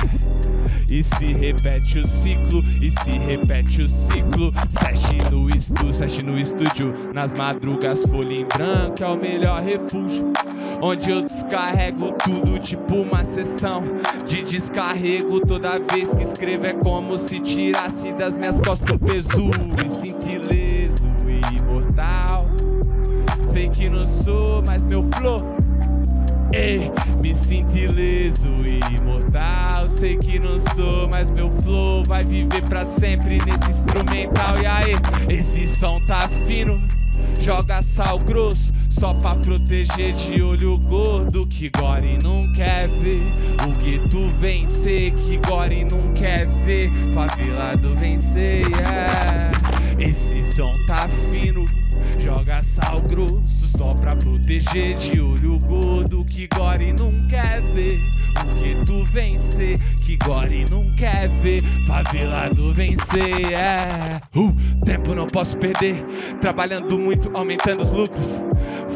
E se repete o ciclo, e se repete o ciclo. Sete no estúdio, sete no estúdio. Nas madrugas, folha em branco é o melhor refúgio. Onde eu descarrego tudo, tipo uma sessão de descarrego. Toda vez que escrevo é como se tirasse das minhas costas o peso. E sinto ileso e imortal. Sei que não sou mais meu flow. Ei, me sinto ileso e imortal. Sei que não sou, mas meu flow vai viver pra sempre nesse instrumental. E aí, esse som tá fino, joga sal grosso. Só pra proteger de olho gordo que Gore não quer ver. O gueto vencer que Gore não quer ver. Favelado vencer, yeah. Esse som tá fino, joga sal grosso. Só pra proteger de olho gordo que Gore não quer ver. O gueto vencer que Gore não quer ver. Favelado vencer, é. Uh, tempo não posso perder. Trabalhando muito, aumentando os lucros.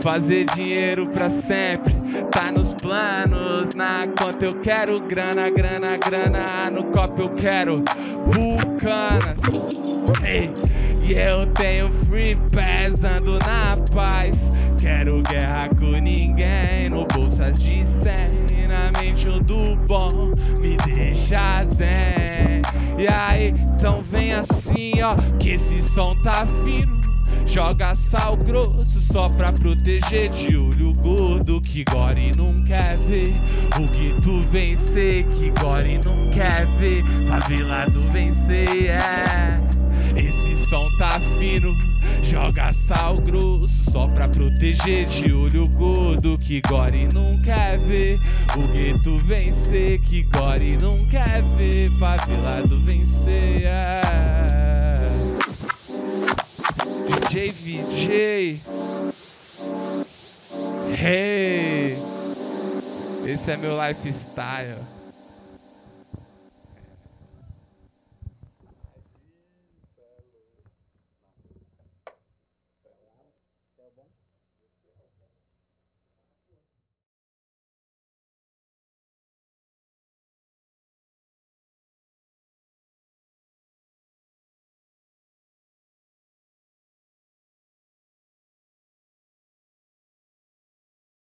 Fazer dinheiro pra sempre. Tá nos planos, na conta eu quero grana, grana, grana. No copo eu quero bucana. Ei, e eu tenho free pass, ando na paz. Quero guerra com ninguém, no bolsas de 100. Na mente eu do bom, me deixa zen. E aí, então vem assim, ó, que esse som tá fino. Joga sal grosso só pra proteger de olho gordo que Gore não quer ver. O que tu vencer que Gore não quer ver. Favelado vencer, é. Esse som tá fino, joga sal grosso só pra proteger de olho gordo que Gore não quer ver. O gueto vencer que Gore não quer ver. Favelado vencer, esse é meu lifestyle.